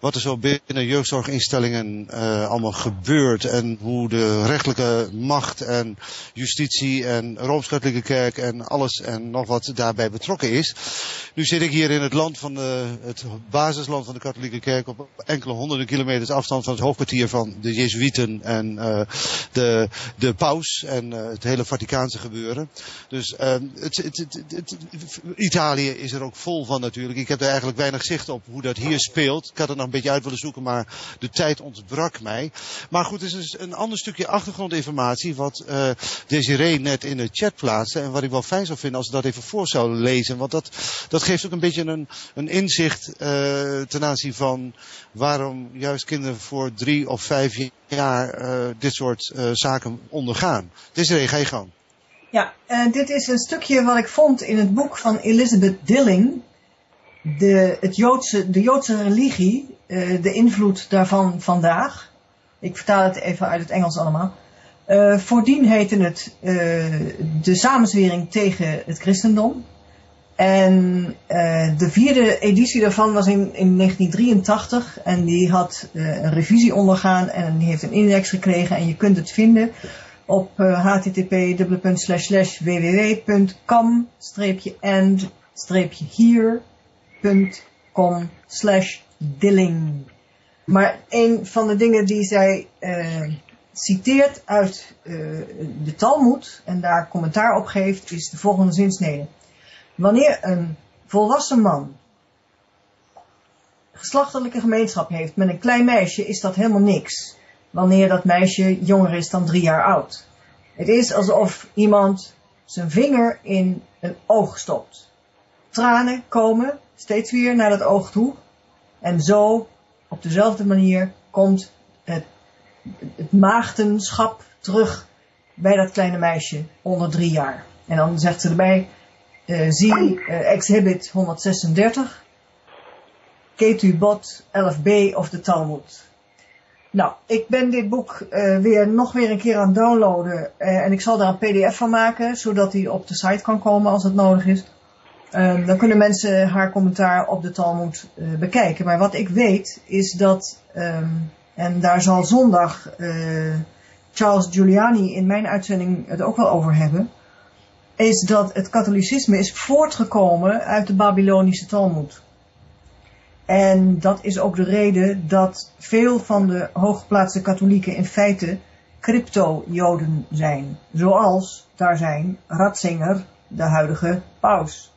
wat er zo binnen jeugdzorginstellingen uh, allemaal gebeurt. En hoe de rechtelijke macht en justitie en Rooms-Katholieke Kerk en alles en nog wat daarbij betrokken is. Nu zit ik hier in het land van de, het basisland van de Katholieke Kerk op enkele honderden kilometers afstand van het hoofdkwartier van de Jezuïeten en uh, de, de paus en het hele Vaticaanse gebeuren. Dus uh, het, het, Italië is er ook vol van natuurlijk. Ik heb er eigenlijk weinig zicht op hoe dat hier speelt. Ik had het nog een beetje uit willen zoeken, maar de tijd ontbrak mij. Maar goed, het is dus een ander stukje achtergrondinformatie wat uh, Desiree net in de chat plaatste. En wat ik wel fijn zou vinden als ze dat even voor zou lezen. Want dat, dat geeft ook een beetje een, een inzicht uh, ten aanzien van waarom juist kinderen voor drie of vijf jaar uh, dit soort zaken ondergaan. Desiree, ga je gang. Ja, uh, dit is een stukje wat ik vond in het boek van Elizabeth Dilling. De, het Joodse, de Joodse religie, uh, de invloed daarvan vandaag. Ik vertaal het even uit het Engels allemaal. Uh, voordien heette het de samenzwering tegen het christendom. En de vierde editie daarvan was in, in 1983 en die had een revisie ondergaan en die heeft een index gekregen en je kunt het vinden op uh, http://www.com-and-hier.com dilling. Maar een van de dingen die zij uh, citeert uit uh, de Talmud en daar commentaar op geeft is de volgende zinsnede. Wanneer een volwassen man geslachtelijke gemeenschap heeft met een klein meisje is dat helemaal niks wanneer dat meisje jonger is dan drie jaar oud. Het is alsof iemand zijn vinger in een oog stopt. Tranen komen steeds weer naar dat oog toe. En zo, op dezelfde manier, komt het, het maagdenschap terug bij dat kleine meisje onder drie jaar. En dan zegt ze erbij, uh, zie uh, exhibit 136, Ketu Bot 11b of de Talmud. Nou, ik ben dit boek uh, weer nog weer een keer aan het downloaden. Uh, en ik zal daar een pdf van maken, zodat die op de site kan komen als het nodig is. Um, dan kunnen mensen haar commentaar op de Talmud uh, bekijken. Maar wat ik weet is dat, um, en daar zal zondag Charles Giuliani in mijn uitzending het ook wel over hebben, is dat het katholicisme is voortgekomen uit de Babylonische Talmud. En dat is ook de reden dat veel van de hooggeplaatste katholieken in feite crypto-joden zijn. Zoals daar zijn Ratzinger, de huidige paus.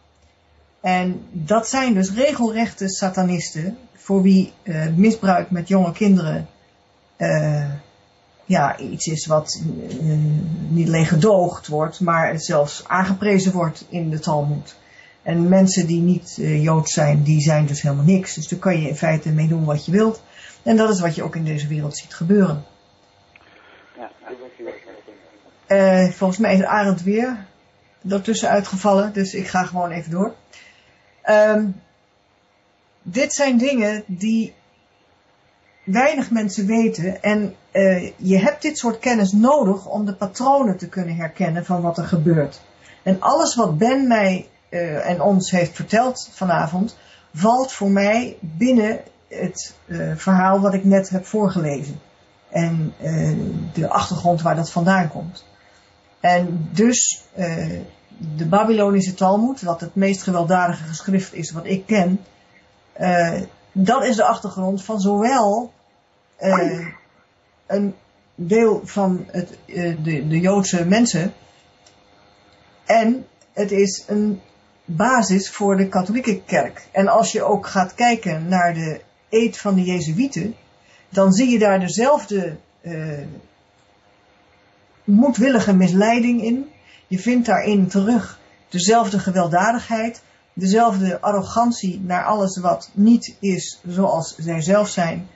En dat zijn dus regelrechte satanisten voor wie uh, misbruik met jonge kinderen uh, ja, iets is wat uh, niet alleen gedoogd wordt, maar zelfs aangeprezen wordt in de Talmud. En mensen die niet uh, Joods zijn, die zijn dus helemaal niks. Dus daar kan je in feite mee doen wat je wilt. En dat is wat je ook in deze wereld ziet gebeuren. Ja, uh, volgens mij is Arend weer daartussen uitgevallen, dus ik ga gewoon even door. Um, dit zijn dingen die weinig mensen weten. En uh, je hebt dit soort kennis nodig om de patronen te kunnen herkennen van wat er gebeurt. En alles wat Ben mij uh, en ons heeft verteld vanavond, valt voor mij binnen het uh, verhaal wat ik net heb voorgelezen. En uh, de achtergrond waar dat vandaan komt. En dus de Babylonische Talmud, wat het meest gewelddadige geschrift is wat ik ken, dat is de achtergrond van zowel een deel van het, de, de Joodse mensen en het is een basis voor de katholieke kerk. En als je ook gaat kijken naar de eed van de Jezuïeten, dan zie je daar dezelfde uh, moedwillige misleiding in. Je vindt daarin terug dezelfde gewelddadigheid, dezelfde arrogantie naar alles wat niet is zoals zij zelf zijn.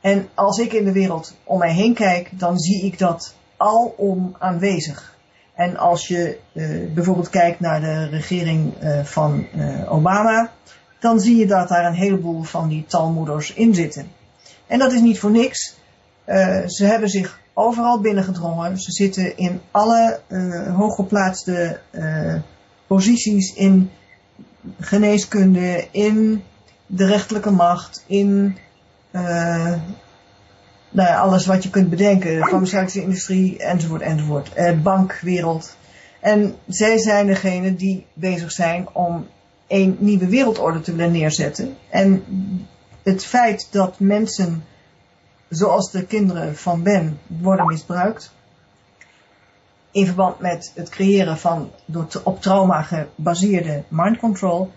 En als ik in de wereld om mij heen kijk, dan zie ik dat alom aanwezig. En als je uh, bijvoorbeeld kijkt naar de regering uh, van uh, Obama, dan zie je dat daar een heleboel van die talmoeders in zitten. En dat is niet voor niks. ze hebben zich overal binnengedrongen. Ze zitten in alle hooggeplaatste posities in geneeskunde, in de rechterlijke macht, in nou alles wat je kunt bedenken. De farmaceutische industrie, enzovoort, enzovoort. Eh, bankwereld. En zij zijn degene die bezig zijn om een nieuwe wereldorde te willen neerzetten. En het feit dat mensen, zoals de kinderen van Ben, worden misbruikt. In verband met het creëren van door op trauma gebaseerde mind control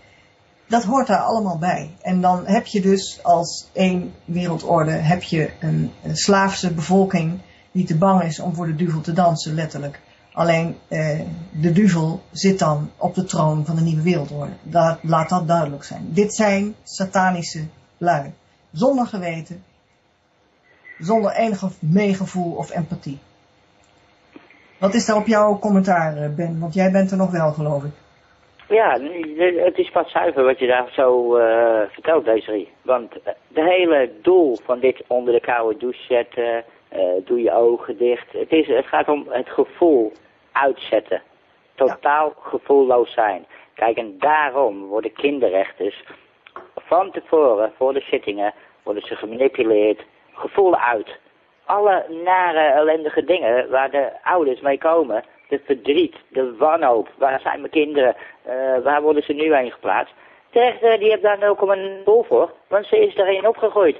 dat hoort daar allemaal bij. En dan heb je dus als één wereldorde heb je een, slaafse bevolking die te bang is om voor de duivel te dansen, letterlijk. Alleen eh, de duivel zit dan op de troon van de nieuwe wereldorde. Dat, laat dat duidelijk zijn. Dit zijn satanische lui. Zonder geweten. Zonder enige meegevoel of empathie. Wat is daar op jouw commentaar, eh, Ben? Want jij bent er nog wel, geloof ik. Ja, het is pas zuiver wat je daar zo uh, vertelt, Desiree. Want eh, de hele doel van dit onder de koude douche zetten, uh, doe je ogen dicht. Het, is, het gaat om het gevoel uitzetten. Totaal gevoelloos zijn. Kijk, en daarom worden kinderrechters van tevoren, voor de zittingen, worden ze gemanipuleerd, gevoel uit. Alle nare, ellendige dingen waar de ouders mee komen, de verdriet, de wanhoop. Waar zijn mijn kinderen? Uh, waar worden ze nu heen geplaatst? De rechter die heeft daar 0,0 voor, want ze is erin opgegroeid.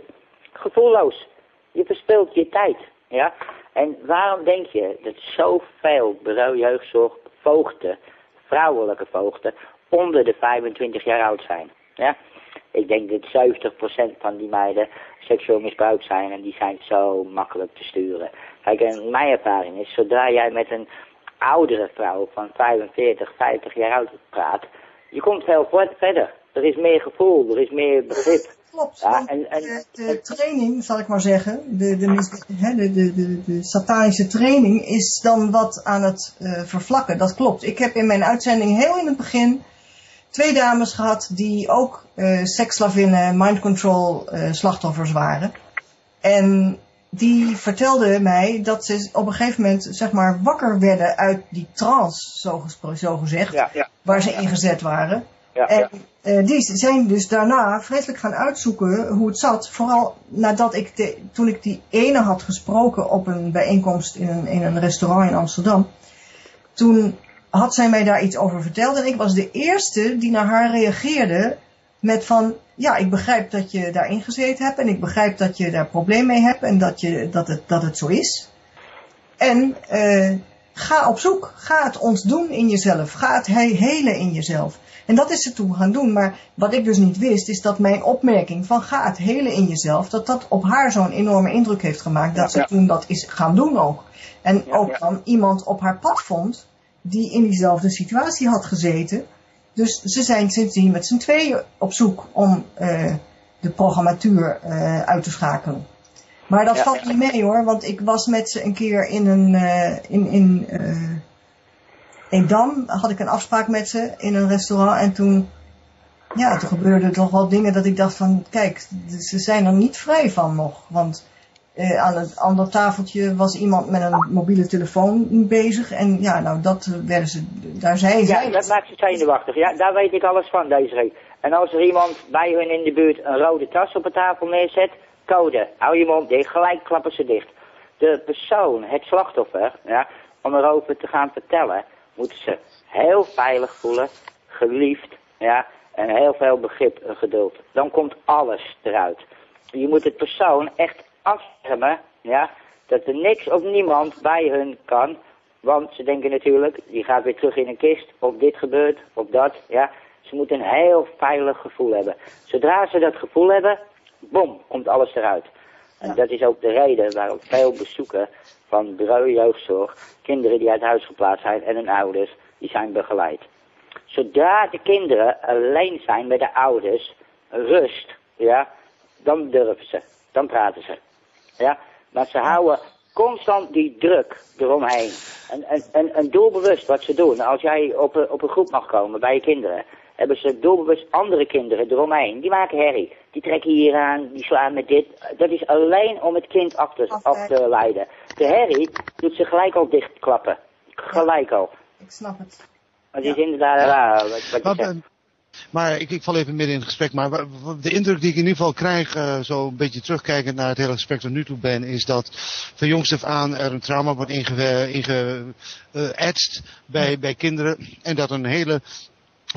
Gevoelloos. Je verspilt je tijd. Ja? En waarom denk je dat zoveel jeugdzorg voogden, vrouwelijke voogden, onder de 25 jaar oud zijn? Ja? Ik denk dat 70% van die meiden seksueel misbruikt zijn en die zijn zo makkelijk te sturen. Kijk, en mijn ervaring is, zodra jij met een oudere vrouw van 45, 50 jaar oud praat, je komt veel verder. Er is meer gevoel, er is meer begrip. Klopt, ja, en, en, de, de, training, zal ik maar zeggen, de, de, de, de, de, satanische training is dan wat aan het uh, vervlakken. Dat klopt. Ik heb in mijn uitzending heel in het begin twee dames gehad die ook uh, sekslavinnen, mind control uh, slachtoffers waren. En die vertelde mij dat ze op een gegeven moment zeg maar wakker werden uit die trance, zo, zo gezegd, ja, ja. waar ze ingezet waren. Ja, en uh, die zijn dus daarna vreselijk gaan uitzoeken hoe het zat. Vooral nadat ik, de, toen ik die ene had gesproken op een bijeenkomst in een, in een restaurant in Amsterdam. Toen had zij mij daar iets over verteld en ik was de eerste die naar haar reageerde met van, ja, ik begrijp dat je daarin gezeten hebt en ik begrijp dat je daar probleem mee hebt en dat, je, dat, het, dat het zo is. En uh, ga op zoek, ga het ons doen in jezelf, ga het helen in jezelf. En dat is ze toen gaan doen, maar wat ik dus niet wist, is dat mijn opmerking van ga het helen in jezelf, dat dat op haar zo'n enorme indruk heeft gemaakt, dat ze toen dat is gaan doen ook. En ook dan iemand op haar pad vond, die in diezelfde situatie had gezeten, dus ze zijn sindsdien met z'n tweeën op zoek om uh, de programmatuur uh, uit te schakelen. Maar dat valt niet mee hoor, want ik was met ze een keer in een, uh, in, in, in Dam, had ik een afspraak met ze in een restaurant en toen, ja, toen gebeurden toch wel dingen dat ik dacht van, kijk, ze zijn er niet vrij van nog, want uh, aan het andere tafeltje was iemand met een mobiele telefoon bezig. En ja, nou, dat werden ze, daar zijn ze. Ja, dat maakt ze zenuwachtig. Ja, daar weet ik alles van, deze En als er iemand bij hun in de buurt een rode tas op de tafel neerzet, code, hou je mond dicht, gelijk klappen ze dicht. De persoon, het slachtoffer, ja, om erover te gaan vertellen, moeten ze heel veilig voelen, geliefd, ja, en heel veel begrip en geduld. Dan komt alles eruit. Je moet het persoon echt afschermen, ja, dat er niks of niemand bij hun kan. Want ze denken natuurlijk, die gaat weer terug in een kist, of dit gebeurt, of dat, ja. Ze moeten een heel veilig gevoel hebben. Zodra ze dat gevoel hebben, bom, komt alles eruit. En dat is ook de reden waarom veel bezoeken van bureau jeugdzorg, kinderen die uit huis geplaatst zijn en hun ouders, die zijn begeleid. Zodra de kinderen alleen zijn met de ouders, rust, ja, dan durven ze, dan praten ze. Ja, maar ze houden constant die druk eromheen. En, en, en, en doelbewust wat ze doen, als jij op een, op een groep mag komen bij je kinderen, hebben ze doelbewust andere kinderen eromheen. Die maken herrie. Die trekken hier aan, die slaan met dit. Dat is alleen om het kind af te, af te leiden. De herrie doet ze gelijk al dichtklappen. Gelijk al. Ik snap het. Het is inderdaad raar wat, wat je zegt. Maar ik, ik val even midden in het gesprek. Maar de indruk die ik in ieder geval krijg, uh, zo een beetje terugkijkend naar het hele gesprek tot nu toe ben, is dat van jongs af aan er een trauma wordt ingeëtst inge, uh, bij, bij kinderen. En dat een hele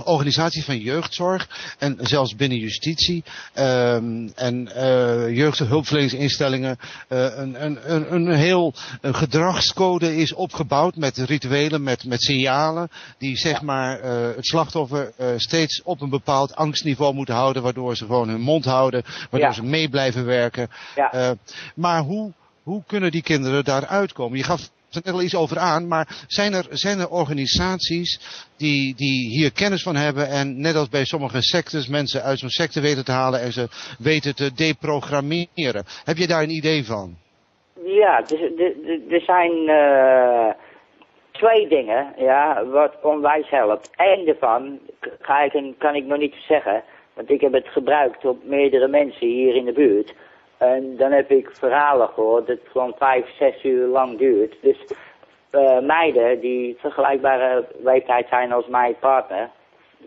organisatie van jeugdzorg en zelfs binnen justitie um, en uh, jeugdhulpverleningsinstellingen uh, een, een, een, heel een gedragscode is opgebouwd met rituelen, met, met signalen die zeg maar uh, het slachtoffer steeds op een bepaald angstniveau moeten houden waardoor ze gewoon hun mond houden, waardoor ja. ze mee blijven werken. Ja. maar hoe, hoe kunnen die kinderen daar uitkomen? Je gaf er net al iets over aan, maar zijn er, zijn er organisaties die, die hier kennis van hebben en net als bij sommige sectes mensen uit zo'n secte weten te halen en ze weten te deprogrammeren? Heb je daar een idee van? Ja, er zijn uh, twee dingen ja, wat onwijs helpt. Eén daarvan ga ik, kan ik nog niet zeggen, want ik heb het gebruikt op meerdere mensen hier in de buurt. En dan heb ik verhalen gehoord dat het gewoon vijf, zes uur lang duurt. Dus uh, meiden die vergelijkbare leeftijd zijn als mijn partner,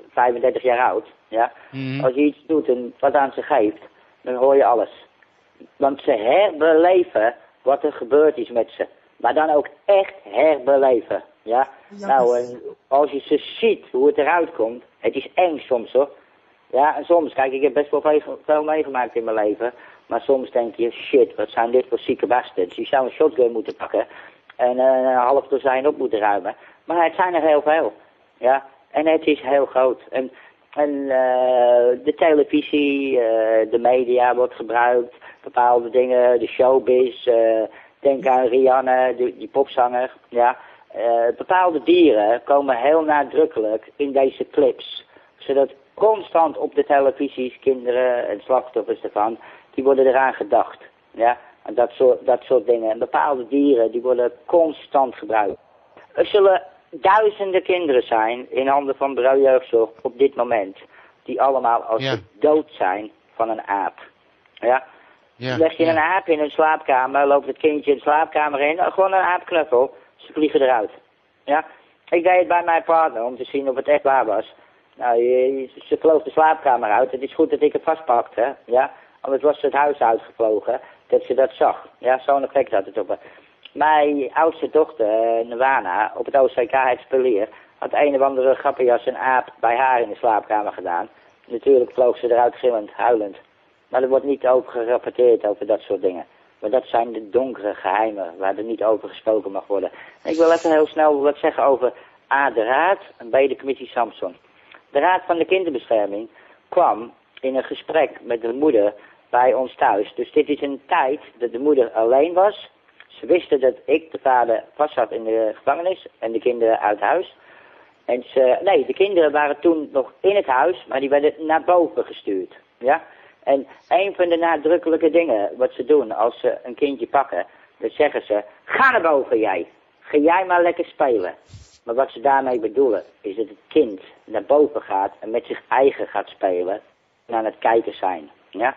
35 jaar oud, ja. Mm. Als je iets doet en wat aan ze geeft, dan hoor je alles. Want ze herbeleven wat er gebeurd is met ze. Maar dan ook echt herbeleven, ja. nou, en als je ze ziet hoe het eruit komt, het is eng soms hoor. Ja, en soms, kijk, ik heb best wel veel, veel meegemaakt in mijn leven. Maar soms denk je, shit, wat zijn dit voor zieke bastards. Je zou een shotgun moeten pakken en uh, een half dozijn op moeten ruimen. Maar het zijn er heel veel. Ja, en het is heel groot. En, en uh, de televisie, uh, de media wordt gebruikt, bepaalde dingen, de showbiz. denk aan Rihanna, die, die popzanger. Ja. bepaalde dieren komen heel nadrukkelijk in deze clips. Zodat constant op de televisies kinderen en slachtoffers ervan die worden eraan gedacht. Ja, en dat soort, dat soort dingen. En bepaalde dieren, die worden constant gebruikt. Er zullen duizenden kinderen zijn in handen van bureau jeugdzorg op dit moment. Die allemaal als ze dood zijn van een aap. Ja. ja Leg je een aap in een slaapkamer, loopt het kindje in de slaapkamer in, gewoon een aapknuffel, ze vliegen eruit. Ja. Ik deed het bij mijn partner om te zien of het echt waar was. Nou, je, ze vloog de slaapkamer uit. Het is goed dat ik het vastpakte, ja. Anders was het huis uitgevlogen, dat ze dat zag. Ja, zo'n effect had het op haar. Mijn oudste dochter, uh, Nirvana, op het OCK het Spelier, had een of andere grappenjas en aap bij haar in de slaapkamer gedaan. Natuurlijk vloog ze eruit gillend, huilend. Maar er wordt niet over gerapporteerd over dat soort dingen. Maar dat zijn de donkere geheimen waar er niet over gesproken mag worden. ik wil even heel snel wat zeggen over A, de Raad en B, de commissie Samson. De Raad van de Kinderbescherming kwam in een gesprek met de moeder bij ons thuis. Dus dit is een tijd dat de moeder alleen was. Ze wisten dat ik, de vader, vast zat in de gevangenis en de kinderen uit huis. En ze, nee, de kinderen waren toen nog in het huis, maar die werden naar boven gestuurd. Ja? En een van de nadrukkelijke dingen wat ze doen als ze een kindje pakken, dan zeggen ze, ga naar boven jij. Ga jij maar lekker spelen. Maar wat ze daarmee bedoelen, is dat het kind naar boven gaat en met zich eigen gaat spelen en aan het kijken zijn. Ja?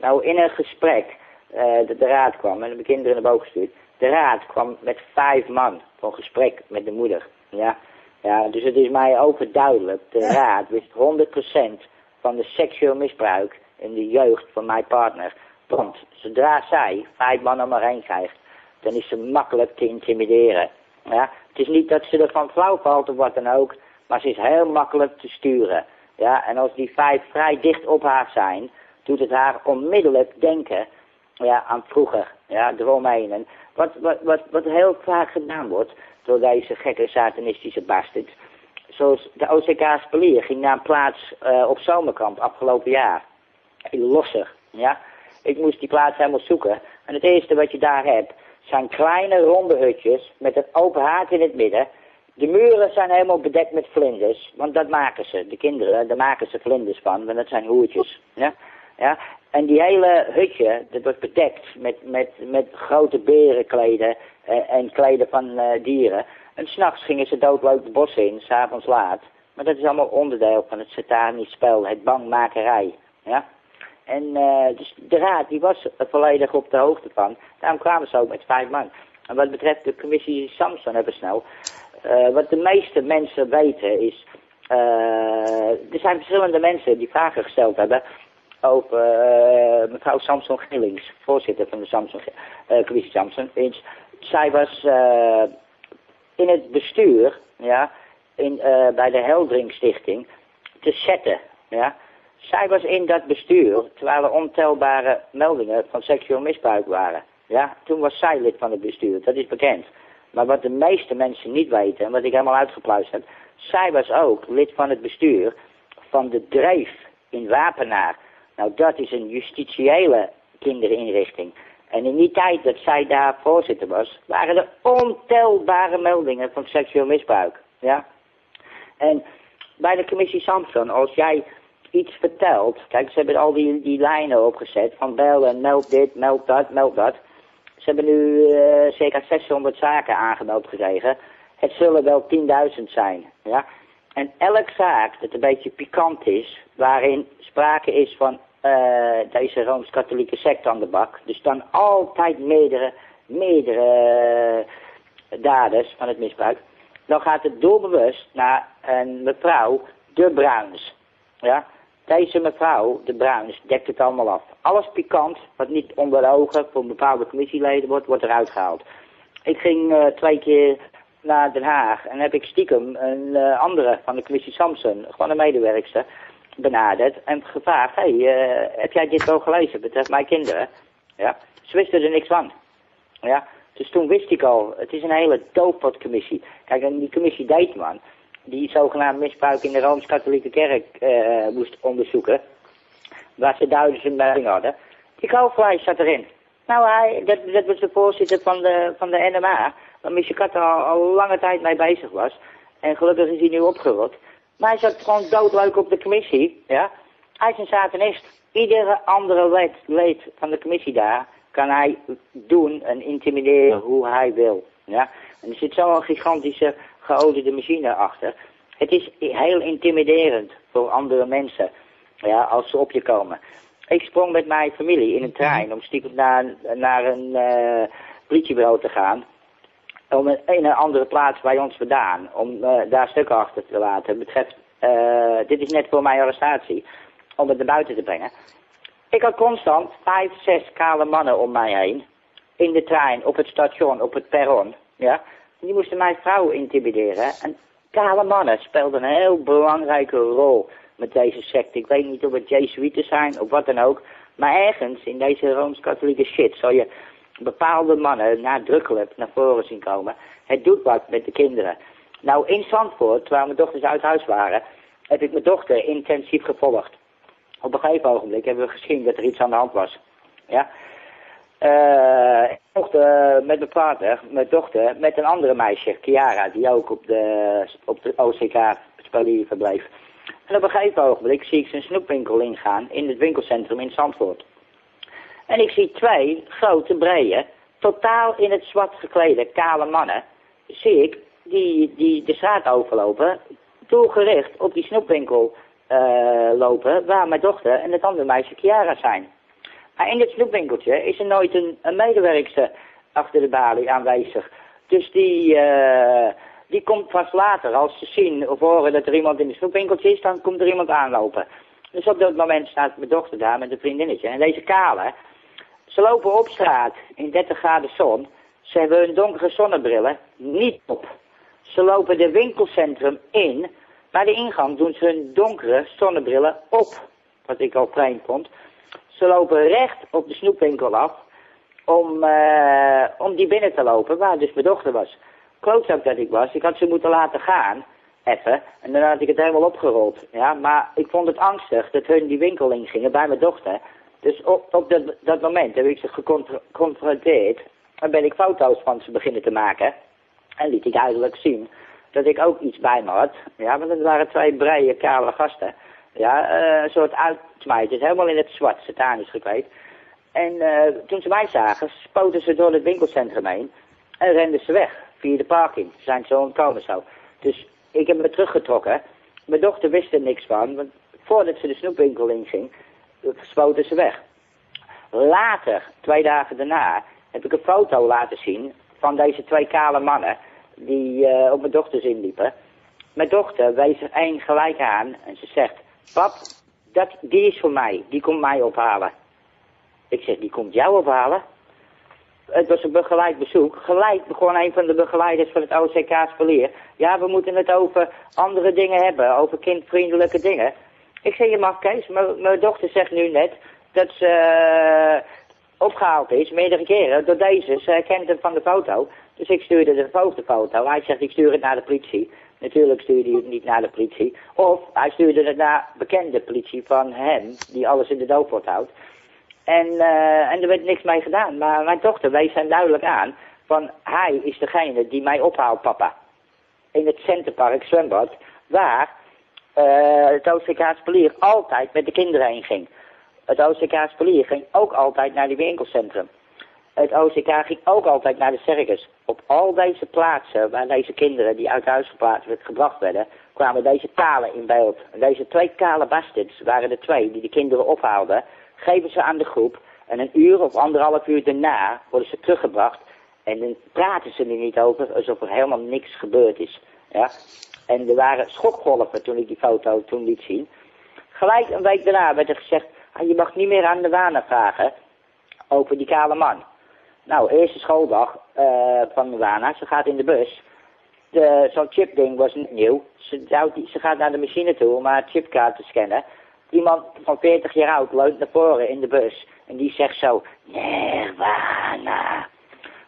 Nou, in een gesprek, uh, de, de, raad kwam, en de kinderen naar boven gestuurd. De raad kwam met vijf man voor een gesprek met de moeder. Ja, ja dus het is mij overduidelijk. De raad wist 100% van de seksueel misbruik in de jeugd van mijn partner. Want zodra zij vijf man om haar heen krijgt, dan is ze makkelijk te intimideren. Ja, het is niet dat ze ervan flauw valt of wat dan ook, maar ze is heel makkelijk te sturen. Ja, en als die vijf vrij dicht op haar zijn, doet het haar onmiddellijk denken ja, aan vroeger, ja, de Romeinen. Wat, wat, wat, wat heel vaak gedaan wordt door deze gekke satanistische bastards. Zoals de OCK Spelier ging naar een plaats uh, op zomerkamp afgelopen jaar. In Losser, ja. Ik moest die plaats helemaal zoeken. En het eerste wat je daar hebt, zijn kleine ronde hutjes met een open haard in het midden. De muren zijn helemaal bedekt met vlinders, want dat maken ze. De kinderen, daar maken ze vlinders van, want dat zijn hoertjes. Ja? Ja? En die hele hutje, dat wordt bedekt met, met, met grote berenkleden uh, en kleden van uh, dieren. En s'nachts gingen ze doodleuk de bossen in, s'avonds laat. Maar dat is allemaal onderdeel van het satanisch spel, het bangmakerij. Ja? En uh, dus de raad die was volledig op de hoogte van. Daarom kwamen ze ook met vijf man. En wat betreft de commissie Samson hebben snel. Uh, wat de meeste mensen weten is... Uh, er zijn verschillende mensen die vragen gesteld hebben over mevrouw Samson Gillings, voorzitter van de Samson, commissie Samson. Zij was in het bestuur, ja, in, bij de Heldring Stichting, te zetten, ja... Zij was in dat bestuur, terwijl er ontelbare meldingen van seksueel misbruik waren. Ja, toen was zij lid van het bestuur, dat is bekend. Maar wat de meeste mensen niet weten, en wat ik helemaal uitgepluist heb, zij was ook lid van het bestuur van de Dreef in Wapenaar. Nou, dat is een justitiële kinderinrichting. En in die tijd dat zij daar voorzitter was, waren er ontelbare meldingen van seksueel misbruik. Ja? En bij de commissie Samson, als jij iets vertelt. Kijk, ze hebben al die, die lijnen opgezet van bellen, meld dit, meld dat, meld dat. Ze hebben nu uh, circa 600 zaken aangemeld gekregen. Het zullen wel 10.000 zijn, ja. En elk zaak dat een beetje pikant is, waarin sprake is van uh, deze Rooms-Katholieke sect aan de bak. Dus dan altijd meerdere, meerdere uh, daders van het misbruik. Dan gaat het doelbewust naar een mevrouw De Bruins. Ja, deze mevrouw, de Bruins, dekt het allemaal af. Alles pikant, wat niet onder de ogen voor bepaalde commissieleden wordt, wordt eruit gehaald. Ik ging uh, twee keer naar Den Haag en heb ik stiekem een uh, andere van de commissie Samson, gewoon een medewerkster, benaderd en gevraagd, hey, uh, heb jij dit wel gelezen, betreft mijn kinderen? Ja, ze wisten er niks van. Ja, dus toen wist ik al, het is een hele doofpotcommissie. Kijk, en die commissie Deetman, die zogenaamd misbruik in de Rooms-Katholieke Kerk uh, moest onderzoeken. Waar ze duidelijke melding hadden. Die kalfvlees zat erin. Nou, hij, dat, dat was de voorzitter van de, van de NMA. Waar Michikat al, al lange tijd mee bezig was. En gelukkig is hij nu opgerot. Maar hij zat gewoon doodleuk op de commissie. Ja? Hij is een satanist. Iedere andere lid, lid van de commissie daar kan hij doen en intimideren hoe hij wil. Ja? En er zit zo'n gigantische geoliede machine achter. Het is heel intimiderend voor andere mensen, ja, als ze op je komen. Ik sprong met mijn familie in een trein om stiekem naar, naar een uh, politiebureau te gaan. Om een, een andere plaats bij ons vandaan, om uh, daar stukken achter te laten. Betreft, uh, dit is net voor mijn arrestatie, om het naar buiten te brengen. Ik had constant vijf, zes kale mannen om mij heen. In de trein, op het station, op het perron. Ja. Die moesten mijn vrouw intimideren. En kale mannen speelden een heel belangrijke rol met deze sect. Ik weet niet of het Jesuiten zijn of wat dan ook. Maar ergens in deze Rooms-Katholieke shit zal je bepaalde mannen nadrukkelijk naar voren zien komen. Het doet wat met de kinderen. Nou, in Zandvoort, waar mijn dochters uit huis waren, heb ik mijn dochter intensief gevolgd. Op een gegeven ogenblik hebben we gezien dat er iets aan de hand was. Ja, uh, ik mocht uh, met mijn partner, mijn dochter, met een andere meisje, Chiara, die ook op de, op de OCK Spalier verbleef. En op een gegeven ogenblik zie ik zijn snoepwinkel ingaan in het winkelcentrum in Zandvoort. En ik zie twee grote, brede, totaal in het zwart geklede, kale mannen, zie ik die, die de straat overlopen, doelgericht op die snoepwinkel uh, lopen, waar mijn dochter en het andere meisje Chiara zijn. Maar in dit snoepwinkeltje is er nooit een, medewerkster achter de balie aanwezig. Dus die, uh, die komt pas later. Als ze zien of horen dat er iemand in het snoepwinkeltje is, dan komt er iemand aanlopen. Dus op dat moment staat mijn dochter daar met een vriendinnetje. En deze kale, ze lopen op straat in 30 graden zon. Ze hebben hun donkere zonnebrillen niet op. Ze lopen de winkelcentrum in. Bij de ingang doen ze hun donkere zonnebrillen op. Wat ik al vreemd vond. Ze lopen recht op de snoepwinkel af om, uh, om die binnen te lopen, waar dus mijn dochter was. Klootzak dat ik was, ik had ze moeten laten gaan, even, en dan had ik het helemaal opgerold. Ja, maar ik vond het angstig dat hun die winkel ingingen bij mijn dochter. Dus op, op dat, dat moment heb ik ze geconfronteerd en ben ik foto's van ze beginnen te maken. En liet ik eigenlijk zien dat ik ook iets bij me had. Ja, want het waren twee breie, kale gasten. Ja, uh, een soort uitsmijters, helemaal in het zwart, satanisch gekleed. En uh, toen ze mij zagen, spoten ze door het winkelcentrum heen en renden ze weg via de parking. Ze zijn zo ontkomen zo. Dus ik heb me teruggetrokken. Mijn dochter wist er niks van, want voordat ze de snoepwinkel inging, spoten ze weg. Later, twee dagen daarna, heb ik een foto laten zien van deze twee kale mannen die uh, op mijn dochters inliepen. Mijn dochter wees er één gelijk aan en ze zegt, pap, dat, die is voor mij, die komt mij ophalen. Ik zeg, die komt jou ophalen? Het was een begeleid bezoek. Gelijk begon een van de begeleiders van het OCK Spalier. Ja, we moeten het over andere dingen hebben, over kindvriendelijke dingen. Ik zeg, je mag Kees, mijn dochter zegt nu net dat ze uh, opgehaald is, meerdere keren, door deze. Ze herkent hem van de foto. Dus ik stuurde de volgende foto. Hij zegt, ik stuur het naar de politie. Natuurlijk stuurde hij het niet naar de politie. Of hij stuurde het naar bekende politie van hem, die alles in de doofpot houdt. En, uh, en er werd niks mee gedaan. Maar mijn dochter wees hem duidelijk aan van hij is degene die mij ophaalt, papa. In het Centerpark zwembad, waar uh, het OCK Spalier altijd met de kinderen heen ging. Het OCK Spalier ging ook altijd naar die winkelcentrum. Het OCK ging ook altijd naar de circus. Op al deze plaatsen waar deze kinderen die uit huis gebracht werden, kwamen deze talen in beeld. Deze twee kale bastards waren de twee die de kinderen ophaalden, geven ze aan de groep en een uur of anderhalf uur daarna worden ze teruggebracht en dan praten ze er niet over alsof er helemaal niks gebeurd is. Ja? En er waren schokgolven toen ik die foto toen liet zien. Gelijk een week daarna werd er gezegd, ah, je mag niet meer aan de wanen vragen over die kale man. Nou, eerste schooldag uh, van Wana, ze gaat in de bus. Zo'n chipding was niet nieuw. Ze, ze gaat naar de machine toe om haar chipkaart te scannen. Iemand van 40 jaar oud loopt naar voren in de bus. En die zegt zo, Nirvana.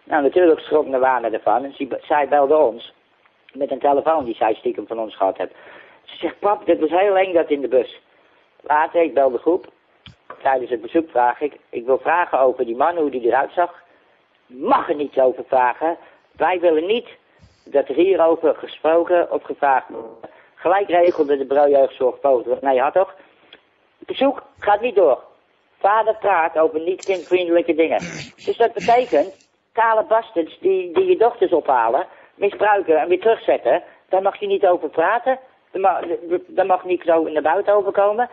Nou, natuurlijk schrok Nirvana ervan. En zij belde ons. Met een telefoon die zij stiekem van ons gehad heeft. Ze zegt, pap, dit was heel eng dat in de bus. Later, ik bel de groep. Tijdens het bezoek vraag ik, ik wil vragen over die man, hoe die eruit zag mag er niets over vragen. Wij willen niet dat er hierover gesproken of gevraagd wordt. Gelijk regelde de brouwjeugdzorg poten. Nee, had toch? Het bezoek gaat niet door. Vader praat over niet kindvriendelijke dingen. Dus dat betekent, kale bastards die, die je dochters ophalen, misbruiken en weer terugzetten, daar mag je niet over praten. Daar mag, daar mag niet zo naar buiten overkomen.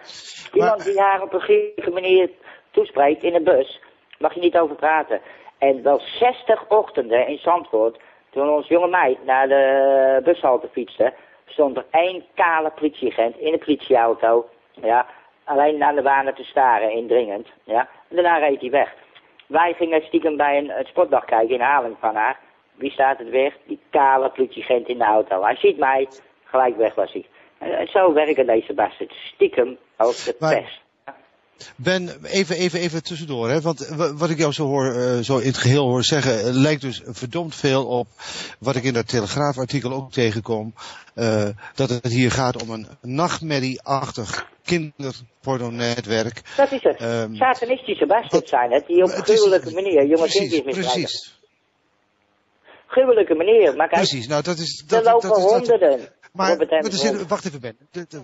Iemand die haar op een gegeven manier toespreekt in een bus, mag je niet over praten. En wel 60 ochtenden in Zandvoort, toen ons jonge meid naar de bushalte fietste, stond er één kale politieagent in een politieauto, ja, alleen naar de banen te staren, indringend, ja. En daarna reed hij weg. Wij gingen stiekem bij een, een sportdag kijken in Haling van haar. Wie staat het weg? Die kale politieagent in de auto. Hij ziet mij, gelijk weg was hij. En, zo werken deze bassen. Stiekem als de pest. Ben, even, even, even tussendoor, hè? want wat ik jou zo, hoor, uh, zo in het geheel hoor zeggen, uh, lijkt dus verdomd veel op wat ik in dat Telegraafartikel ook tegenkom. Uh, dat het hier gaat om een nachtmerrieachtig kinderpornonetwerk. Dat is het. Um, Satanistische bastards zijn het, die op gruwelijke manier jonge kindjes misbruiken. Precies. Gruwelijke manier. Maar kijk, precies, nou dat is... Dat, er lopen dat, dat, honderden. Maar, maar er zit, wacht even Ben. De, de,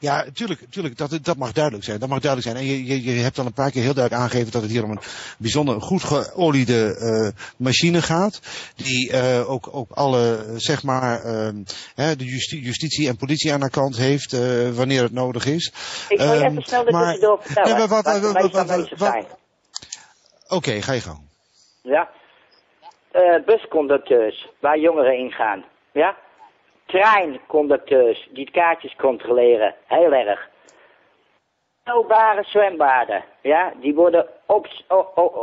ja, tuurlijk, tuurlijk dat, dat mag duidelijk zijn. Dat mag duidelijk zijn. En je, je, je hebt al een paar keer heel duidelijk aangegeven dat het hier om een bijzonder goed geoliede uh, machine gaat. Die uh, ook, ook alle, zeg maar, uh, de justi justitie en politie aan de kant heeft uh, wanneer het nodig is. Ik ga je even snel de tussendoor vertellen. Ja, wat, wat, wat, wat, wat, wat Oké, ga je gang. Ja. Uh, busconducteurs waar jongeren in gaan. Ja? treinconducteurs die kaartjes controleren, heel erg. Ontelbare zwembaden, ja, die worden op,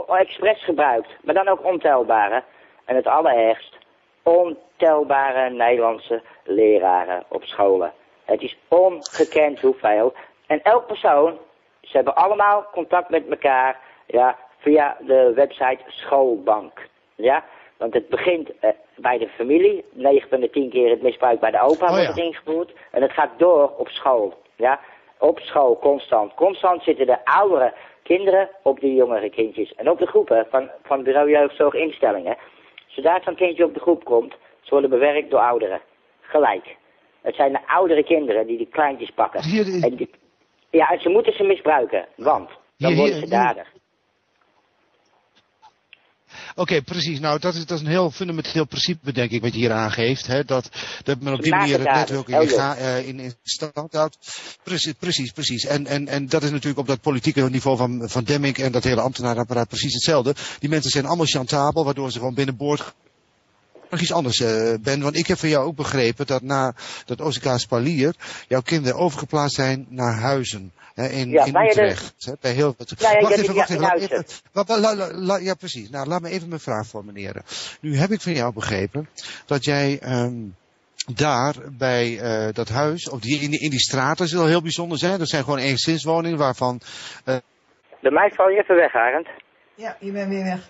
expres gebruikt, maar dan ook ontelbare. En het allerergst, ontelbare Nederlandse leraren op scholen. Het is ongekend hoeveel. En elk persoon, ze hebben allemaal contact met elkaar, ja, via de website Schoolbank. Ja, want het begint uh, bij de familie. 9 van de 10 keer het misbruik bij de opa oh, wordt het ingevoerd. En het gaat door op school. Ja? Op school, constant. Constant zitten de oudere kinderen op die jongere kindjes. En op de groepen van, van bureau jeugdzorginstellingen. Zodra zo'n kindje op de groep komt, ze worden bewerkt door ouderen. Gelijk. Het zijn de oudere kinderen die die kleintjes pakken. En die, ja, en ze moeten ze misbruiken, want dan worden ze dader. Oké, precies. Nou, dat is, dat is een heel fundamenteel principe, denk ik, wat je hier aangeeft. Hè? Dat, dat men op die manier het netwerk in, uh, in, in stand houdt. Precies, precies, precies. En, en, en dat is natuurlijk op dat politieke niveau van, van Demming en dat hele ambtenaarapparaat precies hetzelfde. Die mensen zijn allemaal chantabel, waardoor ze gewoon binnenboord nog iets anders, uh, Ben. Want ik heb van jou ook begrepen dat na dat OCK Spalier jouw kinderen overgeplaatst zijn naar huizen. Hè, in, ja, in Utrecht. Dus... Hè, bij heel wat. Ja, ja, wacht even, wacht even. even la, la, la, ja, precies. Nou, laat me even mijn vraag formuleren. Nu heb ik van jou begrepen dat jij um, daar bij uh, dat huis, of die, in, die, in die straten, is wel heel bijzonder zijn. Dat zijn gewoon eenzinswoningen waarvan... Uh... De mij val je even weg, Arend. Ja, je bent weer weg.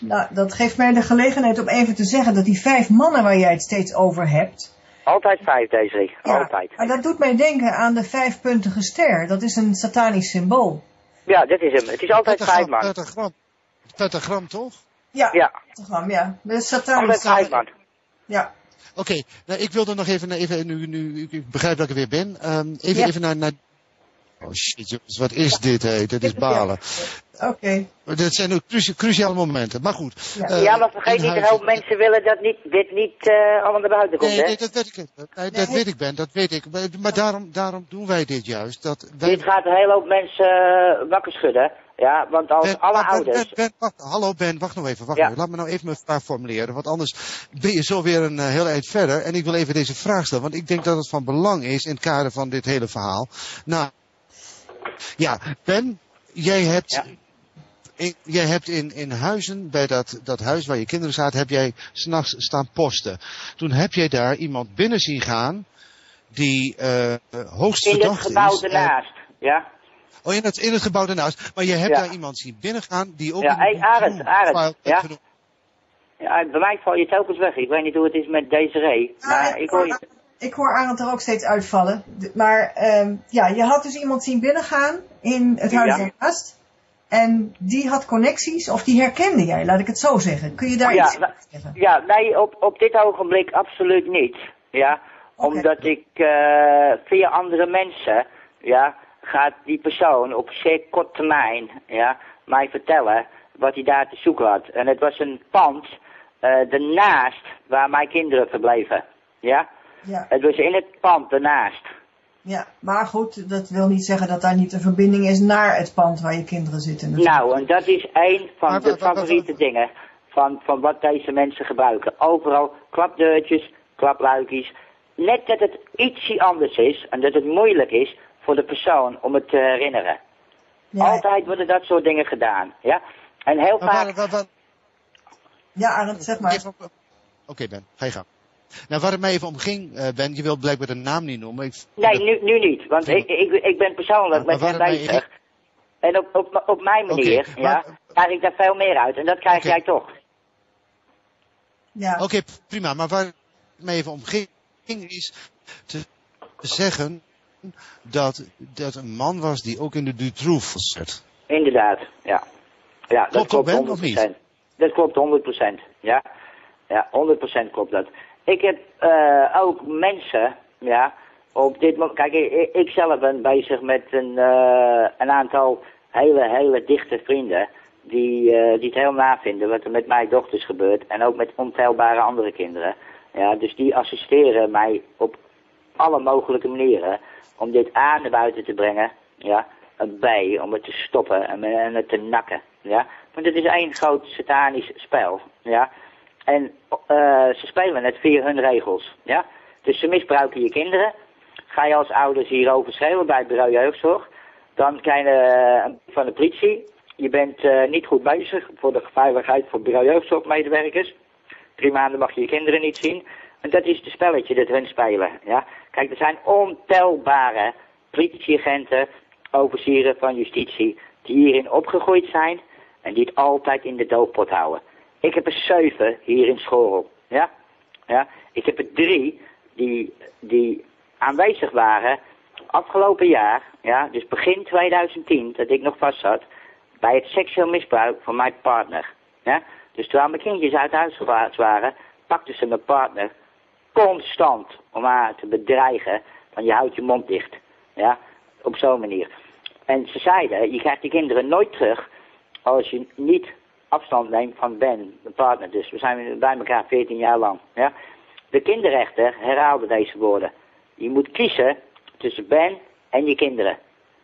Nou, dat geeft mij de gelegenheid om even te zeggen dat die vijf mannen waar jij het steeds over hebt... Altijd vijf, deze ja, Altijd. Maar dat doet mij denken aan de vijfpuntige ster. Dat is een satanisch symbool. Ja, dit is hem. Het is altijd vijf man. Pentagram. Pentagram, toch? Ja, ja. pentagram, ja. De satanisch. Altijd vijf man. Ja. Oké, okay, nou, ik wilde nog even, even nu, nu ik begrijp dat ik er weer ben, um, even, ja. even naar, naar Oh shit, jongens, wat is dit, hé? Dat is balen. Oké. Okay. Dat zijn ook cruciale momenten. Maar goed. Ja, uh, ja maar vergeet niet, een hoop mensen willen dat niet, dit niet uh, allemaal naar buiten komt, nee, nee, dat weet ik. Nee, dat weet ik, Ben, dat weet ik. Maar, maar daarom, daarom doen wij dit juist. Dat wij... Dit gaat een hele hoop mensen uh, wakker schudden. Ja, want als ben, alle ben, ouders... Ben, wacht, hallo Ben, wacht nog even, wacht ja. even. Laat me nou even mijn vraag formuleren, want anders ben je zo weer een uh, heel eind verder. En ik wil even deze vraag stellen, want ik denk dat het van belang is in het kader van dit hele verhaal. Nou, ja, Ben, jij hebt, ja. in, jij hebt in, in Huizen, bij dat, dat huis waar je kinderen zaten, heb jij s'nachts staan posten. Toen heb jij daar iemand binnen zien gaan die uh, hoogst in verdacht is. In het gebouw ernaast, ja. Oh, in het, in het gebouw ernaast. Maar je hebt ja. daar iemand zien binnengaan die ook... Ja, hey, Arend, Arend, ja. Ja, bij mij val je telkens weg. Ik weet niet hoe het is met deze ree, maar ik hoor je ik hoor Arend er ook steeds uitvallen. Maar um, ja, je had dus iemand zien binnengaan in het huis ja. ernaast. En die had connecties, of die herkende jij, laat ik het zo zeggen. Kun je daar ja, iets over zeggen? Ja, nee, op, op dit ogenblik absoluut niet. Ja, okay. omdat ik uh, via andere mensen, ja, gaat die persoon op zeer kort termijn, ja, mij vertellen wat hij daar te zoeken had. En het was een pand uh, ernaast waar mijn kinderen verbleven. Ja. Ja. Het was in het pand ernaast. Ja, maar goed, dat wil niet zeggen dat daar niet een verbinding is naar het pand waar je kinderen zitten. Natuurlijk. Nou, en dat is een van maar, de favoriete dingen van, van wat deze mensen gebruiken. Overal klapdeurtjes, klapluikjes. Net dat het ietsje anders is en dat het moeilijk is voor de persoon om het te herinneren. Ja. Altijd worden dat soort dingen gedaan, ja. En heel vaak... Ja, Arend, zeg maar. Oké okay, Ben, ga je gang. Nou, waar het mij even om ging, uh, Ben, je wilt blijkbaar de naam niet noemen. Ik, nee, nu, nu niet, want ik, ik, ik ben persoonlijk met hem bezig. En op, op, op mijn manier, okay, ja, krijg ik daar veel meer uit. En dat krijg okay. jij toch. Ja. Oké, okay, prima. Maar waar het mij even om ging, is te zeggen dat dat een man was die ook in de Dutroux zat. Inderdaad, ja. Ja, dat klopt, klopt 100%. Niet? Dat klopt 100%, ja. Ja, 100% klopt dat. Ik heb uh, ook mensen, ja, op dit moment... Kijk, ik, zelf ben bezig met een, uh, een aantal hele, hele dichte vrienden... Die, uh, die het heel na vinden wat er met mijn dochters gebeurt. En ook met ontelbare andere kinderen. Ja, dus die assisteren mij op alle mogelijke manieren... om dit aan naar buiten te brengen, ja, bij, om het te stoppen en, en het te nakken, ja. Want het is één groot satanisch spel, ja. En uh, ze spelen het via hun regels. Ja? Dus ze misbruiken je kinderen. Ga je als ouders hierover schreeuwen bij het bureau jeugdzorg, dan krijg je uh, van de politie. Je bent uh, niet goed bezig voor de veiligheid voor bureau jeugdzorgmedewerkers. Drie maanden mag je je kinderen niet zien. En dat is het spelletje dat hun spelen. Ja? Kijk, er zijn ontelbare politieagenten, officieren van justitie, die hierin opgegroeid zijn en die het altijd in de doofpot houden. Ik heb er zeven hier in school. Ja? Ja? Ik heb er drie die, die aanwezig waren afgelopen jaar, ja, dus begin 2010, dat ik nog vast zat, bij het seksueel misbruik van mijn partner. Ja? Dus terwijl mijn kindjes uit huis gewaard waren, pakten ze mijn partner constant om haar te bedreigen van je houdt je mond dicht. Ja, op zo'n manier. En ze zeiden, je krijgt die kinderen nooit terug als je niet afstand neemt van Ben, de partner. Dus we zijn bij elkaar 14 jaar lang. Ja? De kinderrechter herhaalde deze woorden. Je moet kiezen tussen Ben en je kinderen.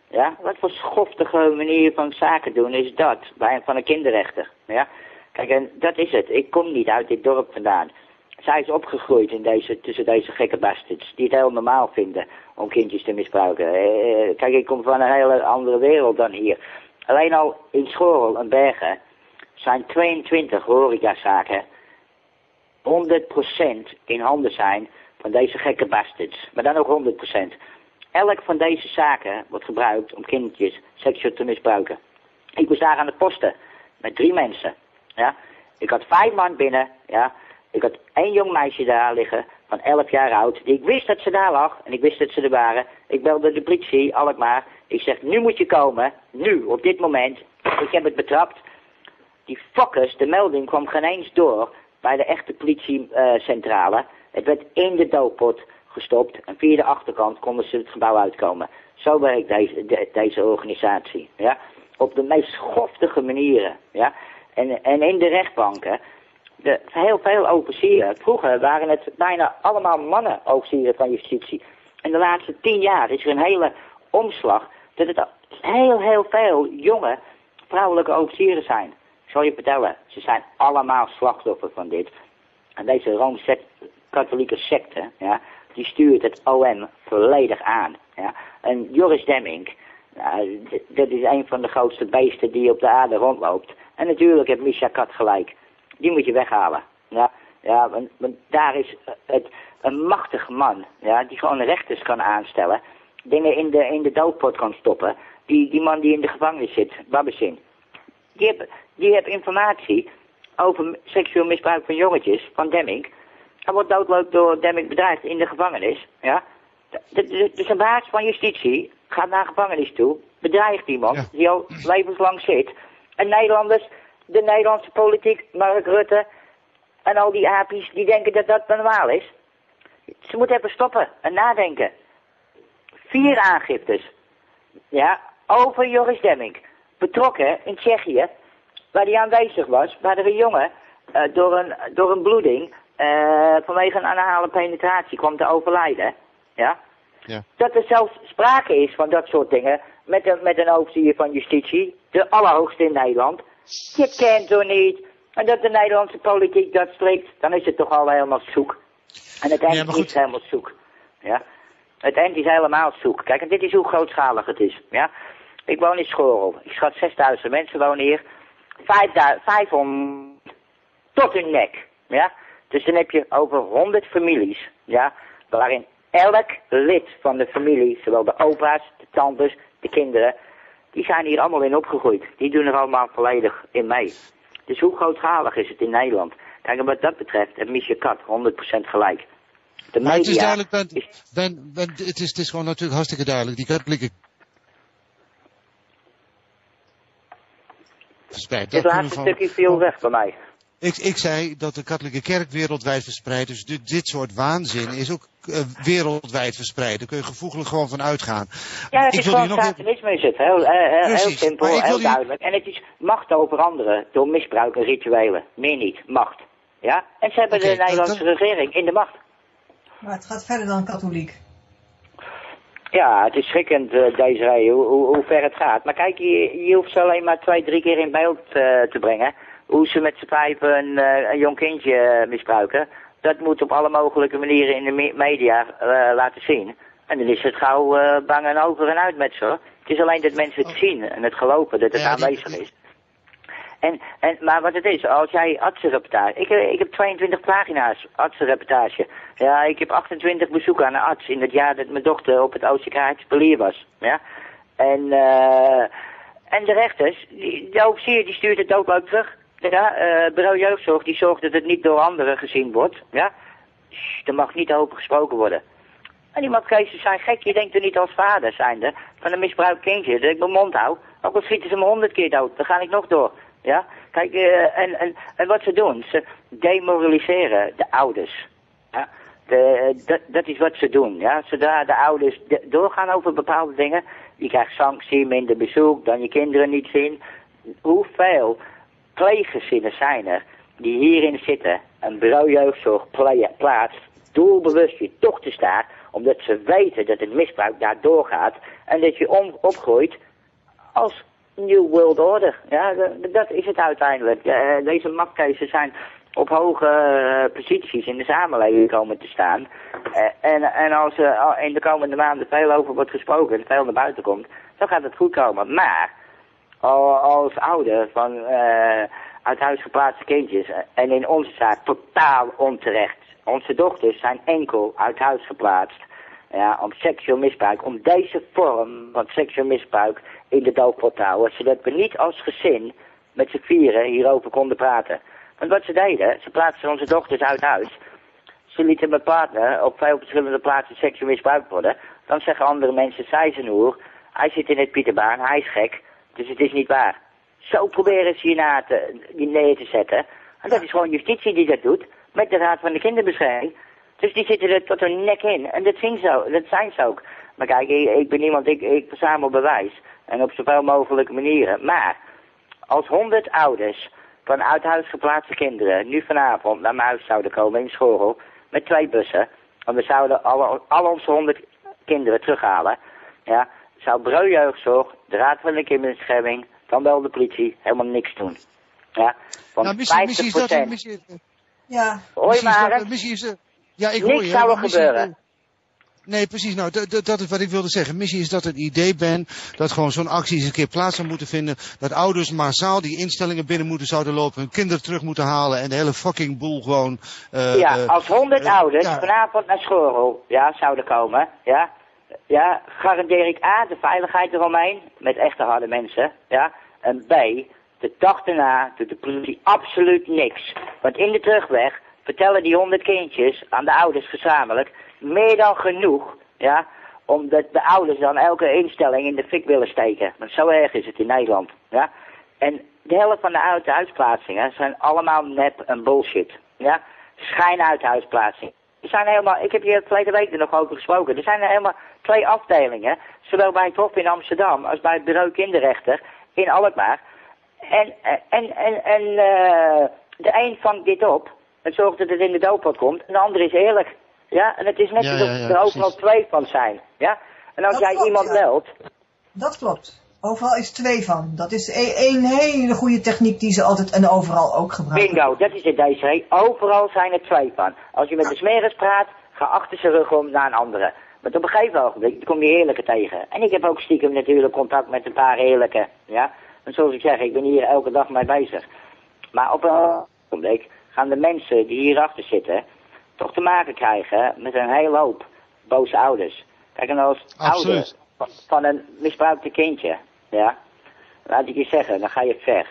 Ja, wat voor schoftige manier van zaken doen is dat bij, van een kinderrechter. Ja, kijk, en dat is het. Ik kom niet uit dit dorp vandaan. Zij is opgegroeid in deze, tussen deze gekke bastards die het heel normaal vinden om kindjes te misbruiken. Eh, eh kijk, ik kom van een hele andere wereld dan hier. Alleen al in Schorl en Bergen zijn 22 horecazaken 100% in handen zijn van deze gekke bastards. Maar dan ook 100%. Elk van deze zaken wordt gebruikt om kindertjes seksueel te misbruiken. Ik was daar aan de posten met drie mensen. Ja. Ik had vijf man binnen. Ja. Ik had één jong meisje daar liggen van 11 jaar oud. Die ik wist dat ze daar lag en ik wist dat ze er waren. Ik belde de politie, Alkmaar. Ik zeg, nu moet je komen. Nu, op dit moment. Ik heb het betrapt. Die fokkers, de melding kwam geen eens door bij de echte politiecentrale. het werd in de doodpot gestopt en via de achterkant konden ze het gebouw uitkomen. Zo werkt deze, deze organisatie. Ja? Op de meest schoftige manieren. Ja? En, en in de rechtbanken, de, heel veel officieren. Vroeger waren het bijna allemaal mannen officieren van justitie. En de laatste tien jaar is er een hele omslag dat het heel, heel veel jonge vrouwelijke officieren zijn. Zal je vertellen, ze zijn allemaal slachtoffer van dit. En deze Rooms-katholieke secte, ja, die stuurt het OM volledig aan. Ja. En Joris Demming, nou, dat is een van de grootste beesten die op de aarde rondloopt. En natuurlijk heeft Misha Kat gelijk. Die moet je weghalen. Ja, ja want, daar is het, een machtige man, ja, die gewoon rechters kan aanstellen. Dingen in de, in de doodpot kan stoppen. Die, die man die in de gevangenis zit, Babbesin. Die heeft, die informatie over seksueel misbruik van jongetjes, van Demming. Hij wordt doodleuk door Demming bedreigd in de gevangenis. Ja? Dus een baas van justitie gaat naar gevangenis toe, bedreigt iemand die al levenslang zit. En Nederlanders, de Nederlandse politiek, Mark Rutte en al die apies, die denken dat dat normaal is. Ze moeten even stoppen en nadenken. Vier aangiftes. Ja, over Joris Demming. Betrokken in Tsjechië, waar hij aanwezig was, waar er een jongen uh, door, een, door een bloeding uh, vanwege een anale penetratie kwam te overlijden. Ja? ja? Dat er zelfs sprake is van dat soort dingen met een, met een overzier van justitie, de allerhoogste in Nederland. Je kent zo niet. En dat de Nederlandse politiek dat strikt, dan is het toch al helemaal zoek. En het eind ja, is helemaal zoek. Ja? Het eind is helemaal zoek. Kijk, en dit is hoe grootschalig het is. Ja? Ik woon in Schorel. Ik schat 6000 mensen wonen hier. 500 tot hun nek. Ja? Dus dan heb je over 100 families, ja, waarin elk lid van de familie, zowel de opa's, de tantes, de kinderen, die zijn hier allemaal in opgegroeid. Die doen er allemaal volledig in mee. Dus hoe grootschalig is het in Nederland? Kijk, wat dat betreft heeft Michel Kat 100% gelijk. De maar het is duidelijk, ben, ben, ben, het, is, het is gewoon natuurlijk hartstikke duidelijk. Die katholieke verspreid. Het laatste stukje viel weg bij mij. Ik, ik zei dat de katholieke kerk wereldwijd verspreidt. Dus dit, dit soort waanzin is ook uh, wereldwijd verspreid. Daar kun je gevoeglijk gewoon van uitgaan. Ja, het is gewoon satanisme is het. Heel, uh, heel simpel, heel duidelijk. En het is macht over anderen door misbruik en rituelen. Meer niet. Macht. Ja? En ze hebben okay, de Nederlandse regering in de macht. Maar het gaat verder dan katholiek. Ja, het is schrikkend, uh, deze hoe, hoe, hoe, ver het gaat. Maar kijk, je, je hoeft ze alleen maar twee, drie keer in beeld uh, te brengen hoe ze met z'n vijven een, uh, een jong kindje misbruiken. Dat moet op alle mogelijke manieren in de media laten zien. En dan is het gauw bang en over en uit met ze. Het is alleen dat mensen het zien en het geloven dat het ja, aanwezig is. En, en, maar wat het is, als jij artsenreportage... Ik, ik heb 22 pagina's artsenreportage. Ja, ik heb 28 bezoeken aan een arts in het jaar dat mijn dochter op het Oostenrijkse Pelier was. Ja. En, uh, en de rechters, die, de officier die stuurt het ook terug. Ja, uh, bureau jeugdzorg die zorgt dat het niet door anderen gezien wordt. Ja, er mag niet over gesproken worden. En die matkeesjes zijn gek. Je denkt er niet als vader zijnde van een misbruikt kindje dat ik mijn mond hou. Ook al schieten ze me honderd keer dood, dan ga ik nog door. Ja? Kijk, uh, en, en, en wat ze doen, ze demoraliseren de ouders. Ja? De, dat, dat is wat ze doen. Ja? Zodra de ouders doorgaan over bepaalde dingen, je krijgt sanctie, minder bezoek, dan je kinderen niet zien. Hoeveel pleeggezinnen zijn er die hierin zitten, een bureaujeugdzorg plaatst, doelbewust je toch te staan, omdat ze weten dat het misbruik daar doorgaat en dat je om, opgroeit als New World Order. Ja, dat is het uiteindelijk. deze mafkezen zijn op hoge uh, posities in de samenleving komen te staan. Uh, en, en als er in de komende maanden veel over wordt gesproken en veel naar buiten komt, dan gaat het goed komen. Maar als ouder van uit huis geplaatste kindjes en in onze zaak totaal onterecht. Onze dochters zijn enkel uit huis geplaatst ja, om seksueel misbruik, om deze vorm van seksueel misbruik in de doofpot zodat we niet als gezin met z'n vieren hierover konden praten. Want wat ze deden, ze plaatsten onze dochters uit huis. Ze lieten mijn partner op veel verschillende plaatsen seksueel misbruikt worden. Dan zeggen andere mensen, zij zijn hoer, hij zit in het Pieterbaan, hij is gek, dus het is niet waar. Zo proberen ze je te, neer te zetten. En dat is gewoon justitie die dat doet, met de Raad van de Kinderbescherming. Dus die zitten er tot hun nek in. En dat, dat zijn ze ook. Maar kijk, ik, ik ben iemand, ik, ik verzamel bewijs. En op zoveel mogelijke manieren. Maar, als honderd ouders van uit huis geplaatste kinderen nu vanavond naar mijn huis zouden komen in Schorel met twee bussen. En we zouden alle, al onze honderd kinderen terughalen. Ja, zou Breujeugdzorg, de Raad van de Kinderbescherming, dan wel de politie helemaal niks doen. Ja, want nou, misschien, misschien is dat... Misschien, ja. Hoor je maar, misschien is het, ja, ik Niks hoor je. zou er gebeuren. Nee, precies. Nou, dat is wat ik wilde zeggen. Missie is dat het idee ben dat gewoon zo'n actie eens een keer plaats zou moeten vinden. Dat ouders massaal die instellingen binnen moeten zouden lopen, hun kinderen terug moeten halen en de hele fucking boel gewoon... Uh, ja, uh, als honderd uh, ouders ja. vanavond naar school ja, zouden komen, ja, ja, garandeer ik A, de veiligheid eromheen, met echte harde mensen, ja, en B, de dag daarna doet de politie absoluut niks. Want in de terugweg vertellen die honderd kindjes aan de ouders gezamenlijk meer dan genoeg, ja, omdat de ouders dan elke instelling in de fik willen steken. Want zo erg is het in Nederland, ja. En de helft van de uithuisplaatsingen zijn allemaal nep en bullshit, ja. Schijnuithuisplaatsingen. Er zijn helemaal, ik heb hier verleden week er nog over gesproken, er zijn er helemaal twee afdelingen, zowel bij het Hof in Amsterdam als bij het Bureau Kinderrechter in Alkmaar. En, en, en, en uh, de een vangt dit op en zorgt dat het in de doopot komt. En de andere is eerlijk. Ja, en het is net alsof ja, er overal twee van zijn. Ja, en als jij iemand belt... Dat klopt. Overal is twee van. Dat is een hele goede techniek die ze altijd en overal ook gebruiken. Bingo, dat is het deze. Overal zijn er twee van. Als je met de smeres praat, ga achter zijn rug om naar een andere. Maar op een gegeven ogenblik kom je eerlijke tegen. En ik heb ook stiekem natuurlijk contact met een paar eerlijke. Ja, en zoals ik zeg, ik ben hier elke dag mee bezig. Maar op een ogenblik gaan de mensen die hierachter zitten toch te maken krijgen met een hele hoop boze ouders. Kijk, en als ouder van een misbruikte kindje, ja, laat ik je zeggen, dan ga je ver.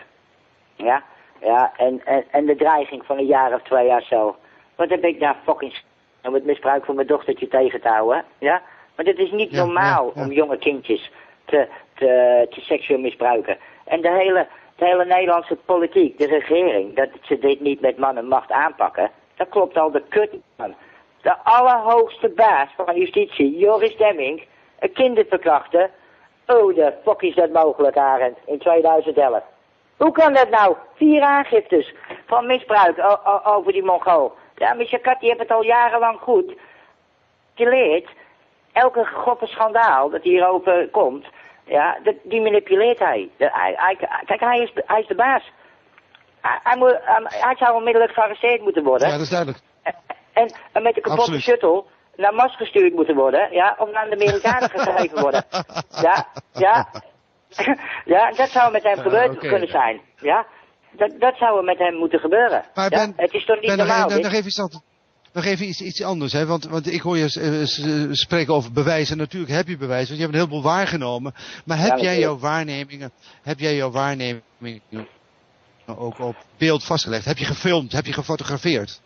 Ja, ja, en, en, en de dreiging van een jaar of twee jaar zo. Wat heb ik daar fucking om het misbruik van mijn dochtertje tegen te houden, ja? Maar dit is niet normaal om jonge kindjes te, te, te seksueel misbruiken. En de hele, de hele Nederlandse politiek, de regering, dat ze dit niet met man en macht aanpakken, dat klopt al de kut. De allerhoogste baas van justitie, Joris Demming, een kinderverkrachter. Oh, de fuck is dat mogelijk, Arend, in 2011. Hoe kan dat nou? Vier aangiftes van misbruik over die Mongool. Ja, maar Kat, die heeft het al jarenlang goed geleerd. Elke goffe schandaal dat hierover komt, ja, die manipuleert hij. Hij, hij. Kijk, hij is, hij is de baas. Hij, moet, hij zou onmiddellijk gearresteerd moeten worden. Ja, dat is duidelijk. En, en met de kapotte Absoluut. shuttle naar Mars gestuurd moeten worden, ja, of naar de Amerikanen gegeven worden. <laughs> Ja, ja. ja, dat zou met hem gebeurd uh, okay. kunnen zijn. Ja, dat, dat zou met hem moeten gebeuren. Maar ja? ben, het is toch niet ben normaal? Nog, nog even iets, nog even iets, iets anders, hè? Want, want ik hoor je uh, spreken over bewijzen. Natuurlijk heb je bewijs, want je hebt een heleboel waargenomen. Maar heb ja, jij jouw waarnemingen, heb jij jouw waarnemingen ook op beeld vastgelegd? Heb je gefilmd? Heb je gefotografeerd?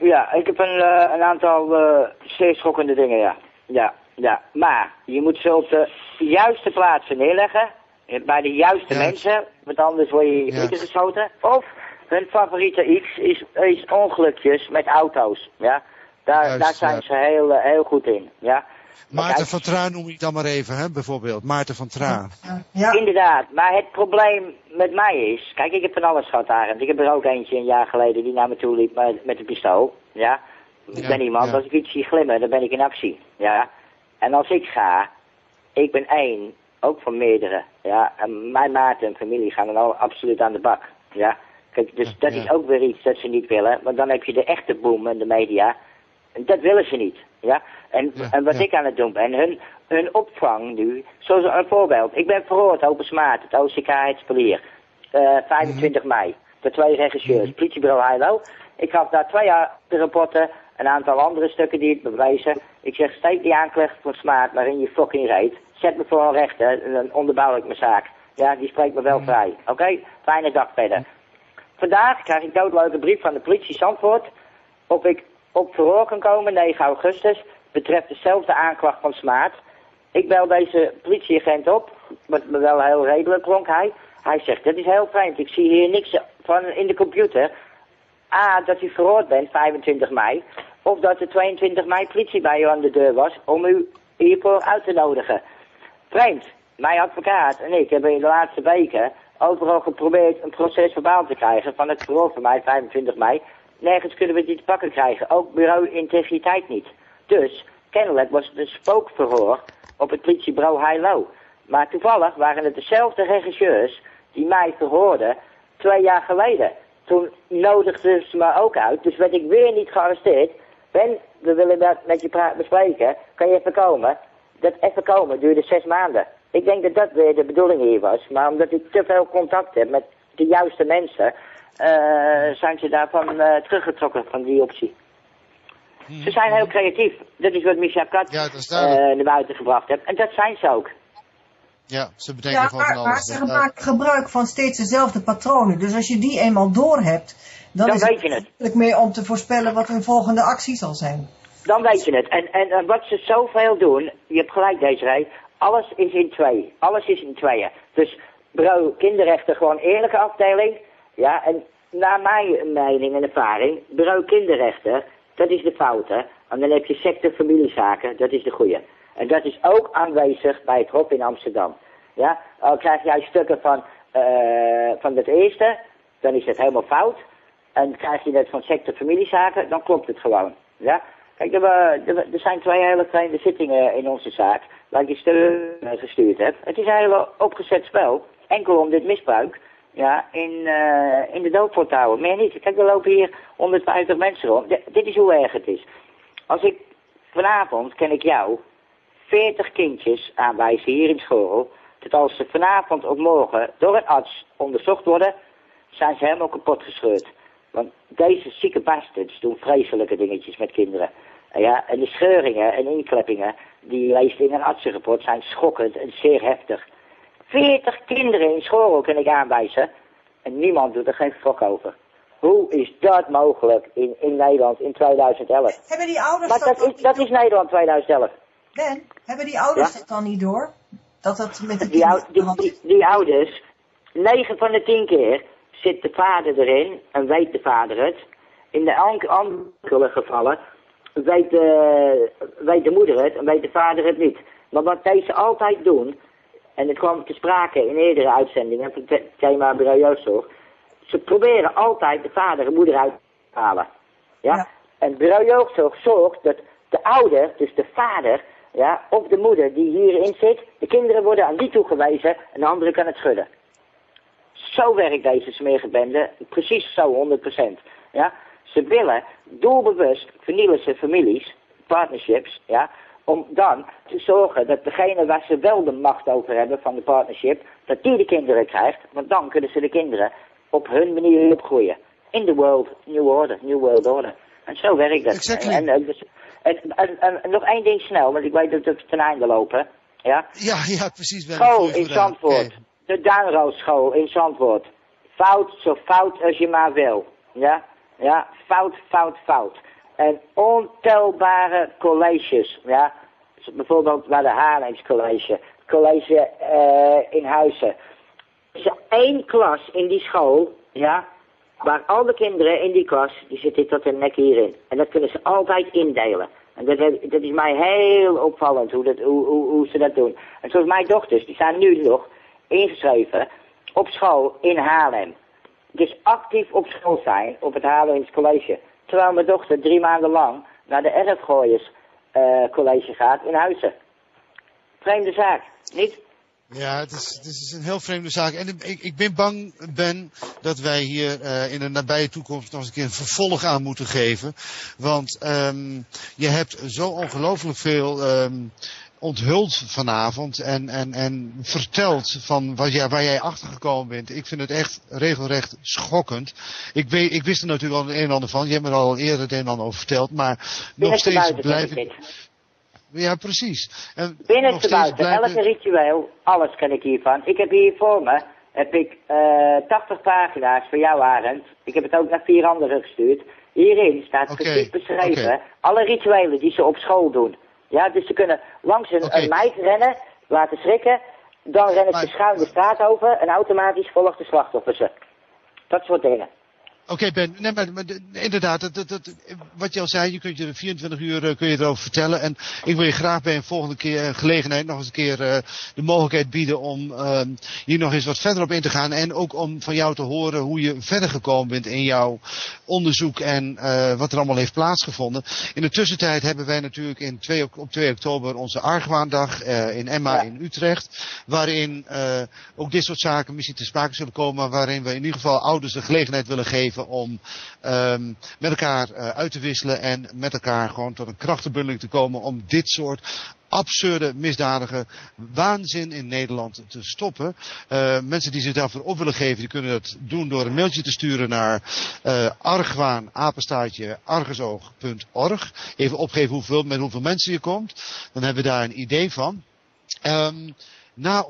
Ja, ik heb een, uh, een aantal uh, zeer schokkende dingen, ja. ja, ja. Maar je moet ze op de juiste plaatsen neerleggen. Bij de juiste mensen. Want anders word je ja. geschoten. Of hun favoriete iets is, is ongelukjes met auto's. Ja. Daar, daar zijn ze heel, eh, heel goed in. Ja. Maarten van Traan noem ik dan maar even, hè, bijvoorbeeld. Maarten van Traan. Ja. Inderdaad, maar het probleem met mij is... Kijk, ik heb van alles gehad, Arend. Ik heb er ook eentje een jaar geleden die naar me toe liep met, met een pistool. Ja. Ik ben iemand, als ik iets zie glimmen, dan ben ik in actie. Ja. En als ik ga, ik ben één, ook van meerdere. Ja. En mijn maat en familie gaan dan al absoluut aan de bak. Ja. Kijk, dus dat is ook weer iets dat ze niet willen. Want dan heb je de echte boom in de media. Dat willen ze niet. Ja? En, en wat ik aan het doen ben, hun, hun opvang nu, zoals een voorbeeld. Ik ben veroordeeld Open Smaat, het OCK het Spelier. Uh, 25 mei. De twee regisseurs, mm politiebureau Heilo. Ik gaf daar twee jaar de rapporten, een aantal andere stukken die het bewijzen. Ik zeg, steek die aanklacht van Smaat maar in je fucking reet. Zet me voor een rechter en dan onderbouw ik mijn zaak. Ja, die spreekt me wel vrij. Oké, fijne dag verder. Vandaag krijg ik doodleuke brief van de politie Zandvoort. Of ik op verhoor kan komen, 9 augustus, betreft dezelfde aanklacht van Smaat. Ik bel deze politieagent op, wat me wel heel redelijk klonk hij. Hij zegt, dat is heel vreemd, ik zie hier niks van in de computer. A, dat u verhoord bent, 25 mei. Of dat er 22 mei politie bij u aan de deur was om u hiervoor uit te nodigen. Vreemd. Mijn advocaat en ik hebben in de laatste weken overal geprobeerd een proces verbaal te krijgen van het verhoor van mij, 25 mei. Nergens kunnen we die te pakken krijgen. Ook bureau integriteit niet. Dus, kennelijk was het een spookverhoor op het politiebureau High Maar toevallig waren het dezelfde regisseurs die mij verhoorden twee jaar geleden. Toen nodigden ze me ook uit, dus werd ik weer niet gearresteerd. Ben, we willen dat met je bespreken. Kan je even komen? Dat even komen duurde zes maanden. Ik denk dat dat weer de bedoeling hier was. Maar omdat ik te veel contact heb met de juiste mensen, zijn ze daarvan uh, teruggetrokken van die optie. Hmm. Ze zijn heel creatief. Dat is wat Micha Kat ja, uh, naar buiten gebracht heeft. En dat zijn ze ook. Ja, ze bedenken ja, van maar, alles. Maar ze maken gebruik van steeds dezelfde patronen. Dus als je die eenmaal door hebt, dan, dan is weet het makkelijk meer om te voorspellen wat hun volgende actie zal zijn. Dan weet je het. En, en, en wat ze zoveel doen, je hebt gelijk deze rij, alles is in twee. Alles is in tweeën. Dus bureau kinderrechten gewoon eerlijke afdeling. Ja, en naar mijn mening en ervaring, bureau kinderrechten, dat is de foute. En dan heb je sector familiezaken, dat is de goede. En dat is ook aanwezig bij het Hof in Amsterdam. Ja, al krijg jij stukken van, uh, van het eerste, dan is het helemaal fout. En krijg je dat van sector familiezaken, dan klopt het gewoon. Ja, kijk, er, er zijn twee hele kleine zittingen in onze zaak, waar ik je steun gestuurd heb. Het is een hele opgezet spel, enkel om dit misbruik ja, in, uh, in de doodportouwen. Meer niet. Kijk, er lopen hier 150 mensen rond. dit is hoe erg het is. Als ik vanavond, ken ik jou, 40 kindjes aanwijzen hier in school, dat als ze vanavond of morgen door een arts onderzocht worden, zijn ze helemaal kapot gescheurd. Want deze zieke bastards doen vreselijke dingetjes met kinderen. Ja, en de scheuringen en inkleppingen die je in een artsenrapport zijn schokkend en zeer heftig. 40 kinderen in school kan ik aanwijzen. En niemand doet er geen fok over. Hoe is dat mogelijk in, in Nederland in 2011? Hebben die ouders maar dat, is, dat is Nederland 2011. Ben, hebben die ouders ja? het dan niet door? Dat dat met de die, die, die, die, ouders, 9 van de 10 keer zit de vader erin en weet de vader het. In de andere gevallen weet de, weet de moeder het en weet de vader het niet. Maar wat deze altijd doen, en het kwam te sprake in eerdere uitzendingen van het thema bureau. Ze proberen altijd de vader en moeder uit te halen. Ja? ja. En bureau jeugdzorg zorgt dat de ouder, dus de vader, ja, of de moeder die hierin zit, de kinderen worden aan die toegewezen en de andere kan het schudden. Zo werkt deze smeergebende, precies zo, 100%. Ja? Ze willen doelbewust vernielen ze families, partnerships, ja, om dan te zorgen dat degene waar ze wel de macht over hebben van de partnership, dat die de kinderen krijgt, want dan kunnen ze de kinderen op hun manier opgroeien. In the world, new order, new world order. En zo werkt dat. Exactly. En, en, dus, en, en, nog één ding snel, want ik weet dat we ten einde lopen. Ja, ja, ja precies. School in Zandvoort. De Duinroos school in Zandvoort. Fout, zo fout als je maar wil. Ja, ja, fout, fout, fout. En ontelbare colleges, ja. bijvoorbeeld bij de Haarlems College, college uh, in Huizen. Er is één klas in die school, ja, waar al de kinderen in die klas, die zitten tot hun nek hierin. En dat kunnen ze altijd indelen. En dat, dat is mij heel opvallend hoe, dat, hoe, hoe, hoe ze dat doen. En zoals mijn dochters, die staan nu nog ingeschreven op school in Haarlem. Dus actief op school zijn, op het Haarlems College. Terwijl mijn dochter drie maanden lang naar de Erfgooiers uh, College gaat in Huizen. Vreemde zaak, niet? Ja, het is, het is een heel vreemde zaak. En ik, ik ben bang, Ben, dat wij hier uh, in de nabije toekomst nog eens een keer een vervolg aan moeten geven. Want um, je hebt zo ongelooflijk veel um, onthuld vanavond en, en, en verteld van wat jij, waar jij achtergekomen bent. Ik vind het echt regelrecht schokkend. Ik, weet, ik wist er natuurlijk al een en ander van. Je hebt me er al eerder het een en ander over verteld. Maar nog steeds blijf ik... Ja, precies. En Binnen te buiten, elke ritueel, alles ken ik hiervan. Ik heb hier voor me, heb ik uh, eh, 80 pagina's voor jou Arend. Ik heb het ook naar vier anderen gestuurd. Hierin staat precies beschreven alle rituelen die ze op school doen. Ja, dus ze kunnen langs een, okay. een meid rennen, laten schrikken, dan rennen ze schuin de straat over en automatisch volgt de slachtoffer ze. Dat soort dingen. Oké Ben, nee, maar, maar inderdaad, dat, dat, wat je al zei, je kunt je 24 uur uh, kun je erover vertellen. En ik wil je graag bij een volgende keer een gelegenheid nog eens een keer uh, de mogelijkheid bieden om uh, hier nog eens wat verder op in te gaan. En ook om van jou te horen hoe je verder gekomen bent in jouw onderzoek en wat er allemaal heeft plaatsgevonden. In de tussentijd hebben wij natuurlijk in 2, op 2 oktober onze Argwaandag in Emma ja. in Utrecht. Waarin ook dit soort zaken misschien te sprake zullen komen. Maar waarin we in ieder geval ouders de gelegenheid willen geven om um, met elkaar uh, uit te wisselen en met elkaar gewoon tot een krachtenbundeling te komen om dit soort absurde, misdadige waanzin in Nederland te stoppen. Uh, mensen die zich daarvoor op willen geven, die kunnen dat doen door een mailtje te sturen naar uh, argwaan, apenstaartje, argusoog.org. Even opgeven hoeveel, met hoeveel mensen je komt. Dan hebben we daar een idee van. Um, na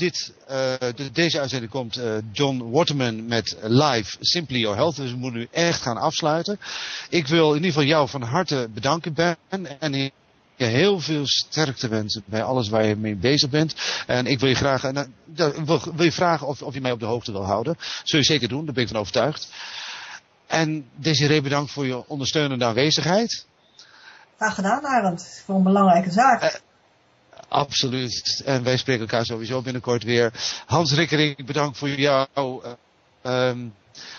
dit, uh, de, deze uitzending komt uh, John Waterman met live Simply Your Health. Dus we moeten nu echt gaan afsluiten. Ik wil in ieder geval jou van harte bedanken Ben. En je heel veel sterkte wensen bij alles waar je mee bezig bent. En ik wil je graag, wil, wil je vragen of, of je mij op de hoogte wil houden. Zul je zeker doen, daar ben ik van overtuigd. En Desiree, bedankt voor je ondersteunende aanwezigheid. Graag gedaan, Arend. Voor een belangrijke zaak. Absoluut. En wij spreken elkaar sowieso binnenkort weer. Hans Rikkering, bedankt voor jouw um,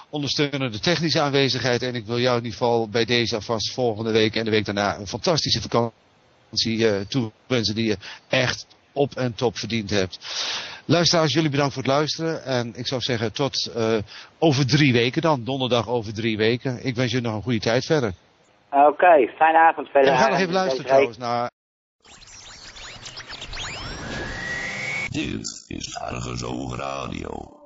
ondersteunende technische aanwezigheid. En ik wil jou in ieder geval bij deze alvast volgende week en de week daarna een fantastische vakantie uh, toewensen die je echt op en top verdiend hebt. Luisteraars, jullie bedankt voor het luisteren. En ik zou zeggen tot uh, over drie weken dan. Donderdag over drie weken. Ik wens jullie nog een goede tijd verder. Oké, okay, fijne avond verder. En we gaan nog even luisteren trouwens naar... Dit is Argezoog Radio.